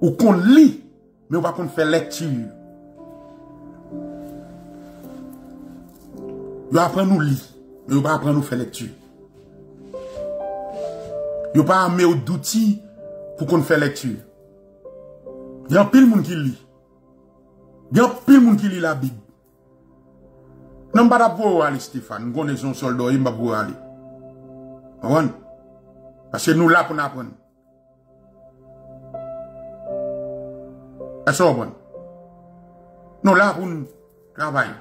Ou qu'on lit, mais on va qu'on fait lecture. Yo apren nou li, yo pa apren nou fe lektu. Yo pa ame ou douti pou kon fe lektu. Gen pil moun ki li. Gen pil moun ki li la bib. Nan mbada pou wale Stéphane, mkone son soldo, mba pou wale. Mwen, ase nou la pou napon. Ase mwen, nou la pou travay.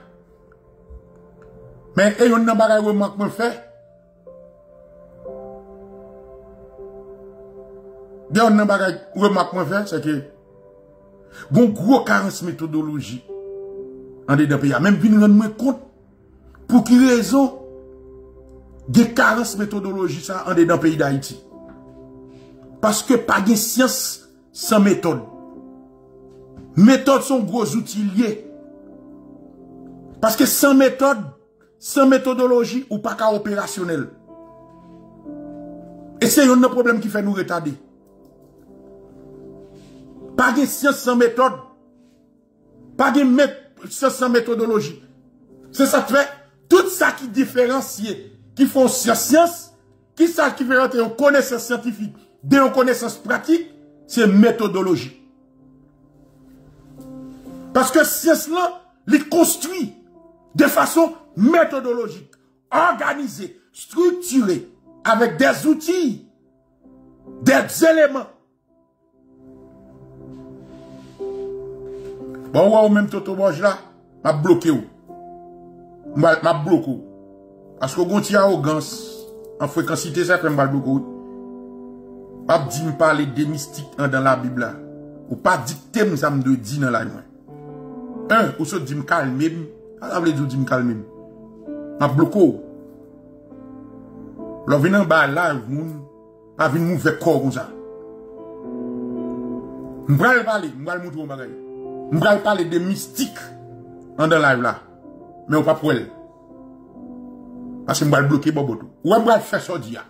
Mais et yon nan bagay remarque me fait. Yon nan bagay remarque me fait, c'est que bon gros carence méthodologie en dedans pays. Même vinn rendre compte pour qui raison? Des carences méthodologie ça en dedans pays d'Haïti. Parce que pas de science sans méthode. Méthode sont gros outils liés. Parce que sans méthode, sans méthodologie ou pas qu'à opérationnel. Et c'est un problème qui fait nous retarder. Pas de science sans méthode. Pas de science sans méthodologie. C'est ça qui fait tout ça qui différencie, qui font science, qui ça qui fait une connaissance scientifique de une connaissance pratique, c'est méthodologie. Parce que science là, les construit de façon méthodologique, organisée, structurée, avec des outils, des éléments. Bon, ou même Toto là, m'a bloqué ou. M'a bloqué Parce que arrogance, en fréquencité, ça fait m'a bloqué Pas dit me parler des mystiques dans la Bible là. Ou pas dicter ça me dit dans la main. Un, ou se dit me calmer. Ça veut dire me calmer m'a bloqué. Là, venant en bas live, moun, pas venir mauvais corps comme ça. M'bral parler, m'bral montrer au bagay. M'bral parler de mystique en dans live là. Mais on pas pour elle. Parce que m'bral bloquer boboto. Ou m'bral faire ça dia.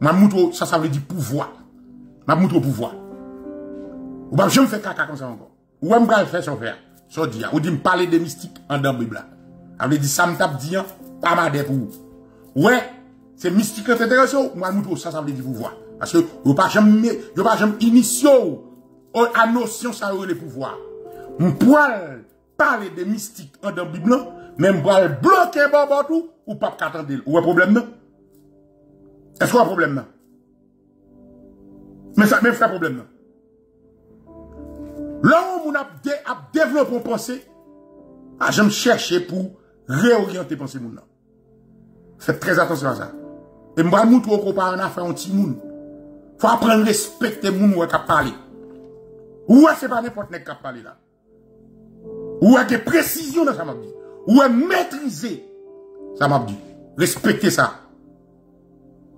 M'a montre ça ça veut dire pouvoir. M'a montre pouvoir. Ou pas jamais faire caca comme ça encore. Ou m'bral faire ça faire. Ça dia. Ou dit me parler de mystique en dans Bible là. Avait dit ça tape dit pas mal pour Ouais, c'est mystique intégration, moi nous ça ça veut dire pouvoir. Parce que vous pas jamais vous pas jamais initié à notion ça le pouvoir. On poil parler de mystique en dans Bible même pour bloquer bon tout ou pas qu'attendre. Ou un problème non? Est-ce qu'il y a un problème non? Mais ça même fait problème non? Là où on a, développé une pensée, réorienter pensée moun nan. Faites très attention à ça. Et moi, moutro qu'on parle en affaire anti moun. Faut apprendre à respecter moun ou qui parler. Ou c'est pas n'importe qui qui parler là? Ou a des précisions dans ça m'a dit? Ou est maîtriser? Ça m'a dit. Respectez ça.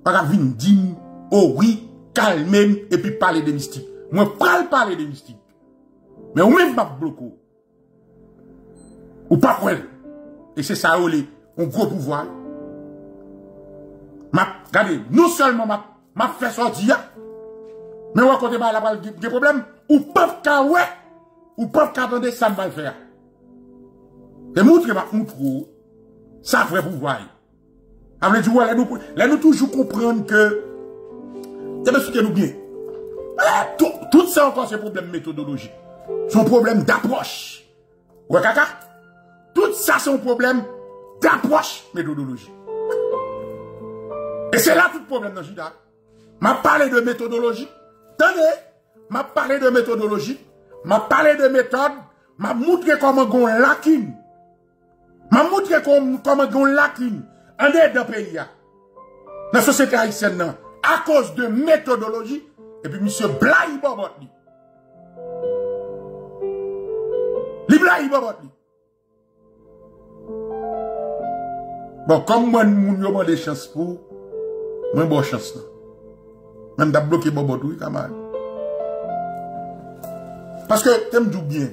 Pas venir dire, oh oui, calmez et puis parler de mystique. Moi, pas parler de mystique. Mais ou même pas bloquer. Ou pas quoi? Et c'est ça, un gros pouvoir. Ma, regardez, non seulement ma, ma fait sortir, Mais ou côté la pas des problèmes, ou peuvent qu'à ouais, ou peuvent qu'à attendre ça va le faire. Et montre ma montre ça vrai pouvoir. Après du là nous là nous toujours comprendre que c'est ce que nous bien. Ah, tout, tout ça encore c'est problème méthodologique. Son problème d'approche. Ouais kaka. Tout ça c'est un problème d'approche méthodologique. Et c'est là tout le problème dans Judas. M'a parlé de méthodologie. Tenez, m'a parlé de méthodologie. M'a parlé de méthode. M'a montré comment on lacune. M'a montré comment on lacune. En dehors d'un pays. Dans la société haïtienne, à cause de méthodologie. Et puis, monsieur Blaï Bobot. Li Blaï. Bon, comme moi, nous avons des chances pour Mwen bo chans nan. Mwen da bloke bo botou yi kamal. Paske tem djou bien?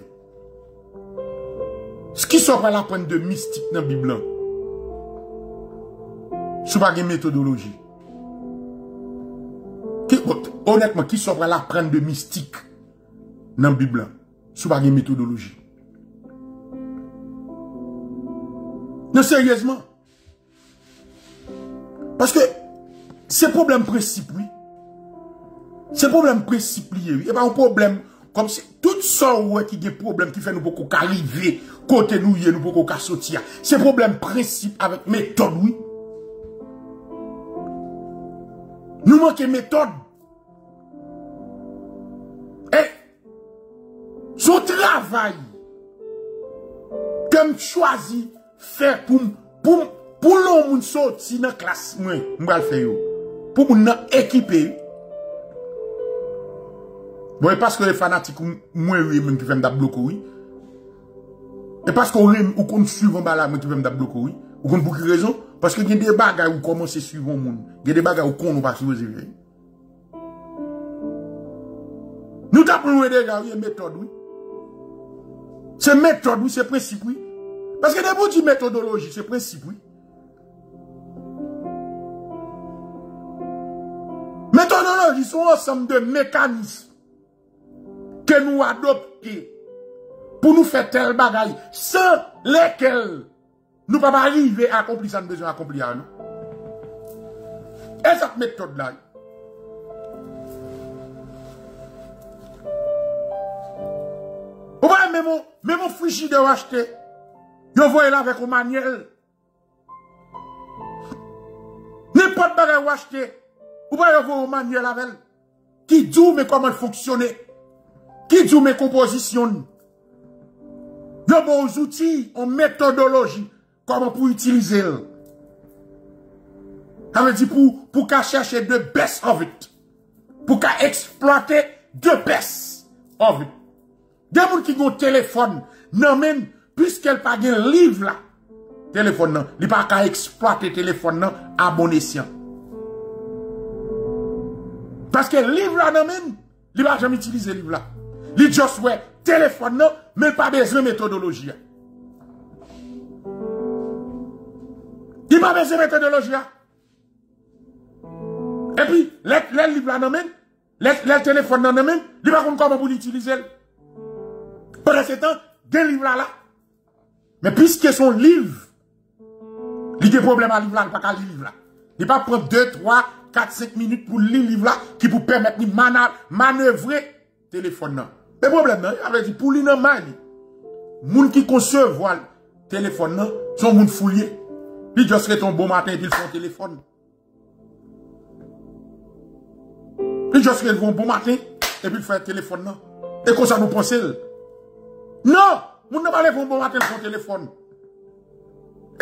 Ski so pa la pren de mistik nan biblan. Sou pa gen metodologi. Honetman, ki so pa la pren de mistik nan biblan. Sou pa gen metodologi. Ne seryezman. Paske Se problem presipli, se problem presipli, e pa un problem, kom se tout sa ouwe ki ge problem ki fe nou poko ka rive, kote nou ye nou poko ka sotia, se problem presip avèk metode ouwe. Nou manke metode. E, fè pou m, pou m, pou loun moun soti nan klas mwen, mbal fè yo. Pou moun nan ekipè. Bon, e paske le fanatik mwen wè mwen ki fèm da blokou wè. E paske wè mwen ou kon suivon bala mwen ki fèm da blokou wè. Ou kon pou ki rezon? Paske gen de bagay ou koman se suivon moun. Gen de bagay ou kon ou pa suivon zivè. Nou tap nou wè de gavye metod wè. Se metod wè, se prinsip wè. Parce que des gens méthodologie, c'est principe, oui. Méthodologie sont ensemble de mécanismes que nous adoptons pour nous faire tel bagaille sans lesquels nous ne pouvons pas arriver à accomplir ce que nous besoin d'accomplir. Et cette méthode-là, vous voyez, même mon, même mon frigidaire vous voyez là avec un manuel. N'importe quoi acheté, ou pas avoir un manuel avec qui dit mais comment fonctionner, qui dit mes compositions? Il y a bons outils, en méthodologie, comment pour utiliser. Ça veut dire pour, pour chercher de best of it. Pour qu'à exploiter de best of it. Des gens qui ont téléphone, non même, puisqu'elle pas un livre là, téléphone non, il pas qu'à exploiter téléphone non, abonné parce que le livre là, non même, il va jamais utiliser le livre là. Il juste ouais, téléphone non, mais pas besoin de méthodologie. Il pas besoin de méthodologie. Et puis, le livre là, non même, le téléphone non même, il va comment pour l'utiliser. Pendant ce temps, des livres là, là. Mais puisque son livre, il y a des problèmes à livre là, il pas qu'à livre là. Il pas prendre 2, 3, 4-5 minutes pour lire le livre là, qui vous permettre de manœuvrer le téléphone. Le problème, il avait dit, pour lire le mal, gens qui concevoir le téléphone, sont gens fouillés. Puis, juste serait ton bon matin, ils font téléphone. Puis, juste serait un bon matin, et puis, faire téléphone. Et comme ça, nous pensez. Non! Moun ne pas un bon matin, son téléphone.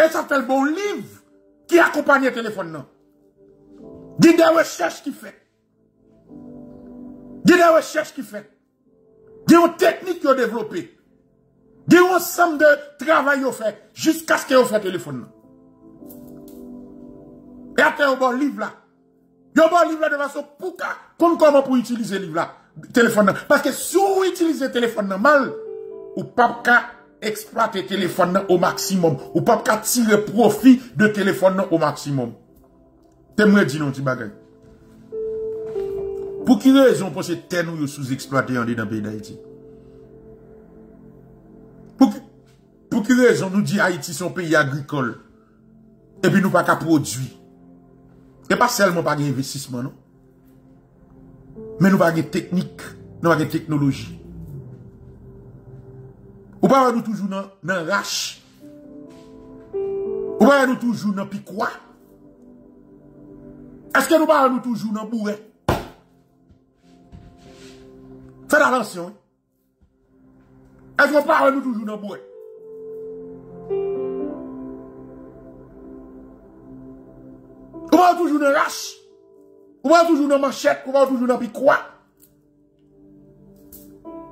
Et ça fait le bon livre qui accompagne le téléphone. Il y a des recherches qui fait. Il des recherches qui fait. Il y a une technique qui a développé. Il y a un ensemble de travail qui fait jusqu'à ce qu'ils fait le téléphone. Et après, il y a un livre là. Il y a un livre là de façon pour comment pour utiliser le livre là. Téléphone Parce que si vous utilisez le téléphone mal, ou pas exploiter le téléphone au maximum. Ou pas tirer profit de téléphone au maximum. T'aimerais dire non, petit. Pour qui raison? Pour ces terres nous sous-exploiter dans le pays d'Haïti? Pour, pour qui raison nous dit Haïti son pays agricole? Et puis nous pas qu'à produire? Et pas seulement par investissement, non? Mais nous pas de technique, nous pas de technologie. Ou pas nous toujours dans, dans rache. Ou pas nous toujours dans quoi? Est-ce que nous pas nous toujours dans bourré? Faites attention. Est-ce que nous pas nous toujours dans bourré? Ou pas toujours dans rache? Ou pas toujours dans manchette? Ou pas toujours dans quoi?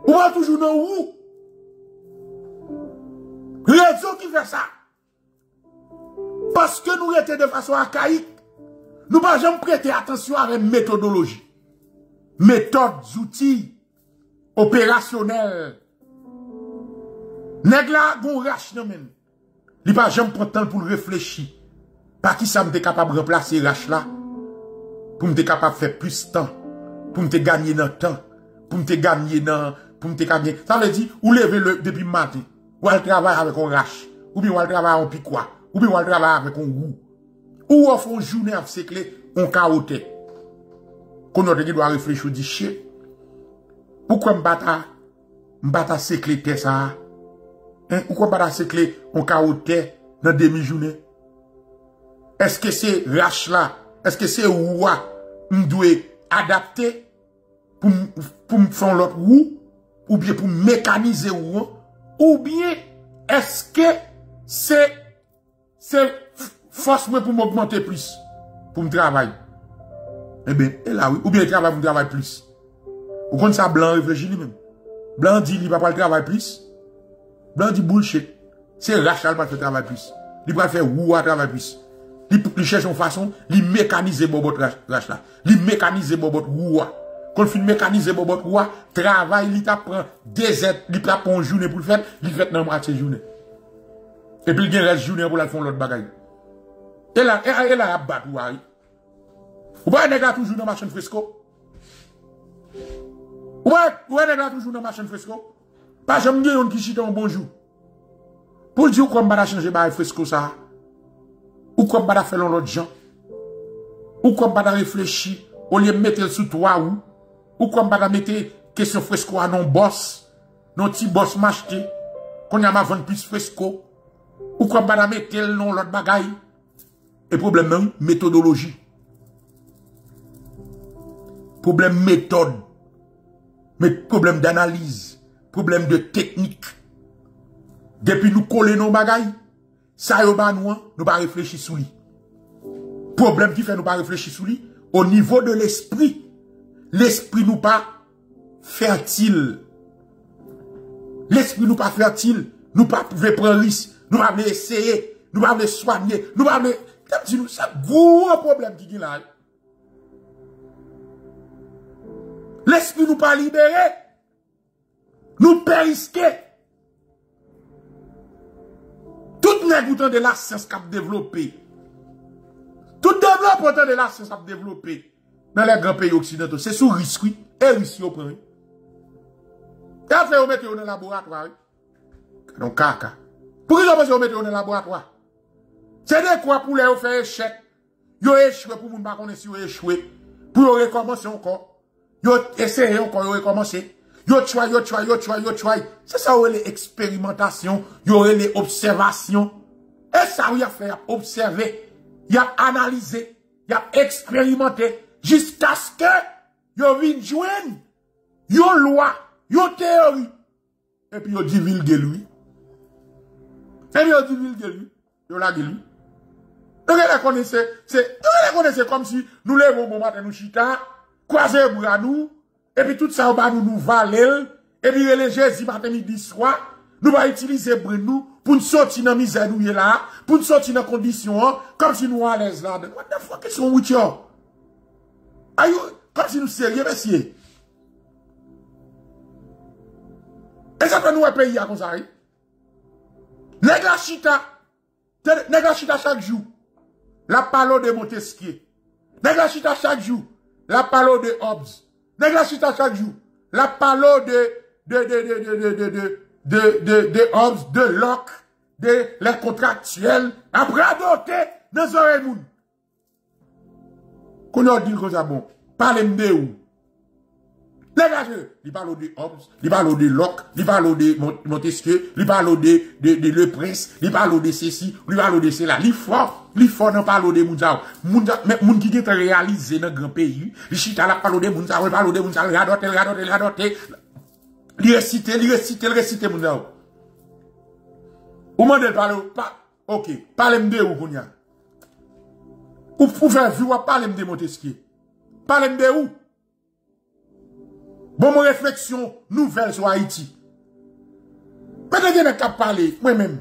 Ou pas toujours dans où? Raison qui fait ça. Parce que nous étions de façon archaïque. Nous pas jamais prêter attention à la méthodologie. Méthodes, outils, opérationnels. Nèg la gon rache nan men. Pas jamais prendre temps pour réfléchir. Par qui ça m'était capable de remplacer rache là pour m'être capable de faire plus de temps, pour me gagner dans temps, pour me gagner dans pour me gagner. Ça veut dire ou lever le depuis matin ou elle travaille avec un rache, ou bien elle travaille en piquois, ou bien elle travaille avec un roux. Ou fait une journée à clés, on caote. Qu'on aurait doit réfléchir, dit chien. Pourquoi m'bata, m'bata séclé ça? Hein? Pourquoi m'bata séclé, on caote dans demi-journée? Est-ce que c'est rache là? Est-ce que c'est ouah? M'doue adapter pour, me faire l'autre roue? Ou bien pour mécaniser ou ou bien, est-ce que c'est, c'est force pour m'augmenter plus, pour me travailler? Eh bien. Ou bien, il travaille pour travailler plus. Ou quand ça, blanc réfléchit lui-même. Blanc dit, il va pas le travail plus. Blanc dit bullshit. C'est Rachel pas faire travail plus. Il va faire ou à travail plus. Il, cherche une façon, il mécanise bobot Rachel. Il mécanise bobot ou quand fin mécaniser bobot roi, travail, il t'apprend des aides, il prend une journée pour le faire, il fait dans moitié journée. Et puis il gagne la journée pour la faire l'autre bagaille. Et là, et là, a battu, Ou pas, il toujours dans machine fresco? Ou pas, est toujours dans machine fresco? Pas j'aime bien on qui chite un bonjour. Pour dire qu'on va changer par fresco ça. Ou qu'on va faire l'autre gens. Ou qu'on va réfléchir, au lieu de mettre sous toi ou. Ou quoi m'pa mettre question fresco à non boss, non petit boss m'acheter, qu'on a ma plus fresco. Ou quoi m'pa mettre non l'autre bagaille. Et problème méthodologie. Problème méthode. Mais problème d'analyse. Problème de technique. Depuis nous coller nos bagailles, ça y est, nous, nous pas réfléchir sous lui. Problème qui fait nous pas réfléchir sous lui, au niveau de l'esprit, l'esprit nous pas fertile. L'esprit nous pas fertile. Nous pas pouvons prendre risque. Nous pas essayer. Nous pas soigner. Nous pas c'est un gros problème qui est là. L'esprit nous pas libéré. Nous périsquer. Tout nègre de la science qu'a développé. Tout développement de la science a développé dans les grands pays occidentaux, c'est sous risque. Et risque, au prend. Et après, on met dans le laboratoire, Donc, caca. Pour qu'ils ont mettre dans le laboratoire? C'est quoi pour les faire échec? Yo échoué pour vous ne pas connaître si vous. Pour recommencer encore. Yo essayé encore, yo recommencer. Yo try, yo try, yo try, yo. C'est ça, les expérimentations, yo les observations. Et ça, il a fait observer, il a analysé, il a expérimenté. Jusqu'à ce que yo vin joindre yo loi, yo théorie. Et puis yo divulgue lui. Et puis yo divulgue lui. Yo la lui. Vous les connaissez, c'est, les connaissez comme si nous levons bon matin nous chita, croiser bras nous, et puis tout ça, on va nous nous valer, et puis les Jésus matin midi soir, nous va utiliser bras nous, pour nous sortir dans la misère nous là, pour nous sortir dans la condition, comme si nous à l'aise là. What the fuck is wrong with you? Comme si nous sérieux, messieurs. Et ça nous un pays à comme ça. Nèg la chita, nèg la chita chaque jour. La parole de Montesquieu. Nèg la chita chaque jour. La parole de Hobbes. Nèg la chita chaque jour. La palo de, de, de, de, de, de, de, de, de, Hobbes, de Locke, de les contractuels, après adopter dans moun. Qu'on a dit comme ça, bon, parlez-moi de où? Gars, il parle de Hobbes, il parle de Locke, il parle de Montesquieu, il parle de, de, de Le Prince, il parle de ceci, il parle de cela. Il fort, il fort dans parle de Mounzao. Moun qui est réalisé dans grand pays, il chita la parle de Mounzao, il parle de Mounzao, il radote, il radote, il radote. Il récite, il récite, il récite Mounzao. Ou mandel parle, pas, ok, parle de où, Kounia. Ou pou fè vi wap pale mde Montesquieu. Pale de ou? Bon mwen refleksyon nouvel sou Haiti. Mwen te gen ek kap pale, mwen men.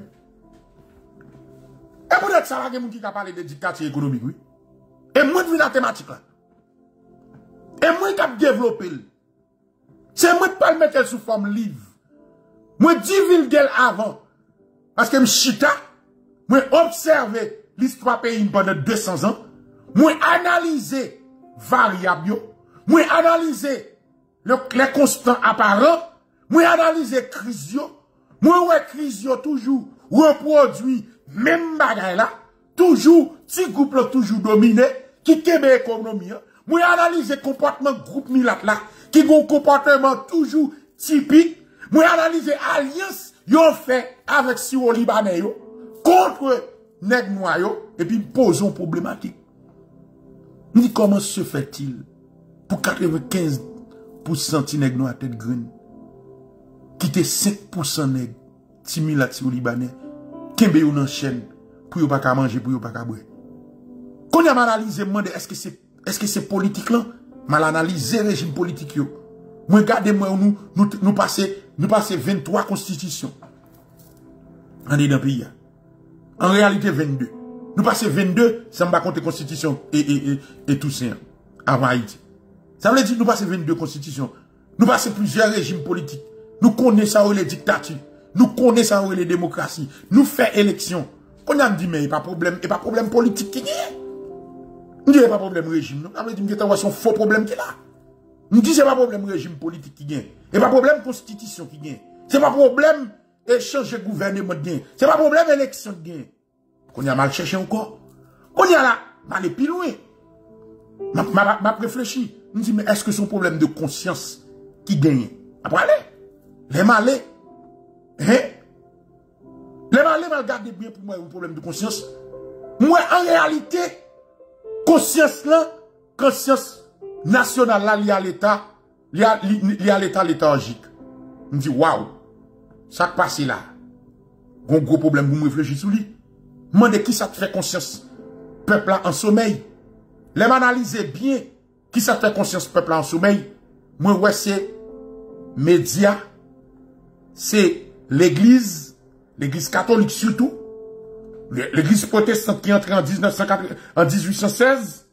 E sa la gen moun ki kap pale de dikati ekonomik, oui. E mwen vi la tematik la. E mwen kap devlopel. Se mwen pal metel sou form liv. Mwen divilgel avan. Paske m chita, mwen observe l'histoire pays pendant 200 ans moi analyser variable moi analyser les constants apparents. Moi analyser crise moi ouais crise toujours reproduit même bagaille toujours petit groupe toujours dominé qui québec économie hein. moi analyser comportement groupe milat là qui ont comportement toujours typique. Moi analyser alliance yo fait avec si libanais contre nèg et puis pose une problématique. Ni comment se fait-il pour 95 5% nèg nou a tête graine. Qui te 5% nèg timi la ti ou libanais. Kembe ou nan chaîne pour yo pas manger pour yo pas ka boire? Qu'on a mal analysé est-ce que c'est est-ce que politique là? Mal analysé régime politique yo. Moi regardez moi nous nous nous passer nous passer 23 constitutions. En dans pays. En réalité 22. Nous passer 22, ça me compter constitution et et et, et tout ça avant Haïti. Ça veut dire nous passons 22 constitutions. Nous passons plusieurs régimes politiques. Nous connaissons les dictatures. Nous connaissons les démocraties. Nous faisons élection. On a dit, mais il n'y a pas de problème, il pas problème politique qui est. Nous dit, n'y a pas problème régime. Nous dit, il y a un faux problème qui est là. Nous dit, c'est pas problème régime politique qui n'y a pas problème constitution qui est. C'est pas problème échange de gouvernement qui est. C'est pas problème élection qui est. On a mal cherché encore. On y a là, mal plus loin. M'a réfléchi. Je me dis, mais est-ce que un problème de conscience qui gagne? Après, allez, les malais, hein? Les malais m'a regardé bien pour moi un problème de conscience. Moi, en réalité, conscience là, conscience nationale là, liée à l'État, liée à l'État léthargique. Je me dis, waouh, ça passe là. Un gros problème, vous me réfléchissez sur lui. Mande qui ça te fait conscience, peuple en sommeil, Lem analize bien qui ça te fè konsyans pepla en sommeil, Mwen wè se media, c'est l'Église, l'Église catholique surtout, l'Église protestante ki entre en, en 1816,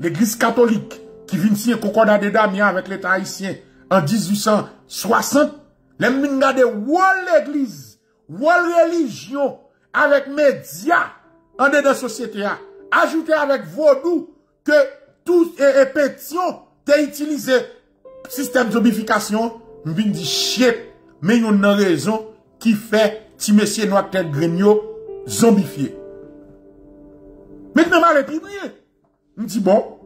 l'Église catholique qui vient si yon kokoda de Damien avèk l'Etat haïtien en 1860, lem min gade wò l'eglise, wò religion avec médias, en de la société, ajouté avec vaudou, que tout et, pétion, t'as utilisé système zombification, m'vin dit shit, mais yon a raison qui fait si monsieur noir tête grigno zombifié. Maintenant, ma réplique, dit bon,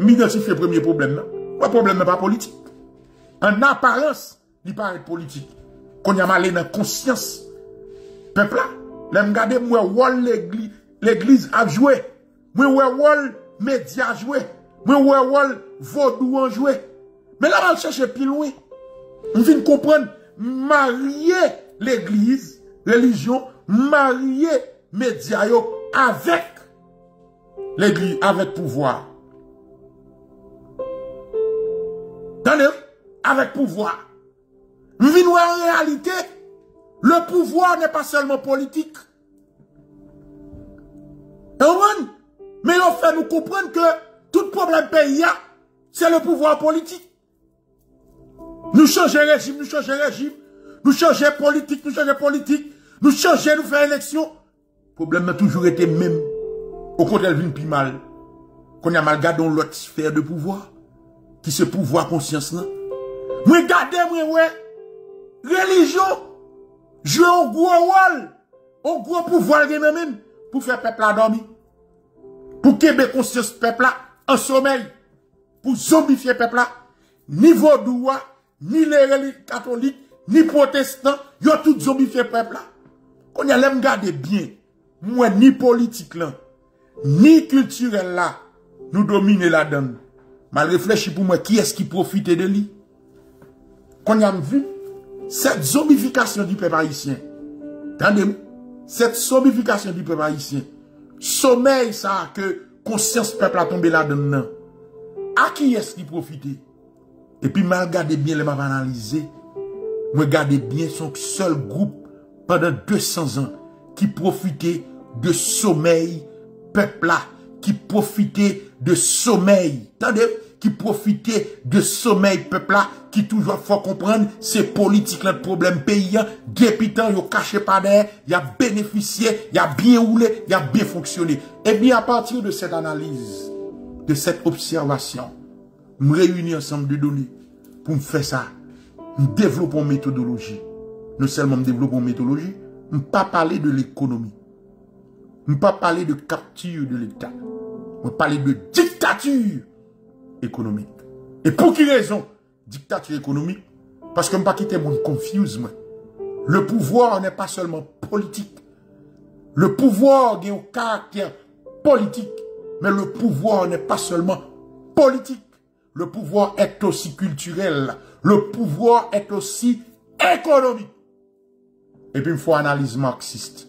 m'identifie le premier problème. Le problème n'est pas politique. En apparence, il paraît politique. Qu'on y a mal dans conscience. Peuple là, mais je me suis l'Église a joué. C'est l'Église qui a joué. C'est l'Église qui a joué. A joué. Mais là, je cherche plus loin. Je viens de comprendre, marier l'Église, religion, marier les médias avec l'Église, avec pouvoir. T'as avec pouvoir. Je viens de voir en réalité le pouvoir n'est pas seulement politique. Mais on fait nous comprendre que tout problème pays, c'est le pouvoir politique. Nous changeons régime, nous changeons régime, nous changeons politique, nous changeons politique, nous changeons, nous faisons élection. Le problème a toujours été même. Au contraire, il plus mal. Qu'on a mal gardé l'autre sphère de pouvoir. qui se pouvoir conscience là. Moi ouais religion joue un gros rôle, un gros pouvoir gen pour faire peuple dormir. Pour que conscience peuple là en sommeil, pour zombifier peuple là, ni vaudois, ni les catholiques, ni protestants, yo tout zombifié peuple là. Qu'on y a l'aime garder bien, moi ni politique ni culturel là, nous dominer la donne. Mal réfléchi pour moi, qui est-ce qui profite de lui? Qu'on y a vu, cette zombification du peuple haïtien. Attendez, cette zombification du peuple haïtien. Sommeil, ça, que conscience peuple a tombé là-dedans. À qui est-ce qui profite? Et puis, mal regardé bien, les m'a analysé. Regardez bien son seul groupe pendant 200 ans qui profitait de sommeil peuple là, qui profitait de sommeil. Attendez, qui profitait de sommeil peuple là, qui toujours faut comprendre, c'est politique le problème pays, depuis temps, caché pas derrière, il a bénéficié, il a bien roulé, il a bien fonctionné. Et bien, à partir de cette analyse, de cette observation, me réunir ensemble de données pour me faire ça. Nous développons une méthodologie. Non seulement nous développons une méthodologie, nous pas parler de l'économie. Nous pas parler de capture de l'État. Nous parler de dictature économique. Et pour quelle raison? Dictature économique Parce que je ne pas quitter mon confuse. Le pouvoir n'est pas seulement politique. Le pouvoir a un caractère politique. Mais le pouvoir n'est pas seulement politique. Le pouvoir est aussi culturel. Le pouvoir est aussi économique. Et puis, il faut analyse marxiste.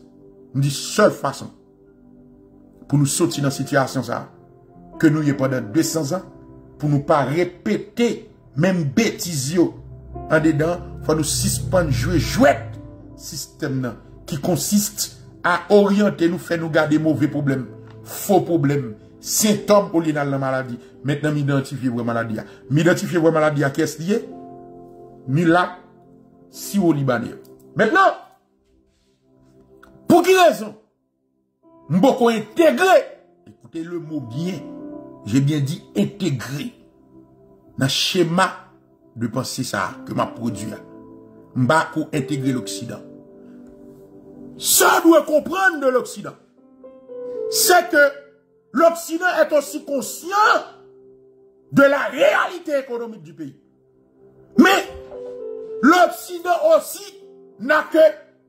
Nous dit seule façon pour nous sortir dans cette situation ça, que nous y pendant 200 ans, pour nous pas répéter même bêtises en dedans, faut nous suspendre jouer jouet système qui consiste à orienter nous faire nous garder mauvais problèmes, faux problèmes, symptômes pour la maladie. Maintenant, m'identifier la maladie. M'identifier la maladie à qu'est-ce lié? Mila, si au Libanais. Maintenant, pour qui raison? M'boko intégrer. Écoutez le mot bien. J'ai bien dit intégrer. Dans le schéma de penser ça que m'a produit. M'bako intégrer l'Occident. Ça doit comprendre de l'Occident. C'est que l'Occident est aussi conscient de la réalité économique du pays. Mais l'Occident aussi n'a que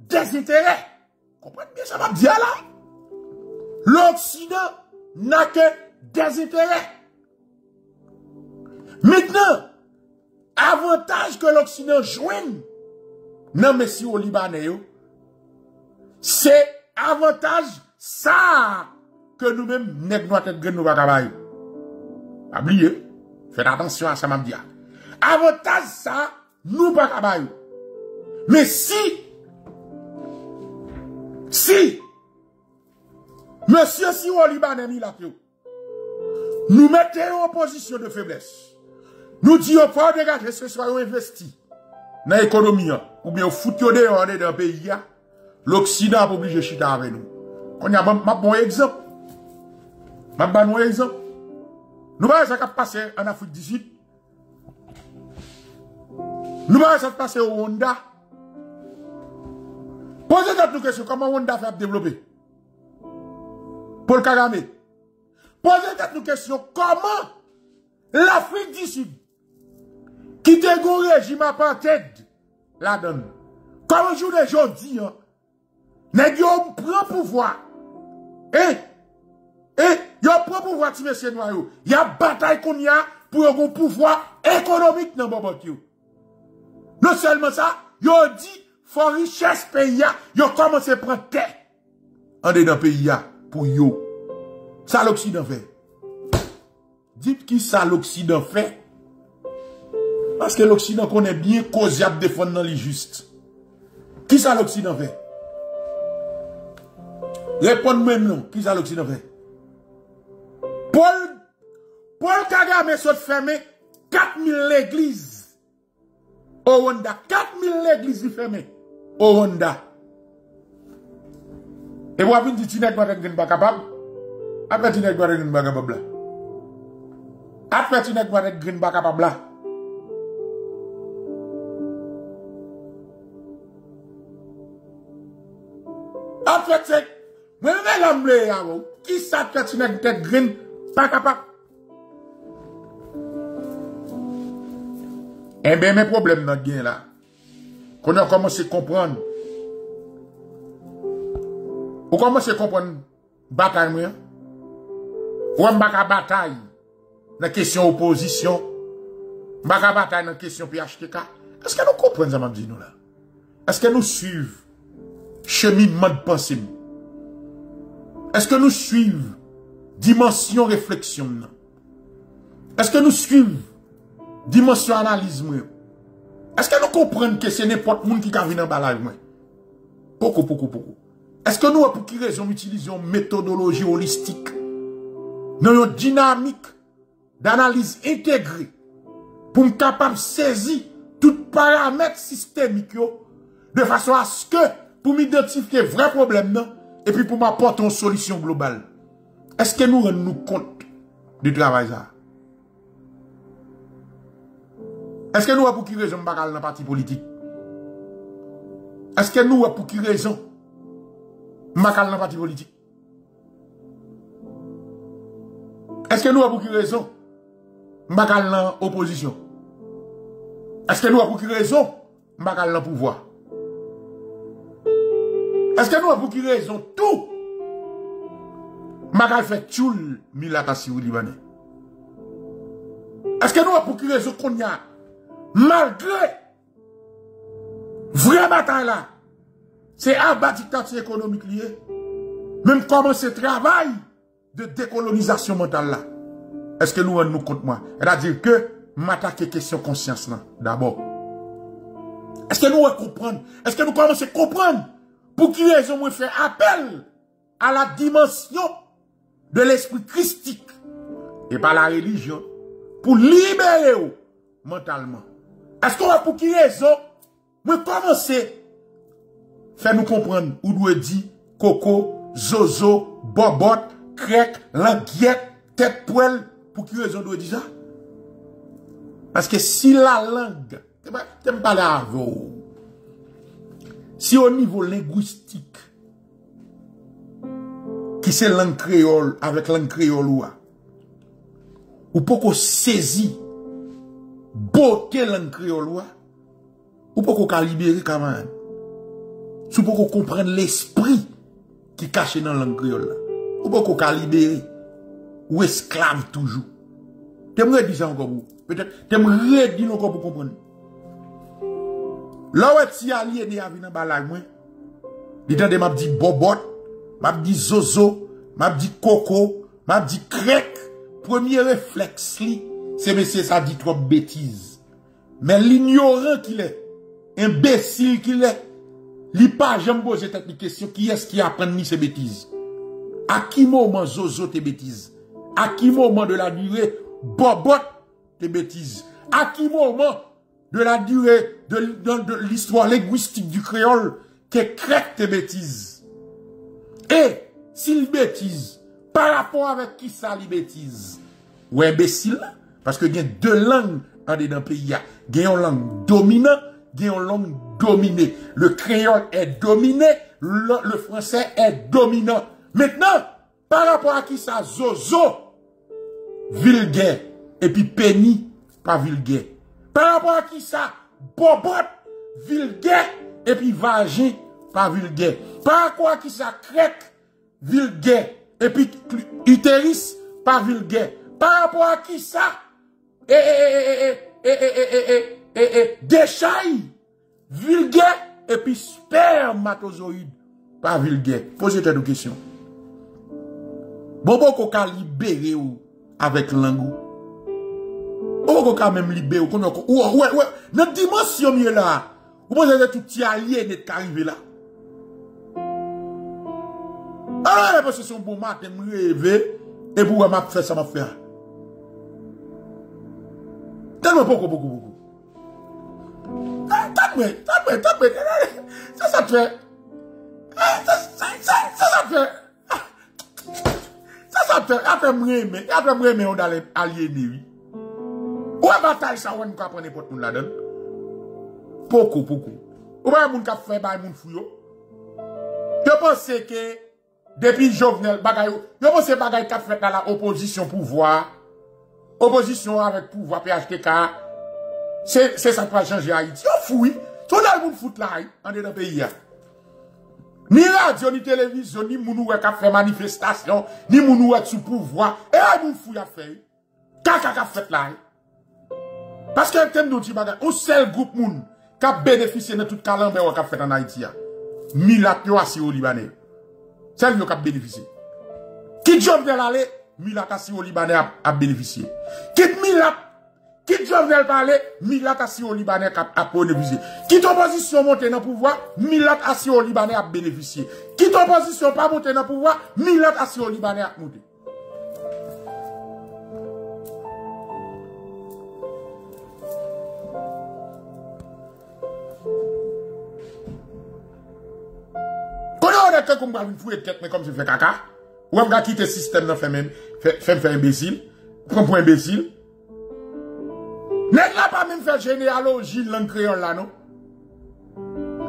des intérêts. Comprenez bien ça va dire là? L'Occident n'a que des intérêts. Maintenant, avantage que l'Occident non mais si au Libanais, c'est avantage ça que nous-mêmes, nous être nous. Oubliez, faites attention à ça, m'a dit. Avantage ça, nous pas. Mais si, si, monsieur si au Libanais, nous mettons en position de faiblesse. Nous disons pas dégager ce soit investi dans l'économie, ou bien foutu dehors dans le pays, l'Occident est obligé de chiter avec nous. On a un bon exemple. Vous un exemple. Nous voyons ce qui passé en Afrique du Sud. Nous voyons ce qui passé au Rwanda. Posez-nous une question. Comment Rwanda fait développer? Paul Kagame. Posez-nous une question. Comment l'Afrique du Sud, qui te un régime apartheid, la donne Comment je vous dis, hein, n'est-ce prend pouvoir. Et et il pas pouvoir ces noirs. Il y a bataille qu'on y a pour pouvoir économique dans le Non seulement ça, il dit, faut richesse pays, il a commencé à prendre terre. En dedans pays pour yo. Ça l'Occident fait. Dites qui ça l'Occident fait? Paske l'Oksidan konen bien kozi ap defon nan li jist. Ki sa l'Oksidan fe? Repon mwen nou, ki sa l'Oksidan fe? Paul, Paul Kagame sot ferme 4000 l'Eglise. Oranda, 4000 l'Eglise li ferme. Oranda. E wapin di tinek waten gen baka bab? Apre tinek waten gen baka bab la? Apre tinek waten gen baka bab la? Apre ti, mwen mwen lamble ya wou. Ki sa ti nek mwen et grin pa. Enbe eh men problem nan la. Konen koman se kompran. Ou koman se kompran batay mwen? Ou an baka batay? nan kesyon oposisyon, baka batay nan kesyon nou suiv chemi man pansim? Eske nou suiv dimensyon refleksyon nan? Eske nou suiv dimensyon analizm? Eske nou kompren ke se nepot moun ki ka vi nan balay mwen? Poko, poko, poko. Eske nou apou ki rezon utilizyon metodoloji holistik nan yon dinamik d'analyse intégrée pour me capable saisir tout paramètre systémique de façon à ce que pour m'identifier vrai problème et puis pour m'apporter une solution globale. Est-ce que nous rendons compte du travail ça? Est-ce que nous avons pour qui raison dans le parti politique? Est-ce que nous avons pour qui raison dans le parti politique? Est-ce que nous avons pour qui raison Mbakal nan oposisyon. Eske nou apou ki rezon, mbakal nan pouvoi. Eske nou apou ki rezon, tou, mbakal fe tchoul milakasi ou libanè. Eske nou apou ki rezon kon ya, malgre, vre batay la, se abadikat se ekonomik liye, menm koman se travay de dekolonizasyon mental la. Est-ce que nous rendons compte moi? C'est-à-dire que m'attaquer question conscience là, d'abord. Est-ce que nous comprenons? Est-ce que nous commençons à comprendre? Pour qui raison nous fait appel à la dimension de l'esprit christique et pas la religion pour libérer mentalement? Est-ce qu'on va pour qui raison? Nous commencer faire nous comprendre où nous dit coco, zozo, bobot, crec, languette, tête poêle, pour qui raison doit dire ça? Parce que si la langue, t'aimes pas la si au niveau linguistique, qui c'est langue avec langue ou pour qu'on saisit beauté langue ou pour qu'on libérer quand même, ou pour qu'on comprenne l'esprit qui cache dans la langue ou pour qu'on libérer ou esclave toujours. T'aimerais dire ça encore pour Peut-être, t'aimerais dire encore pour comprendre? Là où tu aliéné à venir dans la moi, il de m'a dit bobot, m'a dit zozo, m'a dit coco, m'a dit crec. Premier réflexe, c'est monsieur ça dit trop bêtises. Mais l'ignorant qu'il est, imbécile qu'il est, li pas jamais poser cette question, qui est-ce qui apprend ni ces bêtises? À qui moment zozo tes bêtises? À qui moment de la durée, bobot tes bêtises? À qui moment de la durée de, l'histoire linguistique du créole que crée tes bêtises Et s'il bêtise, par rapport avec qui ça les bêtise? Ou imbécile, parce que y a deux langues dans le pays. Il y a une langue dominante, il y a une langue dominée. Le créole est dominé, le, le français est dominant. Maintenant, par rapport à qui ça, Zozo, vulgaire. Et puis Penny, pas vulgaire. Par rapport à qui ça? Bobot, vulgaire. Et puis Vagin, pas vulgaire. Par rapport à qui ça? Crec, vulgaire. Et puis Uteris, pas vulgaire. Par rapport à qui ça? Et, et, et, et, déchaille, vulgaire. Et puis spermatozoïde, pas vulgaire. Posez-toi des questions. Bobo qu'on libéré ou avec l'angou. Ou kon ka menm libe ou kon kon. Ou ou ou. Nan dimensyon miye la. Ou mwen zade touti alye net ka rive la. A la repose son bon maten mwen reve. E pou wè map fè sa map fè. Tan mwen poko poko poko. Tan mwen. Tan mwen. Tan mwen. Sa sa fè. Sa sa fè. Sa sa fè. A fè mwen reme. A fè mwen reme ou dalè alye newi. Oui. Wè batay sa wè pot moun la den? Poko, poko. Wè moun ka fè bay moun fuyo? Yo pense ke, depi jovenel bagay yo, pense bagay ka fè nan la oposisyon pouvoi, oposisyon avèk pouvoi PHTK, se sa kwa chanje Haiti. Yo fuy, ton al moun fout la, an de nan peyi ya. Ni radio, ni televizyon, ni moun wè ka fè manifestasyon, ni moun wè sou pouvoi, e ay moun fuy a. Kaka ka Paske yon ten nou ti bagay, ou sel goup moun ka benefisye nan tout kalan be wak ap fet an Haiti ya. Milat yo asi ou Libanè. Sel yo ka benefisye. Kit jovnel ale, milat asi ou Libanè ap benefisye. Kit milat, kit jovnel pale, milat asi ou Libanè ap benefisye. Kit oposisyon monte nan pouvoi, milat asi ou Libanè ap benefisye. Kit oposisyon pa monte nan pouvoi, milat asi ou Libanè ap monte. Koum gwa vin fwè ket mè kom se fè kaka Ou am gwa kite sistem nan fè mè Fè mè fè imbesil Pren pou imbesil Nèk la pa mè fè genealogi Lan kreyon la nou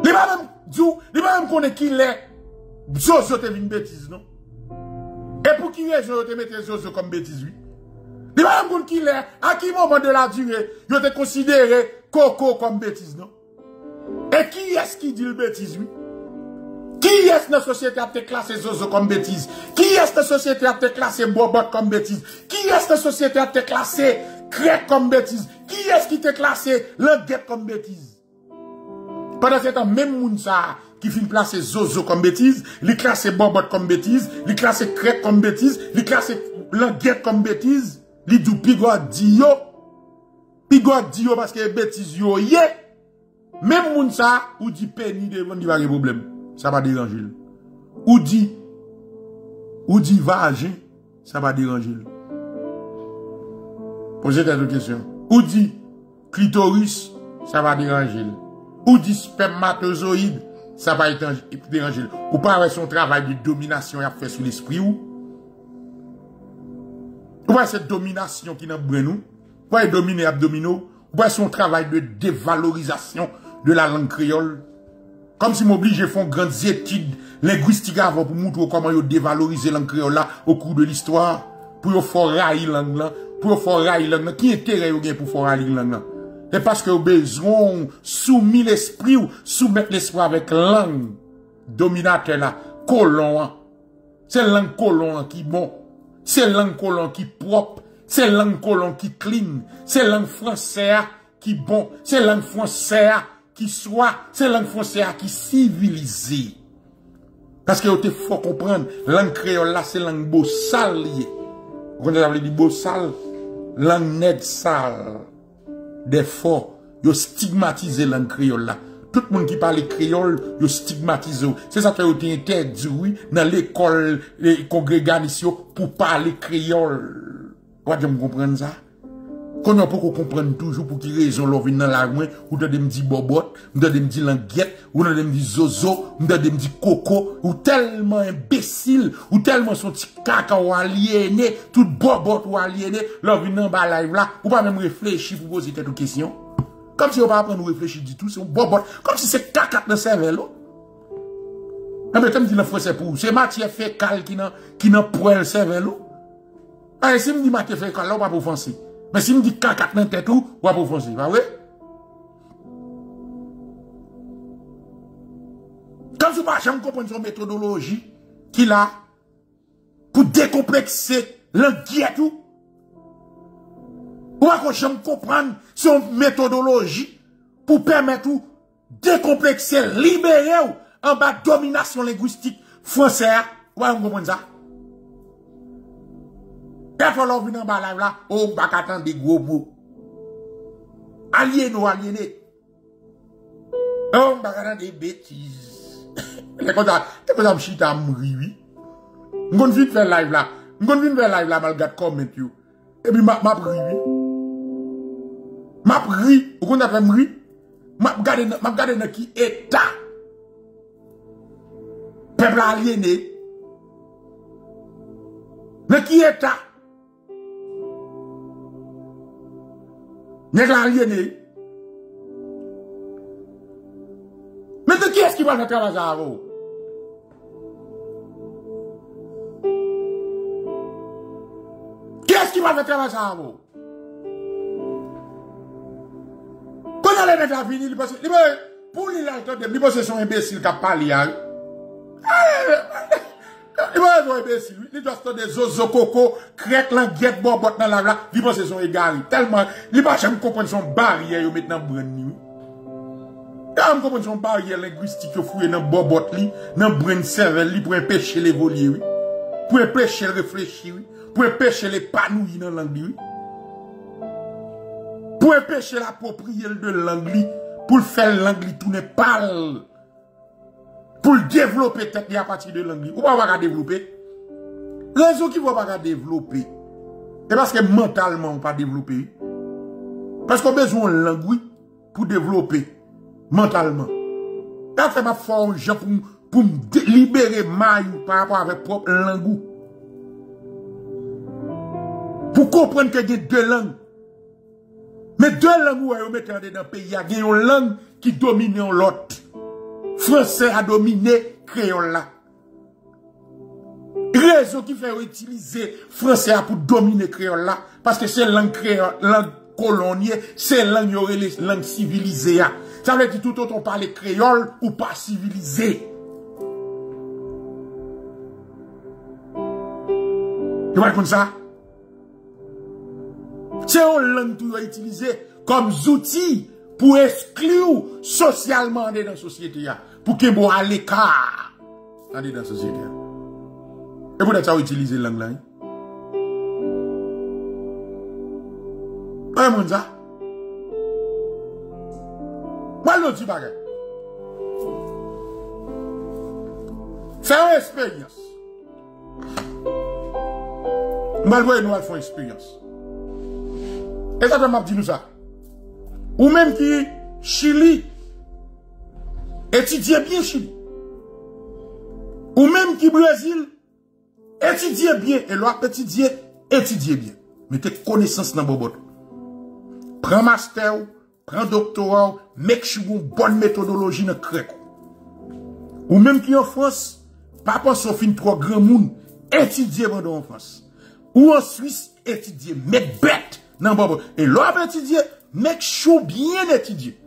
Li pa mè djou Li pa mè konè ki lè Zozo te vin betiz nou E pou ki lè zozo te mette zozo kom betiz Li pa mè konè ki lè A ki mò mò de la djure Yo te konsidere koko kom betiz nou E ki eski di l betiz wè Ki es nan sosyete ap te klase zozo kom betiz? Ki es nan sosyete ap te klase mbobot kom betiz? Ki es nan sosyete ap te klase krek kom betiz? Ki es ki te klase langet kom betiz? Padan se tan men moun sa ki fin klase zozo kom betiz, li klase mbobot kom betiz, li klase krek kom betiz, li klase langet kom betiz, li dou pigwa diyo, pigwa diyo paske betiz yo ye, men moun sa ou di peni de yon di vage probleme. Sa pa diranjil. Ou di, ou di vaje, sa pa diranjil. Pose tè tou kèsyon. Ou di, klitoris, sa pa diranjil. Ou di, spermatozoid, sa pa diranjil. Ou pa wè son travay di dominasyon ap fè sou l'esprit ou? Ou wè se dominasyon ki nan bre nou. Ou? Wè domine abdomino? Ou wè son travay de devalorizasyon de la lang kriol. Kom si m'oblige fon grand zetid lingwistika avon pou moutou koman yo devalorize lang kreol la ou kou de l'histoire. Pou yo foray lang lan. Pou yo foray lang lan. Ki etere yo gen pou foray lang lan? E paske yo bezon soumi l'esprit ou soumet l'esprit avèk lang dominate la. Kolon an. Se lang kolon an ki bon. Se lang kolon ki prop. Se lang kolon ki klin. Se lang franse a ki bon. Se lang franse a. ki swa se lang fonse a ki sivilize. Paske yo te fò kompren, lang kreol la se lang bo sal liye. Konde javle di bo sal, lang ned sal. De fò, yo stigmatize lang kreol la. Tout moun ki pale kreol, yo stigmatize yo. Se sa fè yo te ente djoui nan l'ekol, le kongreganisyon pou pale kreol. Kwa di yo m kompren za? Kon yon pou kon kompren toujou pou ki rezon lor vin nan la mwen, ou ta dem di bobot, ou ta dem di langyet, ou ta dem di zozo, ou ta dem di koko, ou telman imbesil, ou telman son ti kaka ou aliene, tout bobot ou aliene, lor vin nan ba live la, ou pa mèm reflechi pou pose tèt ou kesyon. Kom si yo pa apren nou reflechi di tout, se yon bobot, kom si se kakat nan servelo. Mèm yo tem di nan fwese pou, se matye fekal ki nan pwèl servelo. A, se mi di matye fekal la, ou pa pou fansi. Men si m di kakat nan tetou, wap ou fonsi, pa we? Kan sou pa chan m kompon son metodologi ki la pou dekomplekse langyetou? Ou akon chan m kompon son metodologi pou permetou dekomplekse libere ou an ba dominasyon lingwistik fonser? Ou akon kompon sa? Petro vin nan live la, oh, ou baka tan de gwo bou. Alye nou alye ne. Eh. Ou oh, baka tan de betiz. Te kon sa mchita mriwi. Mgon vin fè live la. Mgon vin fè live la mal gat komment yo. E eh bi map riwi. Map ri, Ou kon apè mri. Map gade nan ki eta. Pepla alye ne. Eh. Nan ki eta. Nèg la aliéné. Mais de qui est-ce qui va faire travail à vous? Qui est-ce qui va faire travail à vous? Quand allait mettre la vie, il pense, pour lui, il pense que son imbécile qui a parlé. Va être imbécile. Il doit se des zozo coco, crête la guette bobot dans la la, il pense que son égaré. Tellement, il va jamais comprendre son barrière maintenant brand new. Quand on comprend son barrière linguistique fouillé dans bobot li, dans brain cerveau li empêcher l'évoluer, oui. Pour empêcher le. Pour empêcher l'épanouir dans langue oui. Pour empêcher l'approprier de langue pour faire langue tourner pâle. Pour développer tête à partir de langue Ou pas pas développer. Raison qui va pas développer. C'est parce que mentalement on pas développer. Parce qu'on besoin de langue pour développer mentalement. Ça fait ma forge pour, pour me libérer maille par rapport avec propre langue. Pour comprendre qu'il y a deux langues. Mais deux langues, vous mettez dans le pays, il y a une langue qui domine l'autre. Français a dominé créole là. Raison qui fait utiliser français pour dominer créole parce que c'est langue créole, langue coloniale, c'est langue langue civilisée. Ça veut dire tout autre on parle créole ou pas civilisé. Tu vois comme ça? C'est une langue que tu utiliser comme outil pour exclure socialement dans la société. Pour que vous à l'écart dans la société. Et pour ça, utiliser la langue là. Pas mon ça. Une expérience. Malgré nous, une expérience. Et ça, je m'a dit nous ça. Ou même qui Chili, étudiez bien Chili. Ou même qui Brésil, étudiez bien. Et là, étudiez, étudiez bien. Mettez connaissance dans vos Prends master, prends doctorat, make sure une bonne méthodologie dans le Ou même qui en France, pas penser au fin trop grand monde, étudiez pendant en France. Ou en Suisse, étudiez, mais bête dans bon. Et là, étudier, mec chou bien étudié.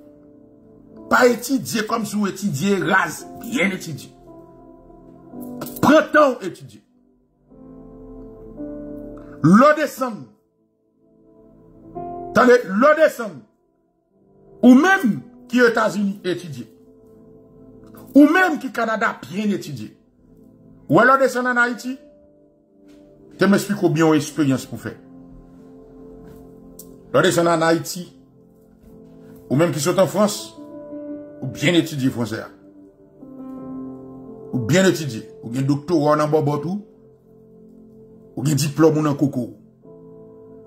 Pas étudier comme si vous étudiez rase, bien étudié. Prends temps étudier. L'eau descend. Attendez, l'eau descend. Ou même qui États-Unis étudié. Ou même qui Canada bien étudié. Ou alors descend en Haïti. Je m'explique bien expérience pour faire. L'autre en Haïti, ou même qui sont en France, bien étudier français. Ou bien étudier. Ou bien doctorat dans Bobotou. Ou bien diplôme dans Coco.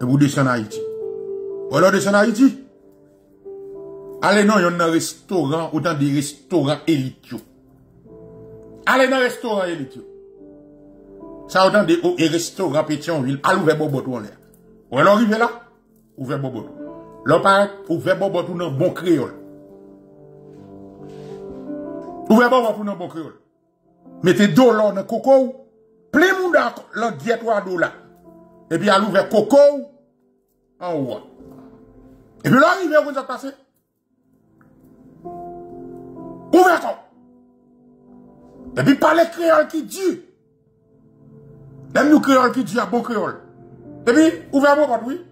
Et vous descendez en Haïti. Ou alors descendez en Haïti. Allez non, il y a un restaurant, ou dans des restaurants élites. Allez dans un restaurant élite. Ça autant des restaurants Pétionville, allez ouvrir Bobotou en l'air. Ou alors arrivez là ouvert bobo. L'on parle ouvert bobo tout dans bon créole. Ouvert bobo tout dans bon créole. Mettez d'eau là dans coco. Plein monde dans diète d'eau là. Et puis à l'ouvert coco en haut. Et puis là, il vient vous a passé. Ouvert quoi. Et puis parlez créole qui dit. Même nous créole qui dit à bon créole. Et puis, ouvert bobo, oui.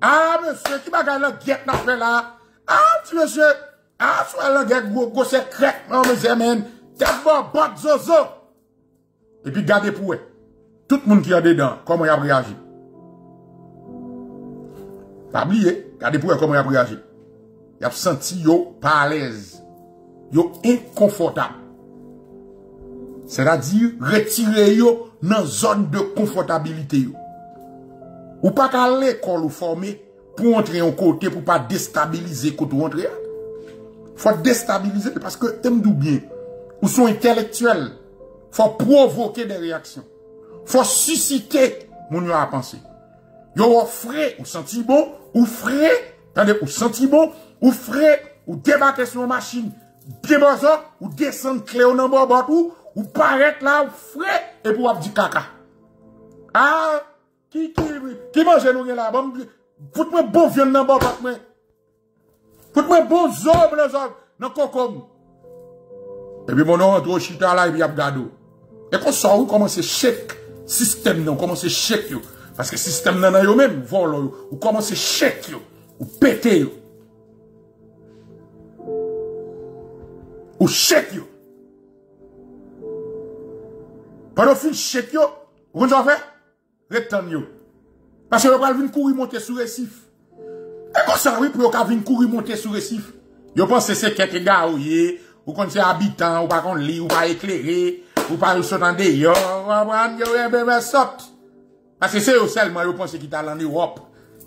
Ah, monsieur, qui bagaille la guette n'a fait là? Ah, petit ah, soit la guette, gros, gros, c'est crête, non, men, tête bon, bot, zozo. Et puis, gardez pour eux. Tout le monde qui a dedans, comment il a réagi. Pas oublier, gardez pour eux comment il a réagi. Il a senti yo pas à l'aise. Yo inconfortable. C'est-à-dire, retirer yo dans zone de confortabilité yo. Ou pas qu'à l'école ou former pour entrer en côté, pour pas déstabiliser quand vous entrez. Faut déstabiliser parce que t'aimes bien. Ou sont intellectuels. Faut provoquer des réactions. Faut susciter mon à penser. Yo offrez, ou senti bon, ou frais Tandis ou senti bon, ou frais, ou débarquer sur machine, bien ou descendre clé au nombre ou, ou paraître là, ou frais, et pour dire caca. Ah, qui, qui, qui mange nous là? Bon, foute-moi bon viande dans bon Tout mwen bon zon mwen zon nan kokom. E pi moun an dro chita la e pi ap gado. E kon sa ou koman se chek sistem nan, koman se chek yo. Paske sistem nan nan yo men, vol yo. Ou koman se chek yo, ou pete yo. Ou chek yo. Panon fin chek yo, ou kon jan fe? Retan yo. Paske yo pral vin kouri monte sou resif. Et comme ça, oui, pour vous venir courir monter sur récif. Yo pense c'est quelques gars ou yé, ou quand c'est habitant, ou pas qu'on lit, ou pas éclairé, ou de yo, ou yo, bébé sorte. Parce que c'est eux seulement, yo pense Europe,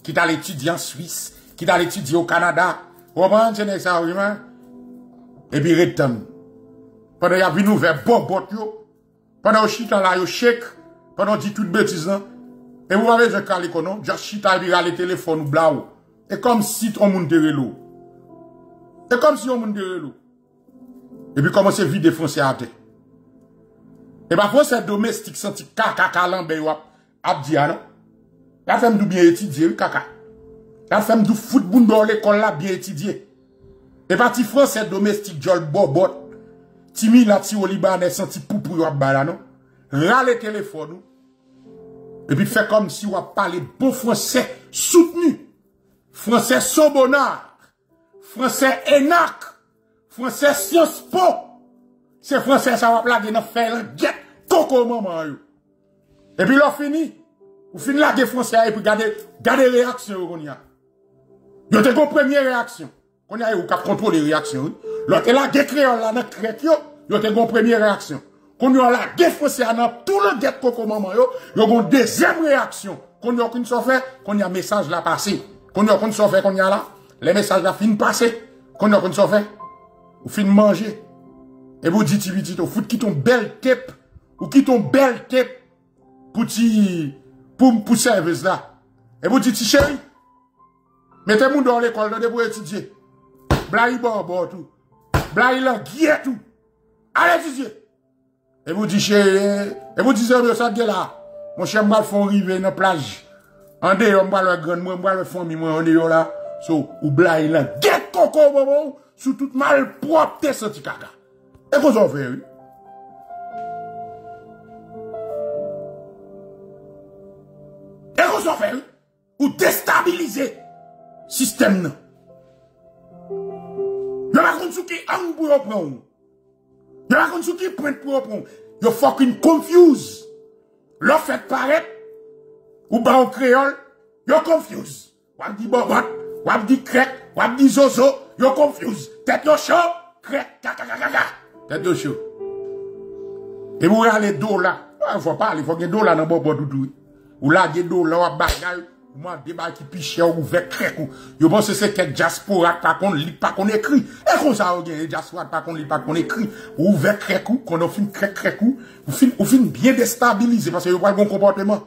qui t'a l'étudier en Suisse, qui t'a l'étudier au Canada. Vous comprenez, c'est ça, oui, man? Et puis, rectan. Pendant y a vu nous vers bobot yo, pendant au chita là, yo chèque, pendant dit toute bêtise, hein. Et vous avez un calico, non? Just chita, et le téléphone, blau. Et comme si ton monde de l'eau. Et comme si on monde de l'eau. Et puis commence à vider français à terre. Et bah, français domestique senti kaka kalambe yo ap di non? La femme du bien étudier, kaka. La femme du football dans l'école là bien étudier. Et parti français domestique jol bobot. Timi la ti au Libanais senti poupou yo ap bala téléphone et puis fait comme si on parlait bon français soutenu, français Sobonard, français Enac, français Sciences Po. C'est français ça va plaguer dans faire jet coco maman Et puis là fini, vous finissez la français et puis regardez regardez réaction qu'on y a. Yo te première réaction. Qu'on y a ou cap contrôler réaction. L'autre là créole là dans crête yo, yo te une première réaction. Qu'on y a la défoncé dans tout le get coco maman yo, yo une deuxième réaction. Qu'on y a qu'une fait, qu'on y a message là passé. Qu'on y a qu'une fait qu'on y a là, les messages là fin passé. Qu'on y a qu'une fait, ou fin manger. Et vous dites, vous dites, vous qui ton belle tête, ou qui ton belle tête, pour ti, pour, pour service là. Et vous dites, chérie, mettez-moi dans l'école pour étudier. Blaye bon, bon, tout. Blaye là, guier tout. Allez étudier. Et vous dites, et vous dites, ça de là. Mon cher, m'a font rive dans la plage. En dehors, on va le grand, moi, on va le famille, moi, en dehors là. So, ou blaye là, get coco, bobo, sous toute mal propre, t'es senti caca. Et vous en faites, oui? Et vous en faites, oui? Ou déstabiliser système, non? Yo la kon sou ki an pou yo. Yo la kon sou yo Yo confuse. Lo fait paret. Ou ba ou créole. Yo confuse. Wap di bobot. Wap di krek. Wap di zozo. Yo confuse. Tête yo chaud. Krek. Kakakakaka. Tête yo chaud. Et vous allez dos là. Il faut parler. Il faut que dos là dans bobot doudou. Ou là, dos là, wap bagay. Moi, débat qui piche ou ouvert crèque ou. Yo pense c'est que diaspora pas qu'on lit pas qu'on écrit. Et comme ça, gagne diaspora pas qu'on lit pas qu'on écrit. Ou ouvert crèque ou, qu'on a fin crèque crèque ou. Ou ou fin bien déstabilisé parce que yo pas bon comportement.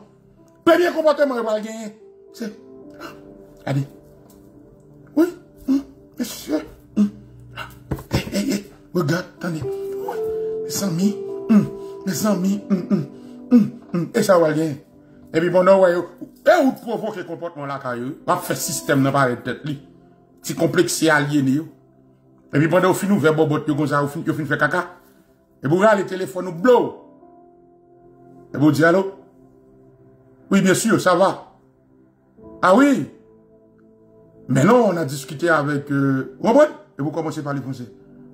Premier comportement, yo pas gagner. C'est, allez. Oui, monsieur. Eh, eh, eh, regarde, attendez. Oui, mes amis, mes amis. Et ça va gagner. Et puis pendant ouais, et ou provoquer comportement là caillou, va faire système dans parler tête. Si complexe aliéné yo. Et puis pendant au fin ouvert bobot yo comme ça, au fin yo fin fait caca. Et vous regardez le téléphone ou blow. Et vous dites allô? Oui, bien sûr, ça va. Ah oui? Mais non, on a discuté avec... Euh, Robot, et vous commencez par les français.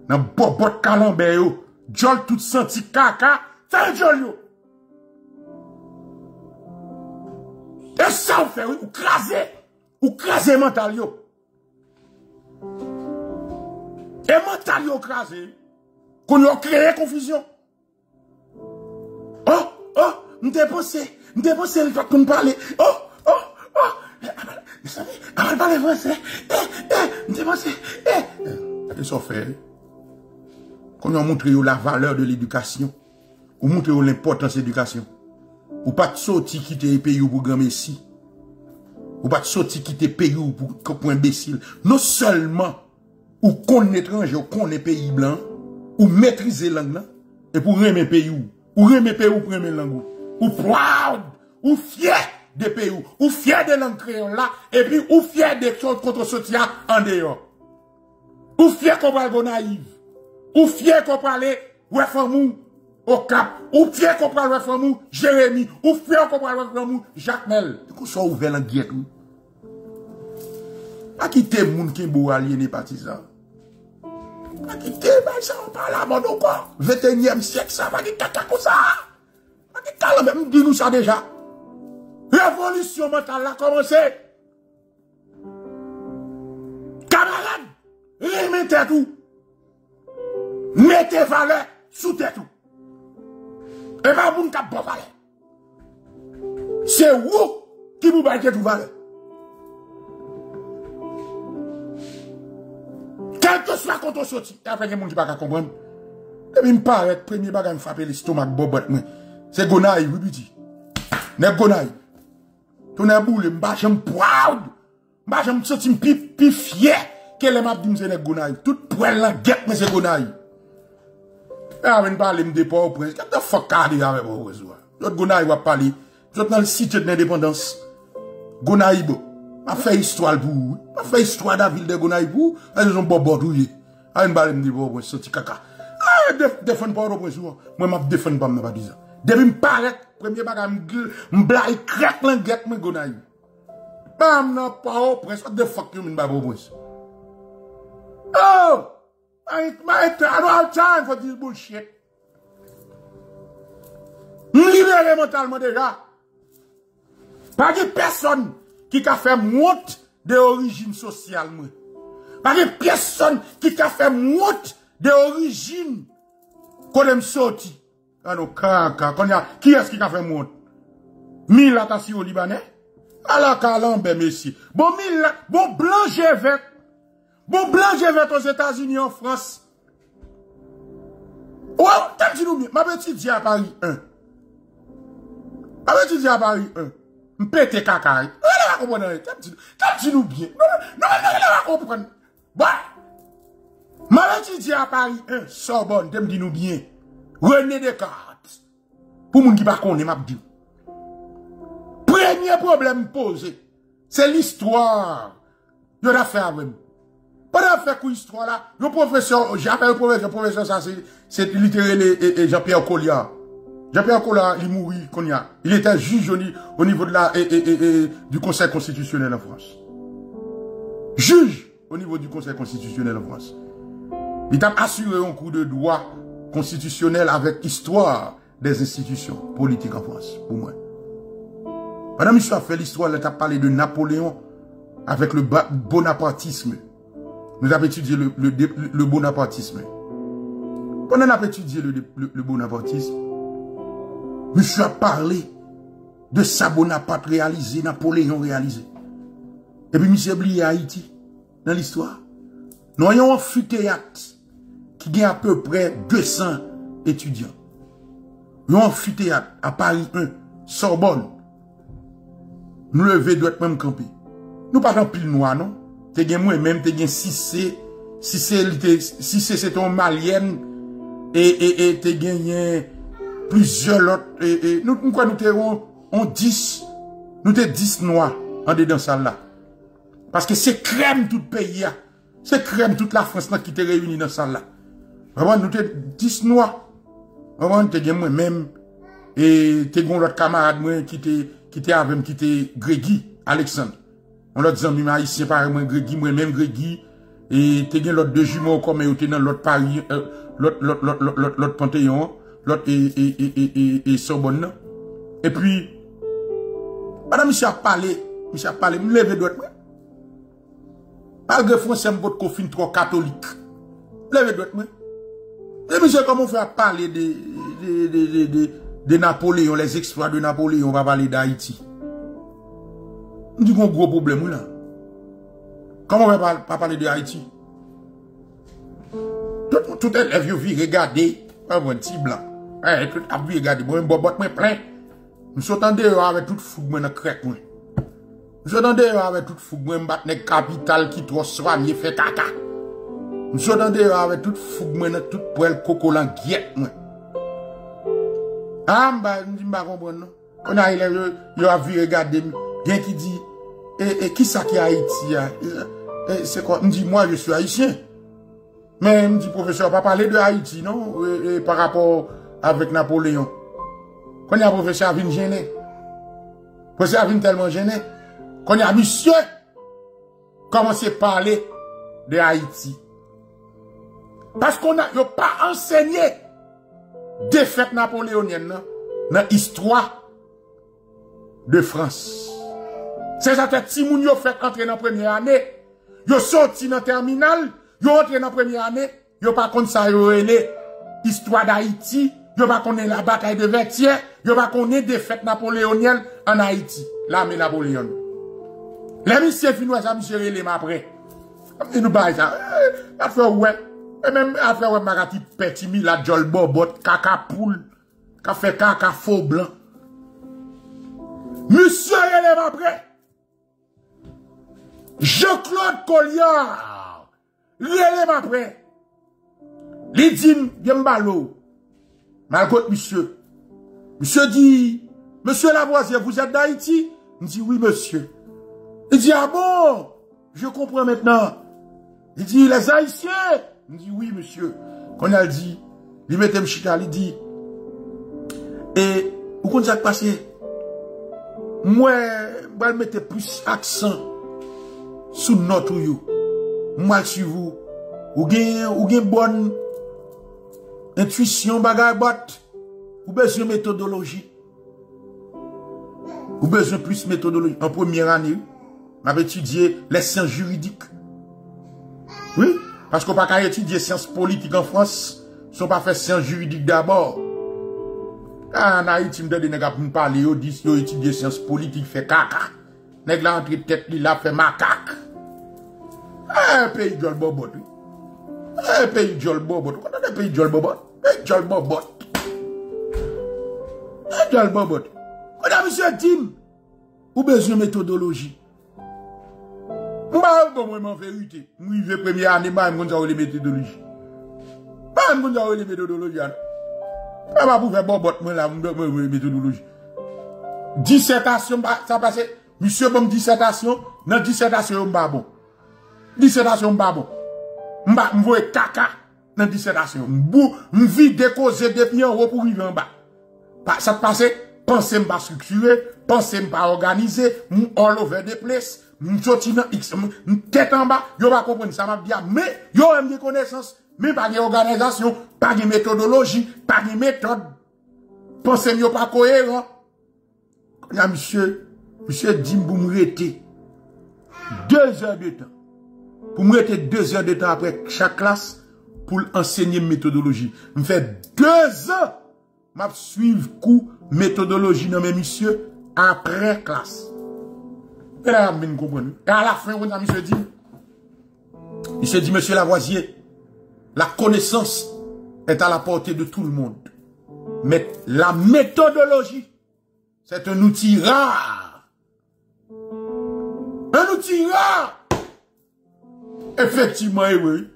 Nan bobot kalambe yo. Jol tout senti kaka. Tan jol yo. E sa ou fe, ou krasè. Ou krasè mental yo. E mental yo krasè. Kon yo kreye konfisyon. Oh, oh, mte posè. Mwen depose l fak kon pale. Oh, oh, oh. Mwen sabi, aval pale franse. Eh, eh, mwen depose. Eh. eh. Ate so fè. Kon yon montre yo la valeur de l'edukasyon. Ou montre yo l'importans edukasyon. Ou pat soti kite e peyi ou pou gran mesi. Ou pat soti kite peyi ou pou, pou imbesil. Non seulement ou kon etranje, ou kon e peyi blan, ou metrize lang lan, e pou reme peyi ou. Ou reme peyi ou pou reme lang ou. Ou proud, ou fier de peyi ou. Ou fier de lan kreyon la, epi ou fier de kson kontre sotia an deyon. Ou fier kon pral go bon naiv. Ou fier kon prale wefamou okap. Ou fier kon pral wefamou Jeremie. Ou fier kon pral wefamou Jacquemel. Kou so ouve lan gyet ou. A ki te moun ki mbo alye ne patizan. A ki te moun sa ou pral amon ou kon. 21e siyek sa vage katakou sa. Kapital mèm di nou sa deja. Revolisyon mental la komanse. Kamarade, reme tètou. Mete vale sou tètou. E pa moun kap bo vale. Se wou ki mou bay tètou vale. Kelke swa konton soti. E apè gen moun ki baka kompren. E mi mparet premye baga m fapè listomak bobot mwen. C'est Gonaï, oui, petit. N'est Gonaï. Ton est boule, m'ba j'aime proud. M'ba j'aime senti pi, fier. Quel est ma dit c'est Gonaï. Tout poil là, guette, mais c'est Gonaï. Et avant de parler, m'de pas au prince. Qu'est-ce que fuck cardi avec au prince, L'autre Gonaï va parler. L'autre dans le site de l'indépendance. Gonaï, bon. Fait histoire pour vous. Ma fait histoire de la ville de Gonaï pour vous. Elles ont bobo douillé. Avant de parler, m'de pas au prince, sorti caca. Ah, défendre pas au prince, moi, m'a défendre pas, m'a pas dit ça. Depuis me paraît, premier bagage, m'blaye, craque l'enguette, me. Bam, non, pas the fuck you au prince? Oh! I, don't have time for this bullshit. M'libéré mentalement déjà. Pas de personne qui a fait monte de origine sociale. Pas de personne qui a fait monte de origine qu'on aime Ah, ano kaka, konya, ki eski ka fe moun? Mil atasi yo libanè? Ala kalan be mesi. Bon mil, bon blanje vet. Bon blanje vet os Etats-Unis an Frans. Ou an, tel di nou mi, ma beti di a Paris 1. Ma beti di a Paris 1. Mpete kaka yi. Ou an la kompon an yi, tel di nou mi. Non, non, non, an la kompon. Ba! Ma beti di a Paris 1, Sorbonne, dem di nou mi yi. René Descartes. Pour moun qui pas connaît m'a dit. Premier problème posé, c'est l'histoire. Yo da fait avec. Pas fait quoi histoire là. Le professeur, j'appelle le professeur, professeur ça c'est c'est littéralement et, Jean-Pierre Colliard. Jean-Pierre Colliard, il mourit Il était juge au, niveau de la et, du Conseil constitutionnel en France. Juge au niveau du Conseil constitutionnel en France. Il t'a assuré un coup de droit constitutionnel avec histoire des institutions politiques en France, pour moi. Madame Michel a fait l'histoire, elle a parlé de Napoléon avec le bonapartisme. Nous avons étudié le, bonapartisme. Pendant qu'on a étudié le, bonapartisme, monsieur a parlé de sa Bonaparte réalisé, Napoléon réalisé. Et puis monsieur a oublié Haïti dans l'histoire. Nous avons un théâtre qui a à peu près 200 étudiants. Un amphithéâtre à Paris 1, Sorbonne. Nous lever doit même camper. Nous pas dans pile noir, non? T'es gen moi même, t'es si c'est, si c'est, ton malienne, et, et, et t'es gagné plusieurs autres, et, nous, nous, quoi, nous on, 10, nous t'es 10 noirs, en dedans ça là. Parce que c'est crème tout le pays, c'est crème toute la France qui t'est réunie dans ça là. Vraiment, nous t'es 10 noirs. Vraiment, t'es moi-même. Et t'es l'autre camarade, moi, qui t'es, qui qui t'es Grégy, Alexandre. On l'a dit, mais haïtien, par moi, Grégy, moi-même, Grégy. Et t'es l'autre deux jumeaux, comme, et l'autre Paris, euh, l'autre, l'autre, l'autre, l'autre Panthéon, l'autre, et, et, et, et, et, Sorbonne. Et puis, madame, monsieur a parlé, monsieur a parlé, me lever d'autre, moi. Catholique. Moi. Et monsieur, comment on fait parler de, de, de, de, Napoléon, les exploits de Napoléon, on va parler d'Haïti. On dit qu'on gros problème là. Comment on va pas parler de Haïti? Tout, tout élève, vieux vu, regardez, un petit blanc. Eh, tout a vu, regardez, moi, un bobot, moi, plein. Nous sommes dehors avec toute fou, moi, dans crête, moi. Mse dan de yo ave tout foug mwen bat nek kapital ki tro kaka. Mse dan de yo ave tout foug mwen tout poel koko lan gyet mwen. Ha mba, mba kompon nou. A ile yo avi regade mi. Gen ki di, e, e ki? E, se kon, je su Haitien. Men mdi profeseur pa de Haiti, non? E, par rapport avek Napoleon. Kon ya profeseur avin jene. Profeseur avin telman jene. Kon ya misye, koman se pale de Haiti. Pas kon a, yo pa ensegne defet Napoleonien nan, nan histwa de Frans. Se jate ti moun yo fet entre nan premye ane, yo soti nan terminal, yo entre nan premye ane, yo pa kon sa yo da Haiti, yo pa konen la batay de Vertier, yo pa konen defet Napoleonien an Haiti. La me Napoleon. Le misye finwa sa misye relem apre. E nou bay sa. A fe wè. E men a fe wè magati peti mi la jol bobot. Kaka poule. Ka fe kaka fo blan. Misye relem apre. Jean-Claude Colliard. Relem apre. Li din gen balo. Malkote misye. Misye di. Misye Lavoisier, vous êtes d'Haïti? Il dit oui, monsieur. Il dit, ah bon, je comprends maintenant. Il dit, les Haïtiens. Il dit, oui, monsieur. Quand il dit, il mettait chita, il dit, et, où qu'on s'est passé? Moi, je mettais plus accent sur notre you. Moi, sur vous. Ou gen, ou gen bonne intuition, bagay bot. Ou besoin méthodologie. Ou besoin plus méthodologie. En première année, m'avait étudié les sciences juridiques. Oui, Paske ou pa ka etudye siyans politik an Frans, sou pa fe siyans juridik d'abord. Ah, ka an a itim de de neg ap mpale yo, dis yo etudye siyans politik fe kaka. Neg la antre tet li la fe makak. E peyi jol bobot. Eh, e peyi jol bobot. Kwa nan e peyi jol bobot? Peyi jol bobot. E jol bobot. Kwa nan misyo tim, ou bezyon metodologi. Mba ou do mwen mwen ferite. Mwen ve premye ane, mba mwen sa ou le metodoloji. Mba mwen sa ou le metodoloji ane. Mba mwen pou fe bon bot mwen la, mwen mwen metodoloji. Dissertasyon, sa pase, msye bon dissertasyon, nan dissertasyon mba bon. Dissertasyon mba bon. Mba mwoe kaka nan dissertasyon. Mbou, mvi dekoze depi an wopou vivan mba. Pa, sa te pase, panse mba strukture, panse mba organize, mwen all over the place. M'soti dans X, tête en bas, yo pas comprendre ça m'a dit mais yo aime des connaissances, mais pas de organisation, pas de méthodologie, pas de méthode. Pensez yo pas cohérent. Là monsieur, monsieur dit pour me deux heures de temps. Pour me rester deux heures de temps après chaque classe pour enseigner méthodologie. Me fait deux ans m'a suivre cours méthodologie dans mes messieurs après classe. Et à la fin, on a monsieur dit, il se dit, monsieur Lavoisier, la connaissance est à la portée de tout le monde. Mais la méthodologie, c'est un outil rare. Un outil rare. Effectivement, oui.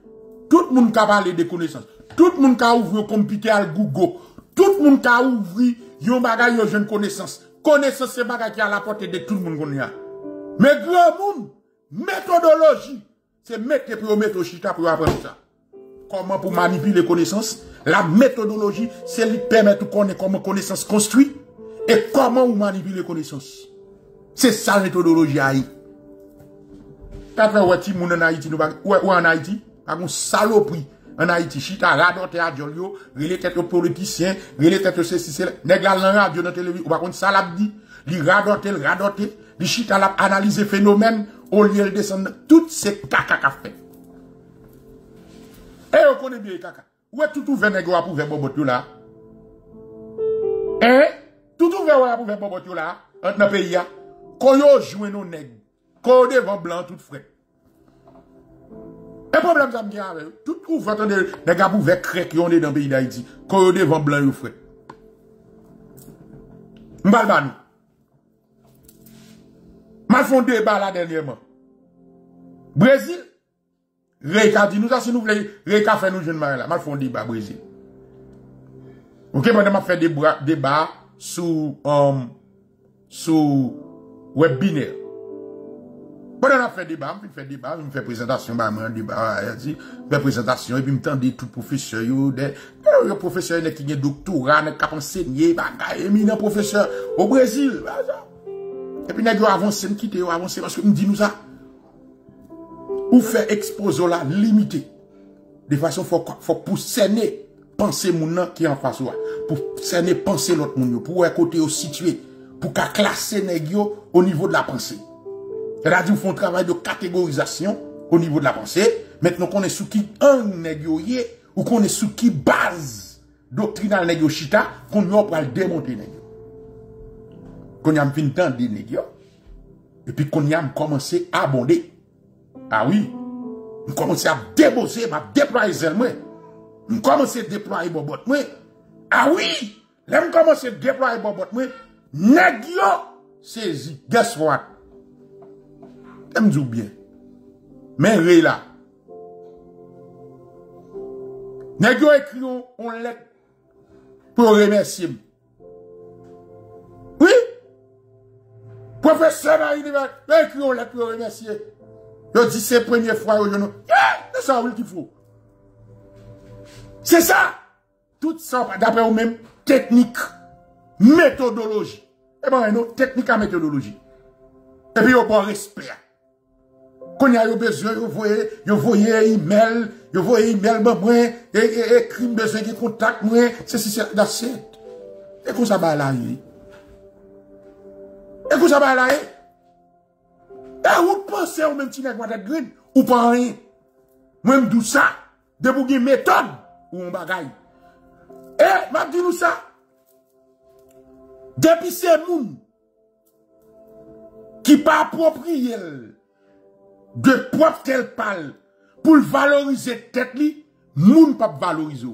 Tout le monde a parlé de connaissances. Tout le monde a ouvert un computer à Google. Tout le monde a ouvert yon bagay yo jeune connaissance. Connaissance c'est bagay qui à la portée de tout le monde. Mais grand monde, méthodologie, c'est mettre pour mettre au chita pour apprendre ça. Comment pour manipuler connaissance? La méthodologie, c'est lui permettre de connaître comment connaissance construit et comment on manipule connaissance. C'est ça la méthodologie Haïti. T'as ouais, ti en Haïti, ou en Haïti, a un saloperie en Haïti, chita radote à Jolio, relé tête aux politiciens, relé tête aux ceci, nèg la radio dans télévision, ou par contre ça l'a dit, li radote, radote, li chita l'a analyser phénomène, au lieu de descendre, tout ces caca qu'a fait. Et on connaît bien caca. Où est tout ouvert pour faire bobot là? Eh? Tout ouvert pour faire bobot là, dans pays là. Quand yo joue nos nèg, quand devant blanc tout frais. Le problème, ça me tout les gars pour faire crèque, on est dans le pays d'Haïti, quand devant blanc, vous frère. M'balbanou. Mal font débat là dernièrement. Brésil, Reka dit nous ça si nous voulons, Reka fait nous jeunes là. Mal font débat Brésil. Ok, pendant m'a fait débat, débat sous, um, sous webinaire. Pendant m'a fait débat, je fais débat, je fais présentation, bah, moi, débat, je fais présentation, et puis me tendez tout professeur, yo, des, yo, professeur, qui a doctorat, qui a enseigné, bah, éminent professeur au Brésil, bah, et puis, nous avancé, nous quitter, avancer, parce que nous dit nous ça. Ou faire exposer la limité. De façon, faut, faut pour cerner, penser mon qui est en face, pour cerner, penser l'autre moun, pour côté situé, pour classer négio au niveau de la pensée. C'est-à-dire, font un travail de catégorisation au niveau de la pensée. Maintenant qu'on est sous qui un négio ou qu'on est sous qui base doctrinale négio chita, qu'on va le démonter négio qu'on a fin temps de et puis qu'on a commencé à abonder. Ah oui, on commencé à débosser, à déployer zèle moi. On commencé à déployer moi. Ah oui, là on commencé à déployer bobot moi. Nèg saisi. Guess what? T'aimes bien. Mais ré là. Yo écrit on lettre pour remercier. Professeur dans l'univers, écrit on lettre pour remercier? Je dis c'est la première fois, je dis, c'est ça qu'il faut. C'est ça. Tout ça, d'après vous-même, technique, méthodologie. Eh ben, non, technique à méthodologie. Et puis, il bon respect. Quand il y a besoin, vous voyez, vous voyez email, vous voyez email, moi, et, et, écrit besoin de contact, c'est, c'est, c'est, Et comme ça, Écoute ça va là, Et vous pensez au même petit nègre de green ou pas rien. Même tout ça, de vous une méthode ou un bagaille. Et, m'a dit nous ça. Depuis ces moun qui pas approprié de propre qu'elle parle pour valoriser tête li, moun pas valoriser.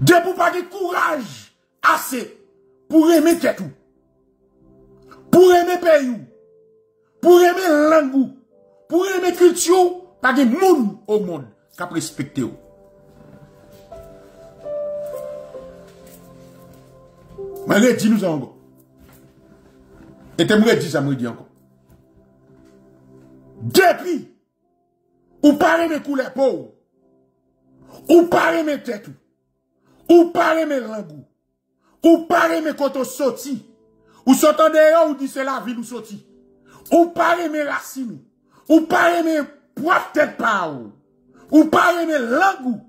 De pour ase pou reme ketou, pou reme peyou, pou reme langou, pou reme kultiyou, pa gen moun ou moun kap respekte ou. Mwen re di nou sa ango. E te mwen re di sa mwen di ango. Depi, ou pare me koule pou, ou pare me tetou, ou pare me langou, ou mes quand on sorti. Ou sortant dehors ou dit c'est la ville ou sorti. Ou pas mes racines. Ou pas mes poivre tête pas ou. pas mes langue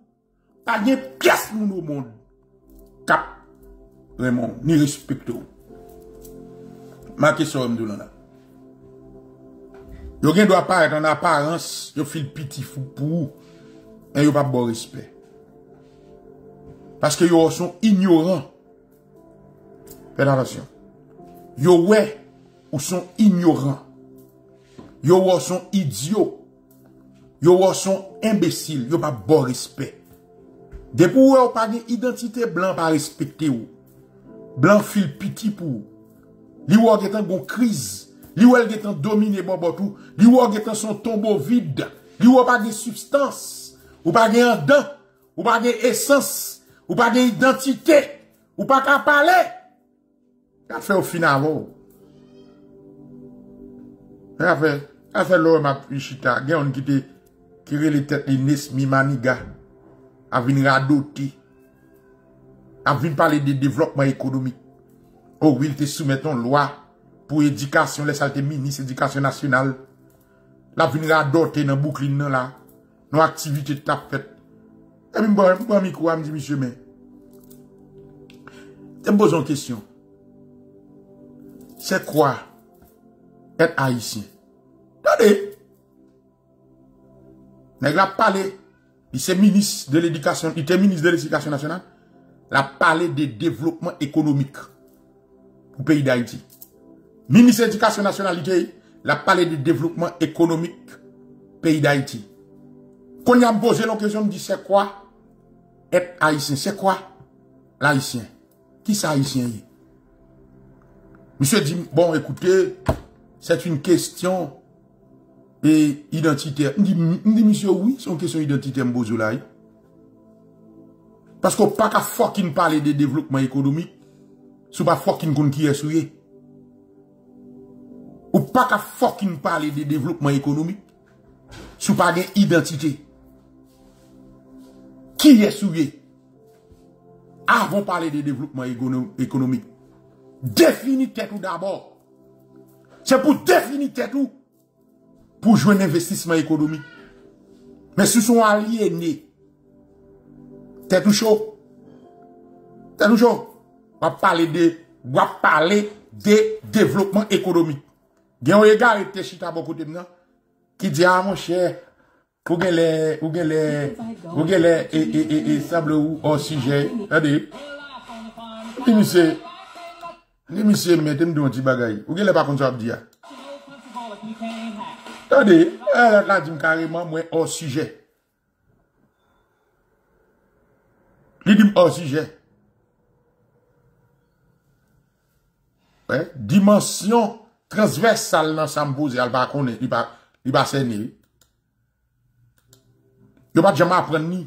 Pas de pièce nous au monde. Cap. Vraiment, ni respecte Ma question est là. Yo gen doit paraître en apparence, yo fil piti fou pour et yo pas bon respect. Parce que yo sont Fè nan rasyon. Yo wè ou son ignorant. Yo wè ou son idyo. Yo wè ou son imbesil. Yo pa bon respect. Depou wè ou pa gen identite blan pa respekte ou. Blan fil piti pou ou. Li wè ou getan gon kriz. Li wè ou getan domine bon botou. Li wè ou getan son tombo vide. Li wè ou pa gen substans. Ou pa gen andan. Ou pa gen esans. Ou pa gen identite. Ou pa ka pale. A fait au final, oh? A fait, a fait l'homme ma pichita, gen on qui te, qui les têtes les Nesmi Maniga, a vin radoti, a vin parler de développement économique. Oh oui, il te soumet une loi pour éducation, les saltés ministre éducation nationale. La vin radoter dans boucline là, nos activités de ta fête. Et puis, bon, bon, micro, me dit, monsieur, mais, je me pose une question c'est quoi? Être haïtien. Attendez. Il a parlé, il est ministre de l'éducation, il était ministre de l'éducation nationale, il a parlé de développement économique pour le pays d'Haïti. Ministre de l'éducation nationale, il a parlé de développement économique pays d'Haïti. Quand il a posé la question, dit c'est quoi? Être haïtien C'est quoi? L'haïtien. Qui c'est haïtien? Monsieur dit, bon, écoutez, c'est une question et identitaire. Je dis, monsieur, oui, c'est une question identitaire, Mbozoulaï. Parce qu'on pas qu'à fucking parler de développement économique, sous pas fucking qui est souillé. Ou pas qu'à fucking parler de développement économique, sous pas d'identité. Qui est souillé? Avant de parler de développement économique. Defini tèt ou d'abord. Se pou defini tèt ou pou jwen investisman ekonomi. Men sou son alye ne. Tèt ou chou. Tèt ou chou. Wap pale de, wap pale de devlopman ekonomi. Gen wè gare te chita bo kote mnen. Ki diya ah, mon chè. Ou gen le, ou gen le, ou gen le, e, e, e, e, sable ou, ou suje. Ade. Ti misè. Li misye mette mdou an ti bagay. Ou gen le pa kon so ap di ya? Tande, el eh, at lan di m kareman mwen or suje. Li di m or suje. Eh, Dimensyon transversal nan samboze al pa konen, li pa se ni. Yo pa djama apren ni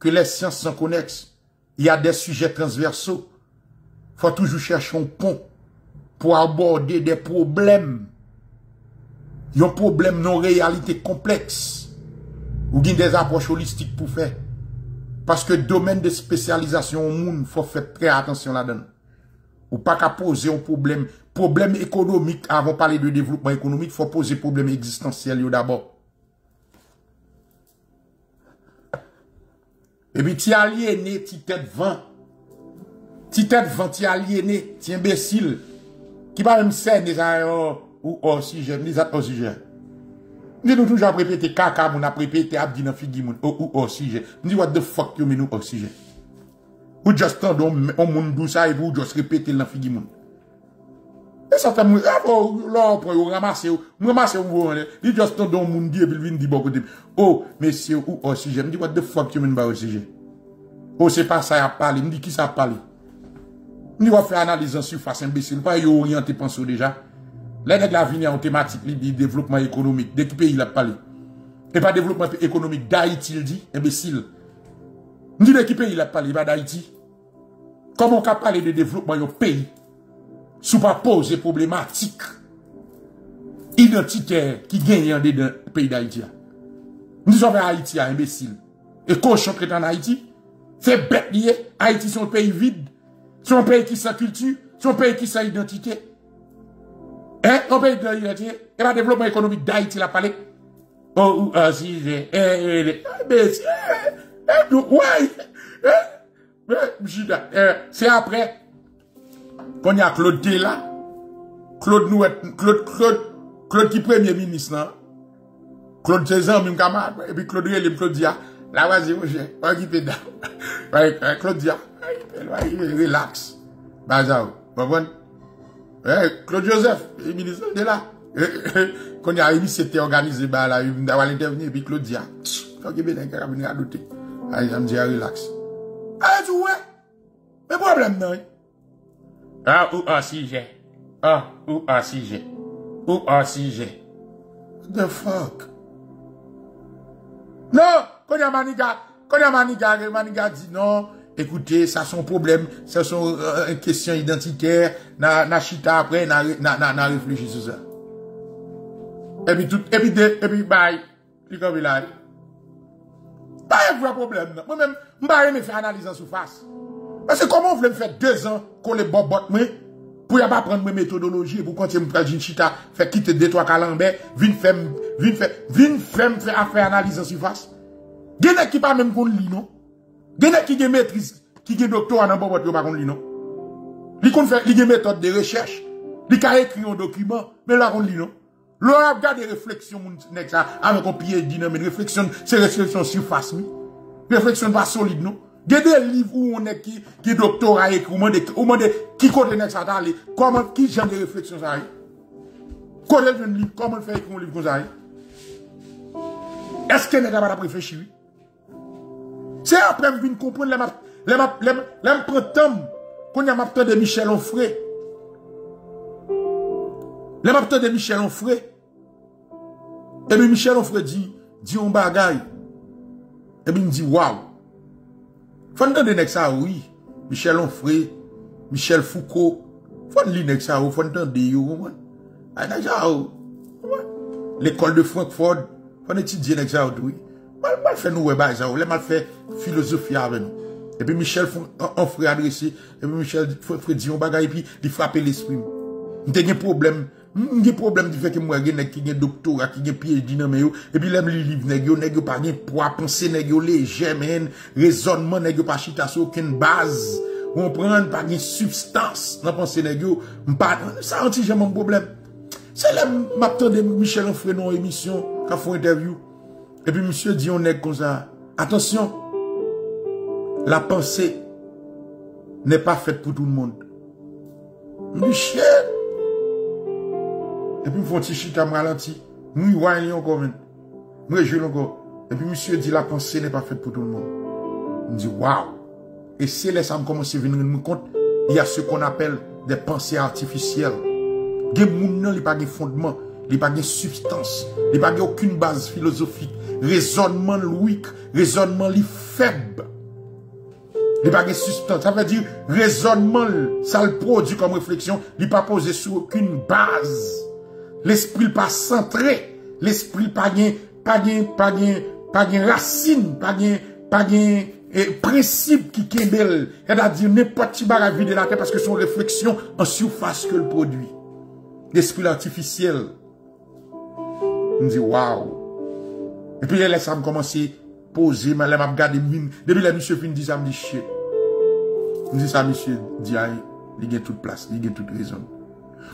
ke les siyans san koneks. Ya de suje transverso. faut toujours chercher un pont pour aborder des problèmes. Il y a Un problème non réalité complexe. Ou bien des approches holistiques pour faire. Parce que domaine de spécialisation au monde, faut faire très attention là-dedans. Ou pas qu'à poser un problème. Problème économique, avant de parler de développement économique, faut poser problème existentiel d'abord. Et puis, tu aliéné, tu tête vent. Ti tèt vanti alienè, ti imbesil, ki pa mèm sè nè zan yon ou orsijen, nè zan orsijen. Nè nou touj ap repete kaka moun, ap repete ap di nan figi moun, ou orsijen. Nè what the fuck yo men ou orsijen. Ou just tan don moun dousa ev ou just repete nan figi moun. E satan moun, a pou lò ou pran yo ramase yo, moun ramase yo moun vwande, li just tan don moun di e bil vin di boko di, oh, ou mesye ou orsijen, nè what the fuck yo men ba orsijen. Ou oh, se pa sa ap pale, nè di ki sa ap pale. Nous va faire analyse en surface imbécile. Pas y orienter pensez déjà? Là, la vie en thématique, dit développement économique. De quel pays il a parlé? Et pas développement économique d'Haïti, il dit, imbécile. Nous dit de quel pays il a parlé? Pas d'Haïti. Comment on peut parler de développement d'un pays? Sous pas poser problématique identitaire qui gagne dans le pays d'Haïti? Nous sommes Haïti, imbécile. Et cochon qui est en Haïti, c'est bête. Haïti, c'est un pays vide. C'est un pays qui sa culture. Un pays qui sa identité. Hein? Un pays de l'identité. Et le développement économique d'Haïti, la parlé. Oh, ah, si, eh, eh, eh, eh, ouais, c'est après, qu'on y a Claude là, Claude Nouet, Claude, Claude, Claude qui premier ministre, non? Claude Cézanne, même camarade, et puis Claude Relem, Claude Dia, la vas-y, mon cher, occupé d'âme. Claude Dia, relax. Bazao, vous comprenez? Claude Joseph, ministre de là. Quand il y a eu, c'était organisé, bah, là, il va intervenir, puis Claude Dia, quand il va. Ah, me dit, relax. Ah, tu vois? Mais problème, non? Ah, ou ah, si j'ai. Ah, ou ah. Ou ah. What the fuck? Non! Quand il y a maniga, quand il y a maniga, maniga dit non, écoutez, ça son problème, ça sont euh, question identitaire, na, na chita après, na, na, na, na réfléchi sur ça. Et puis tout, et puis, de, et puis, bye, puis comme il a. Pas un vrai problème. Moi-même, je me faire analyse en surface. Parce que comment vous voulez me faire deux ans qu'on les bobote, moi, pour y pas prendre mes méthodologies, pour continuer à me faire chita, faire quitter deux, trois calambers, vin faire, vin faire, vin faire, faire analyse en surface. Gen qui pas même qu'on lit non? Gen qui gen maîtrise, qui gen doctorat dans bobote yo pas qu'on lit non? Li kon fait li gen méthode de recherche, li ka écrit un document, mais là qu'on lit non? L'on a regardé réflexion moun ça avec un dit non mais réflexion c'est réflexion surface mi. Réflexion pas solide non? Gen des livres où on est qui qui doctorat écrit ou mande ou mande qui côté nek ça d'aller comment qui genre de réflexion livre comment faire écrire un livre comme ça Est-ce que n'est pas c'est après m vin kompon lèm ap, lèm ap, lèm, lèm prentom de Michel Onfray. Lèm ap de Michel Onfray. Ebi Michel Onfray di, di yon bagay. Ebi m di waw. Fon dan de nek sa woui. Michel Onfray, Michel Foucault. Fon li nek sa wou, de yo wou man. L'école de Francfort, fon etidye nek. Mal, mal fait nous, ouais, bah, ça, mal fait philosophie avec nous. Et puis Michel on frère adressé, et puis Michel frère dit on bagay, et puis il frappe l'esprit. J'ai un problème, j'ai un problème du fait que moi, j'ai un doctorat, qui un PhD dans mes et puis l'aime les livres, nèg yo, nèg pas gen poids, pensée nèg yo léger, men, raisonnement nèg pas chita sur aucune base. On prend pas une substance dans pensée nèg yo, pas ça anti j'ai problème. C'est là m'a Michel en frère non émission, qu'a fait interview. Et puis monsieur dit on est comme ça. Attention, la pensée n'est pas faite pour tout le monde. Michel. Et puis mon petit chita me ralentit. Moi, je encore. Moi, je encore. Et puis monsieur dit la pensée n'est pas faite pour tout le monde. Je me dit waouh. Et c'est là ça me commence à venir me compte. Il y a ce qu'on appelle des pensées artificielles. Des gens n'ont pas de fondement, ils n'ont pas de substance, ils n'ont pas aucune base philosophique raisonnement louique, raisonnement li faible. Li pas de substance. Ça veut dire, raisonnement, ça le produit comme réflexion, li pas posé sur aucune base. L'esprit pas centré. L'esprit pas gain, pas gain, pas gain, pas gain racine, pas gain, pas gain, et eh, principe qui kembel, c'est-à-dire n'importe qui à de la terre parce que son réflexion en surface que le produit. L'esprit artificiel. On dit, waouh, E pi lè lè sa m komanse pose, mè lè m ap gade min, debi lè misye fin di sa m di chè. M di sa misye di ay, li gen tout plas, li gen tout rezon.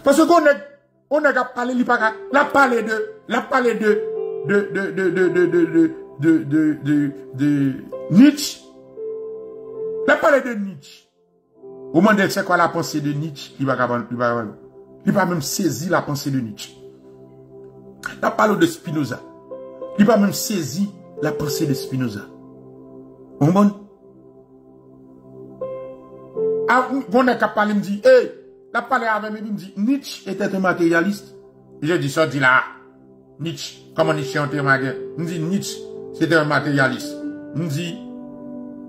Paske konen, On n'a pas parlé, il pas la parlé de, la parlé de, de, de, de, de, de, de, de, de, de, de, Nietzsche. La parlé de Nietzsche. Au moment de c'est quoi la pensée de Nietzsche, il va, il va, il va même saisir la pensée de Nietzsche. La parlé de Spinoza. Il va même saisir la pensée de Spinoza. Au moment. Ah, on n'a qu'à parler, me dit, hey, la parlé avec moi, il me dit, Nietzsche était un matérialiste. J'ai dit, ça dit là, Nietzsche, comment Nietzsche était un matérialiste? Il me dit, Nietzsche, c'était un matérialiste. Il me dit,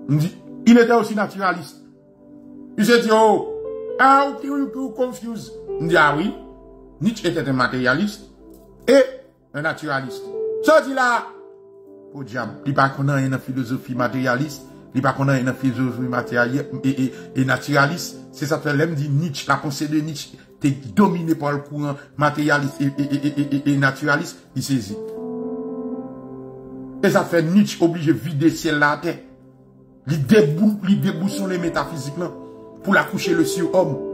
il dit, il était aussi naturaliste. Il s'est dit, oh, ah, you, you confuse. Il me dit, ah oui, Nietzsche était un matérialiste et un naturaliste. So di la, pou diam, li pa konan yon filosofi materialist, li pa konan yon filosofi materialist, e, e, e naturalist, se sa fe lem di Nietzsche, la pensée de Nietzsche, te domine par le courant materialiste et, et, et, et naturaliste, il saisit. Et ça fait Nietzsche obligé de vider ciel la terre. Il débout, sur les métaphysiques pour la coucher le surhomme.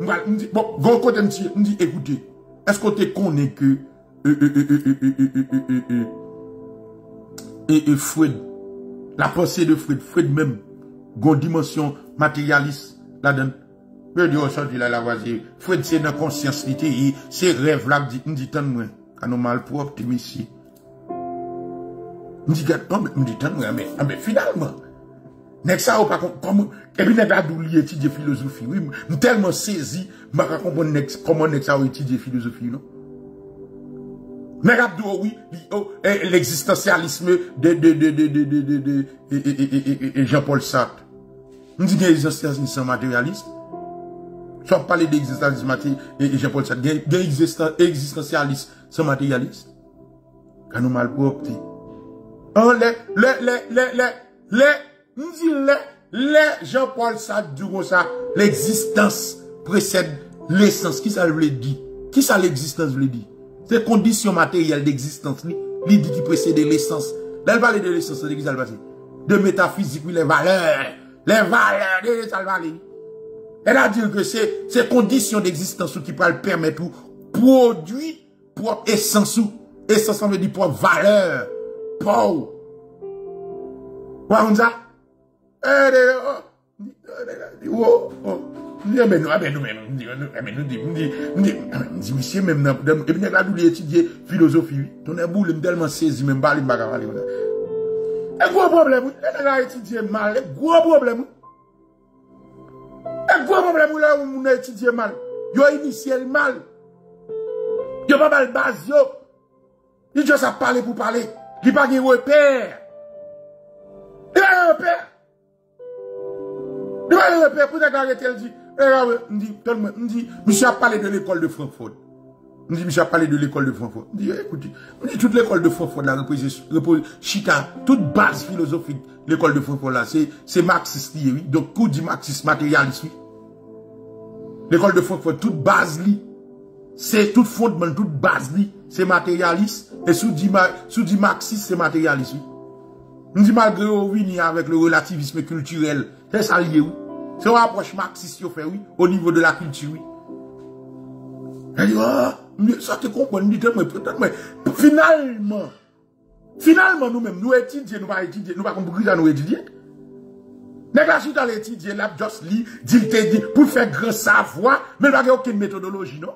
Bon, bon côté, je dis, écoutez, est-ce que tu connais que et, Fred, la pensée de Fred, Fred même, une dimension matérialiste la voisine, Fred, c'est dans la conscience, c'est rêve là, je dis, tant moi. Je dis, non, mais, je mais, mais finalement, n'est-ce ça, pas comme, et puis, n'est-ce pas d'où étudier philosophie, oui, me tellement saisi, je ne comprendre comment n'est-ce ça étudier philosophie, non? Mais Abdou, oui, l'existentialisme de, de, de, de, de, de, de, de, Jean-Paul Sartre. On dit que l'existentialisme matérialiste. Sans parler d'existentialisme et Jean-Paul Sartre, il y a existentialiste sans matérialiste. Quand nous mal opter. Oh, les, les, les, les, les, Jean-Paul dit ça, l'existence précède l'essence. Qui ça veut dire? Qui ça l'existence veut dire? C'est condition matérielle d'existence, il dit qui précède l'essence. Là, parle de l'essence, de qui ça De métaphysique, les valeurs. Les valeurs de elle a dit que c'est ces conditions d'existence qui peuvent permettre produire propre essence. Essence veut dire propre valeur. Paul. Vous ça? Eh, oh, oh, oh. Mwen men nou, men nou men, mwen nou di, mwen di, mwen di, mwen di, misye men nan, e la dou li etidye filosofi, ton e bou li mdelman sezi. E e mal, e gwo problem. E gwo problem la ou moun etidye mal. Yo inisye l mal. Yo pa bal baz yo. Yo sa pale pou pale. Li pa pa gen reper, pou dek la retel di. Monsieur a parlé de l'école de Francfort. Je dis, monsieur a parlé de l'école de Francfort. Je dis, écoutez, toute l'école de Francfort là repose, chita, toute base philosophique, l'école de Francfort là, c'est marxiste, oui. Donc, coup dit marxiste matérialiste, oui. L'école de Francfort, toute base li, c'est tout fondement, toute base li, c'est matérialiste. Et sous dit, sous dit marxiste, c'est matérialiste, oui. Je dis, malgré oui, avec le relativisme culturel, c'est ça lié, oui. C'est une approche marxiste fait, oui, au niveau de la culture, oui. Elle dit, oh, ça te comprend, finalement, finalement, nous-mêmes, nous étudions, nous pas étudier, nous pas comprendre nous étudier. Nèg la chita l'étudier, là, just li, dit, dit, pour faire grand savoir, mais a aucune méthodologie, non?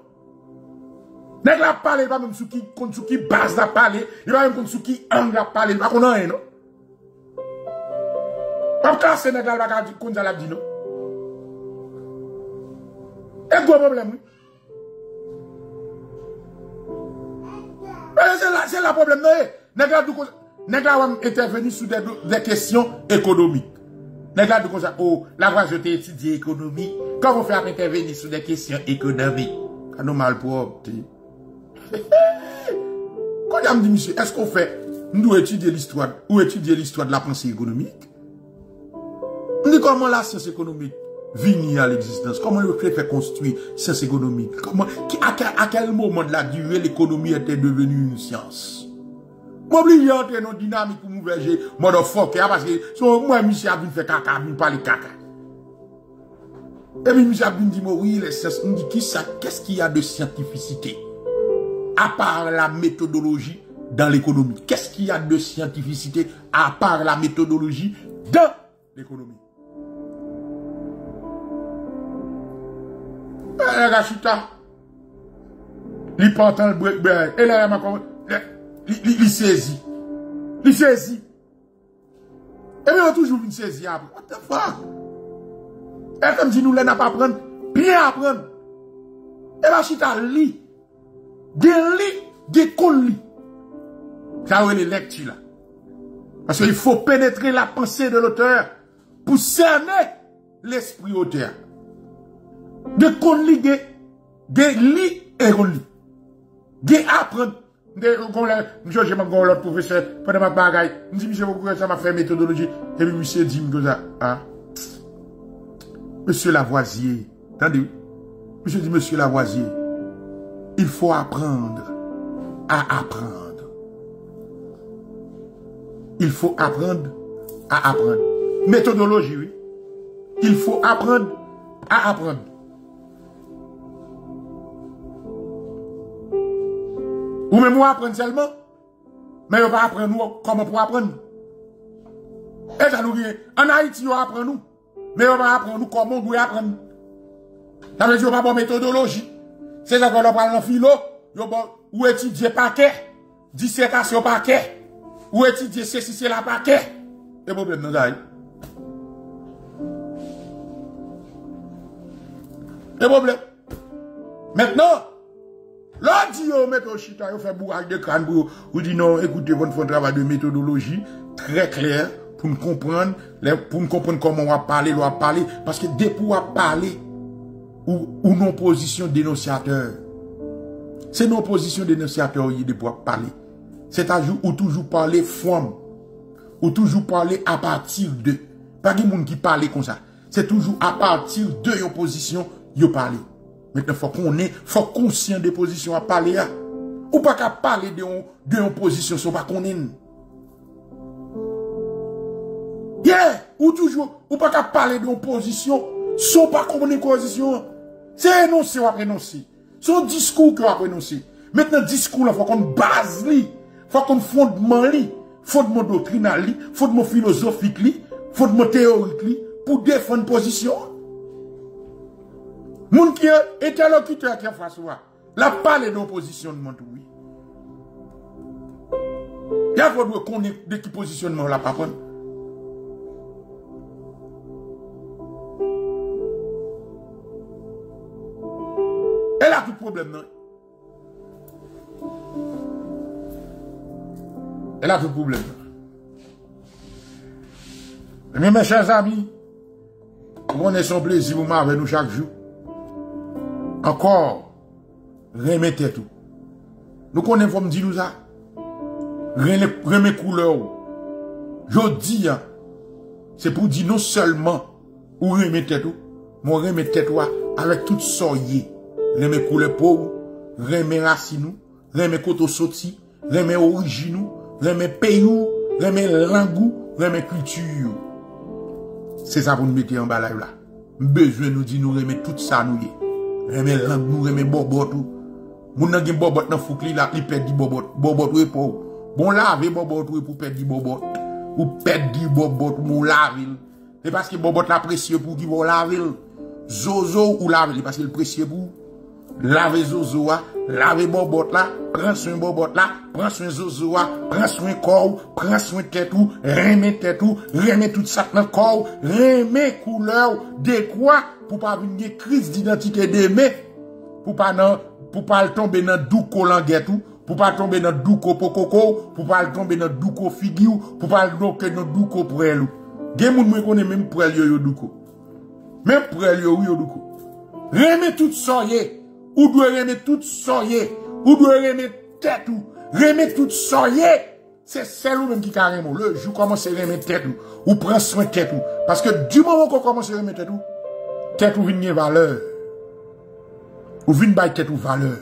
Nèg la parler, pas même sous qui, sous qui base la parler, il va même sous qui angle la parler, va qu'on rien, non? Pas casser nèg la, va qu'on la dit? Et quoi problème C'est le problème. Nèg la intervenu sur des, questions économiques. Nèg la comme ça, oh, la voix je t'ai étudié économie. On fait intervenir sur des questions économiques? Quand nous mal propre. Quand me dit, monsieur, est-ce qu'on fait, nous étudier l'histoire, ou étudier l'histoire de la pensée économique? Comment la science économique venir à l'existence. Comment le fait faire construire science économique. Comment, à, quel, à moment de la durée l'économie était devenue une science? M'oublie entrer dans dynamique pour nous verger, motherfucker, parce que so, moi, monsieur Abin fait caca, Abin parle caca. Et puis, monsieur Abin dit, oui, les sciences, on dit, qu'est-ce qu'il y a de scientificité? À part la méthodologie dans l'économie. Qu'est-ce qu'il y a de scientificité à part la méthodologie dans l'économie? E la chita Li pantan l brek brek E la yaman kon Li sezi Li sezi E mi an toujou vin What the fuck? E kom di nou lè nan pa apren Bien apren E la chita li Gen li, gen kon li Sa ou e le lek ti la Paske il fò penetre la pensè de l'auteur Pou sène L'esprit auteur De kon li ge, ge li e kon li. Ge apren. De kon la, msye jè man kon lòt profeseur, pwede man bagay, msye msye mwen kouye sa ma fè metodologi, e mi msye di mgoza, ha? Msye Lavoisier, tande, msye di msye Lavoisier, il fò aprendre a aprendre. Il fò aprendre a aprendre. Metodologi, oui. Il fò aprendre a aprendre. Ou même moi apprendre seulement. Mais on va apprendre nous comment pour apprendre. Et ça nous En Haïti, on apprend nous. Mais on va apprendre nous comment doit apprendre. Ça veut dire qu'on pas bonne méthodologie. C'est ça qu'on parle en philo. Ou étudier paquet. Dissertation paquet. Ou étudier ceci, c'est la paquet. Et problème nous d'ailleurs. Et problème. Maintenant, Là, dit, yo, met au chita, yo fait bourrage de crâne pour vous dit non, écoutez, vous faites un travail de méthodologie très clair pour nous comprendre, pour comprendre comment on va parler, on va parce que dès pour parler, ou, ou non position dénonciateur, c'est non position dénonciateur, il de pouvoir parler. C'est à jour ou toujours parler forme, ou toujours parler à partir de. Pas de monde qui parle comme ça. C'est toujours à partir de your position, yo parler. Maintenant, faut qu'on est, faut conscient des positions à parler. Ou pas qu'à parler de une position, soit pas qu'on est. Yeah, ou toujours, ou pas qu'à parler de une position, soit pas qu'on est position. C'est énoncé ou après énoncé. Son discours qu'on a énoncé. Maintenant, discours là, faut qu'on base li. Faut qu'on fondement li. Fondement doctrinal li. Fondement philosophique li. Fondement théorique li. Pour défendre position. Moun qui est interlocuteur qui a face à la parle d'oppositionnement oui. Il y a ait de qui positionnement la pas Elle a tout problème, non? Elle a tout problème. Mais mes chers amis, on est son plaisir pour avec nous chaque jour. Ankor, reme tèt ou. Nou konen fòm di nou za. Reme koule ou. Jodi ya, se pou di nou selman ou reme tèt ou. Mon reme tèt ou a, avèk tout soye. Reme koule pou ou, reme rasinou, reme koto soti, reme orijinou, reme peyou, reme langou, reme kultuyou. Se sa pou nou mette yon balay ou la. Mbezwen nou di nou reme tout sa nou ye. Reme lang nou, reme bobot ou. Moun nan gen bobot nan fouk li la, li pet di bobot. Bobot ou e pou. Bon lave bobot ou e pou pet di bobot. Ou pet di bobot ou moun lave. E paske bobot la presye pou ki moun lave. Zozo ou lave e paske l presye pou. Lave zozo a, lave bobot la, pran swen bobot la, pran swen zozo a, pran swen kou, pran swen tetou, reme tetou, reme tout sak nan kou, reme kouleur, dekwa. Pou pa vinye kriz d'identite deme, pou pa nan, pou pa al tombe nan douko langetou, pou pa al tombe nan douko pokoko, pou pa al tombe nan douko figiyou, pou pa al doke nan douko prelou. Gen moun mwen konen men prel yo yo. Men prel yo yo douko. Reme tout soye, ou dwe reme tout soye, ou dwe reme tetou, reme tout soye, se sel ou men ki karemo, le jou komanse reme tetou, ou. Pran soye tetou, paske du moun kon komanse reme tetou, tête ou vient valeur. Ou vient bail tête ou valeur.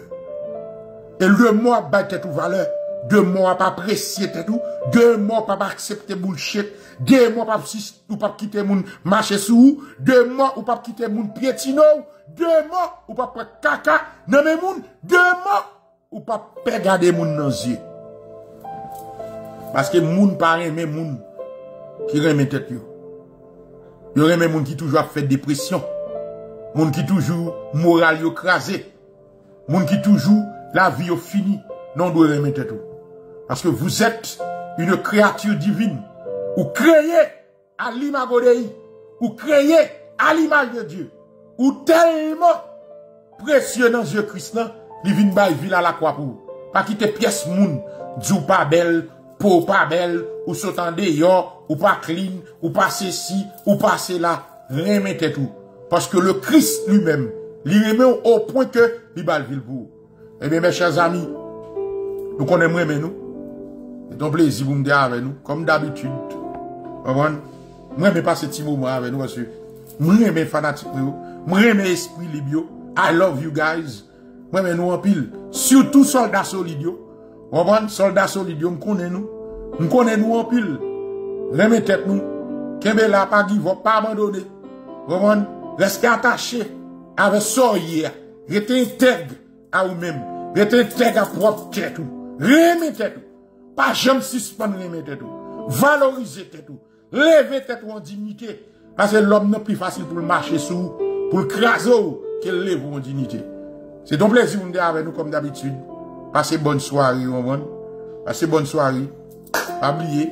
Et le mois bail tête ou valeur. Deux mois pas apprécier tête ou. Deux mois pas accepter bullshit. Deux mois pas ou pas quitter moun marcher sous. Deux mois ou pas quitter moun piétino. Deux mois ou pas prendre caca dans moun. Deux mois ou pas regarder moun dans yeux. Parce que moun pas aimer moun qui remet tête yo. Yo remet moun qui toujours fait dépression. Moun qui toujours moral yo crasé. Moun qui toujours la vie yo fini. Non doit remettre tout. Parce que vous êtes une créature divine. Ou créé à l'image de Ou créé à l'image de Dieu. Ou tellement précieux dans Dieu Christ, bay ville à la croix pour. Pas quitter pièce moun, djou pas belle, peau pas belle, ou sautant dehors, ou pas clean, ou pas ceci, ou pas cela. Remettez tout. Parce que le Christ lui-même, il remet au point que il va le pour. Eh bien, mes chers amis, nous connaissons nous. C'est un plaisir vous me dire avec nous, comme d'habitude. Moi, je passer ce petit moment avec nous parce que moi, je fanatique, moi, je esprit libio. I love you guys. Moi, je nous en pile. Surtout soldats solidio. Vous soldats solidio, je connais nous. Je connais nous en pile. Remettez nous. Kembe la pas give pas abandonner. Vous Restez attaché avec soyez. Restez intègre à vous-même. Restez intègre à propre tête. Remettez tout. Pas jamais suspendre remettez tout. Valorisez tout. Levez tête en dignité. Parce que l'homme n'est plus facile pour marcher sous, pour le craser, qu'il lève en dignité. C'est un plaisir de avec nous comme d'habitude. Passez bonne soirée, Passez bonne soirée. Pas oublier.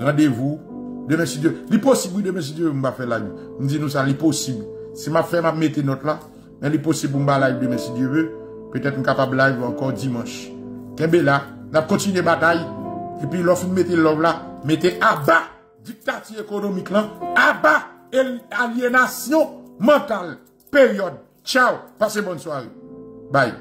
Rendez-vous Demain, si Dieu, l'impossible, demain, si Dieu m'a fait la nuit. Nous dit nous ça, l'impossible. Si ma fait, m'a mettre note là, mais l'impossible, m'a live demain, si Dieu veut. Peut-être capable live encore dimanche. Kembe là, n'a continué bataille. Et puis, l'offre, mettez l'homme là, mettez à bas, dictature économique là, à bas, aliénation mentale. Période. Ciao. Passez bonne soirée. Bye.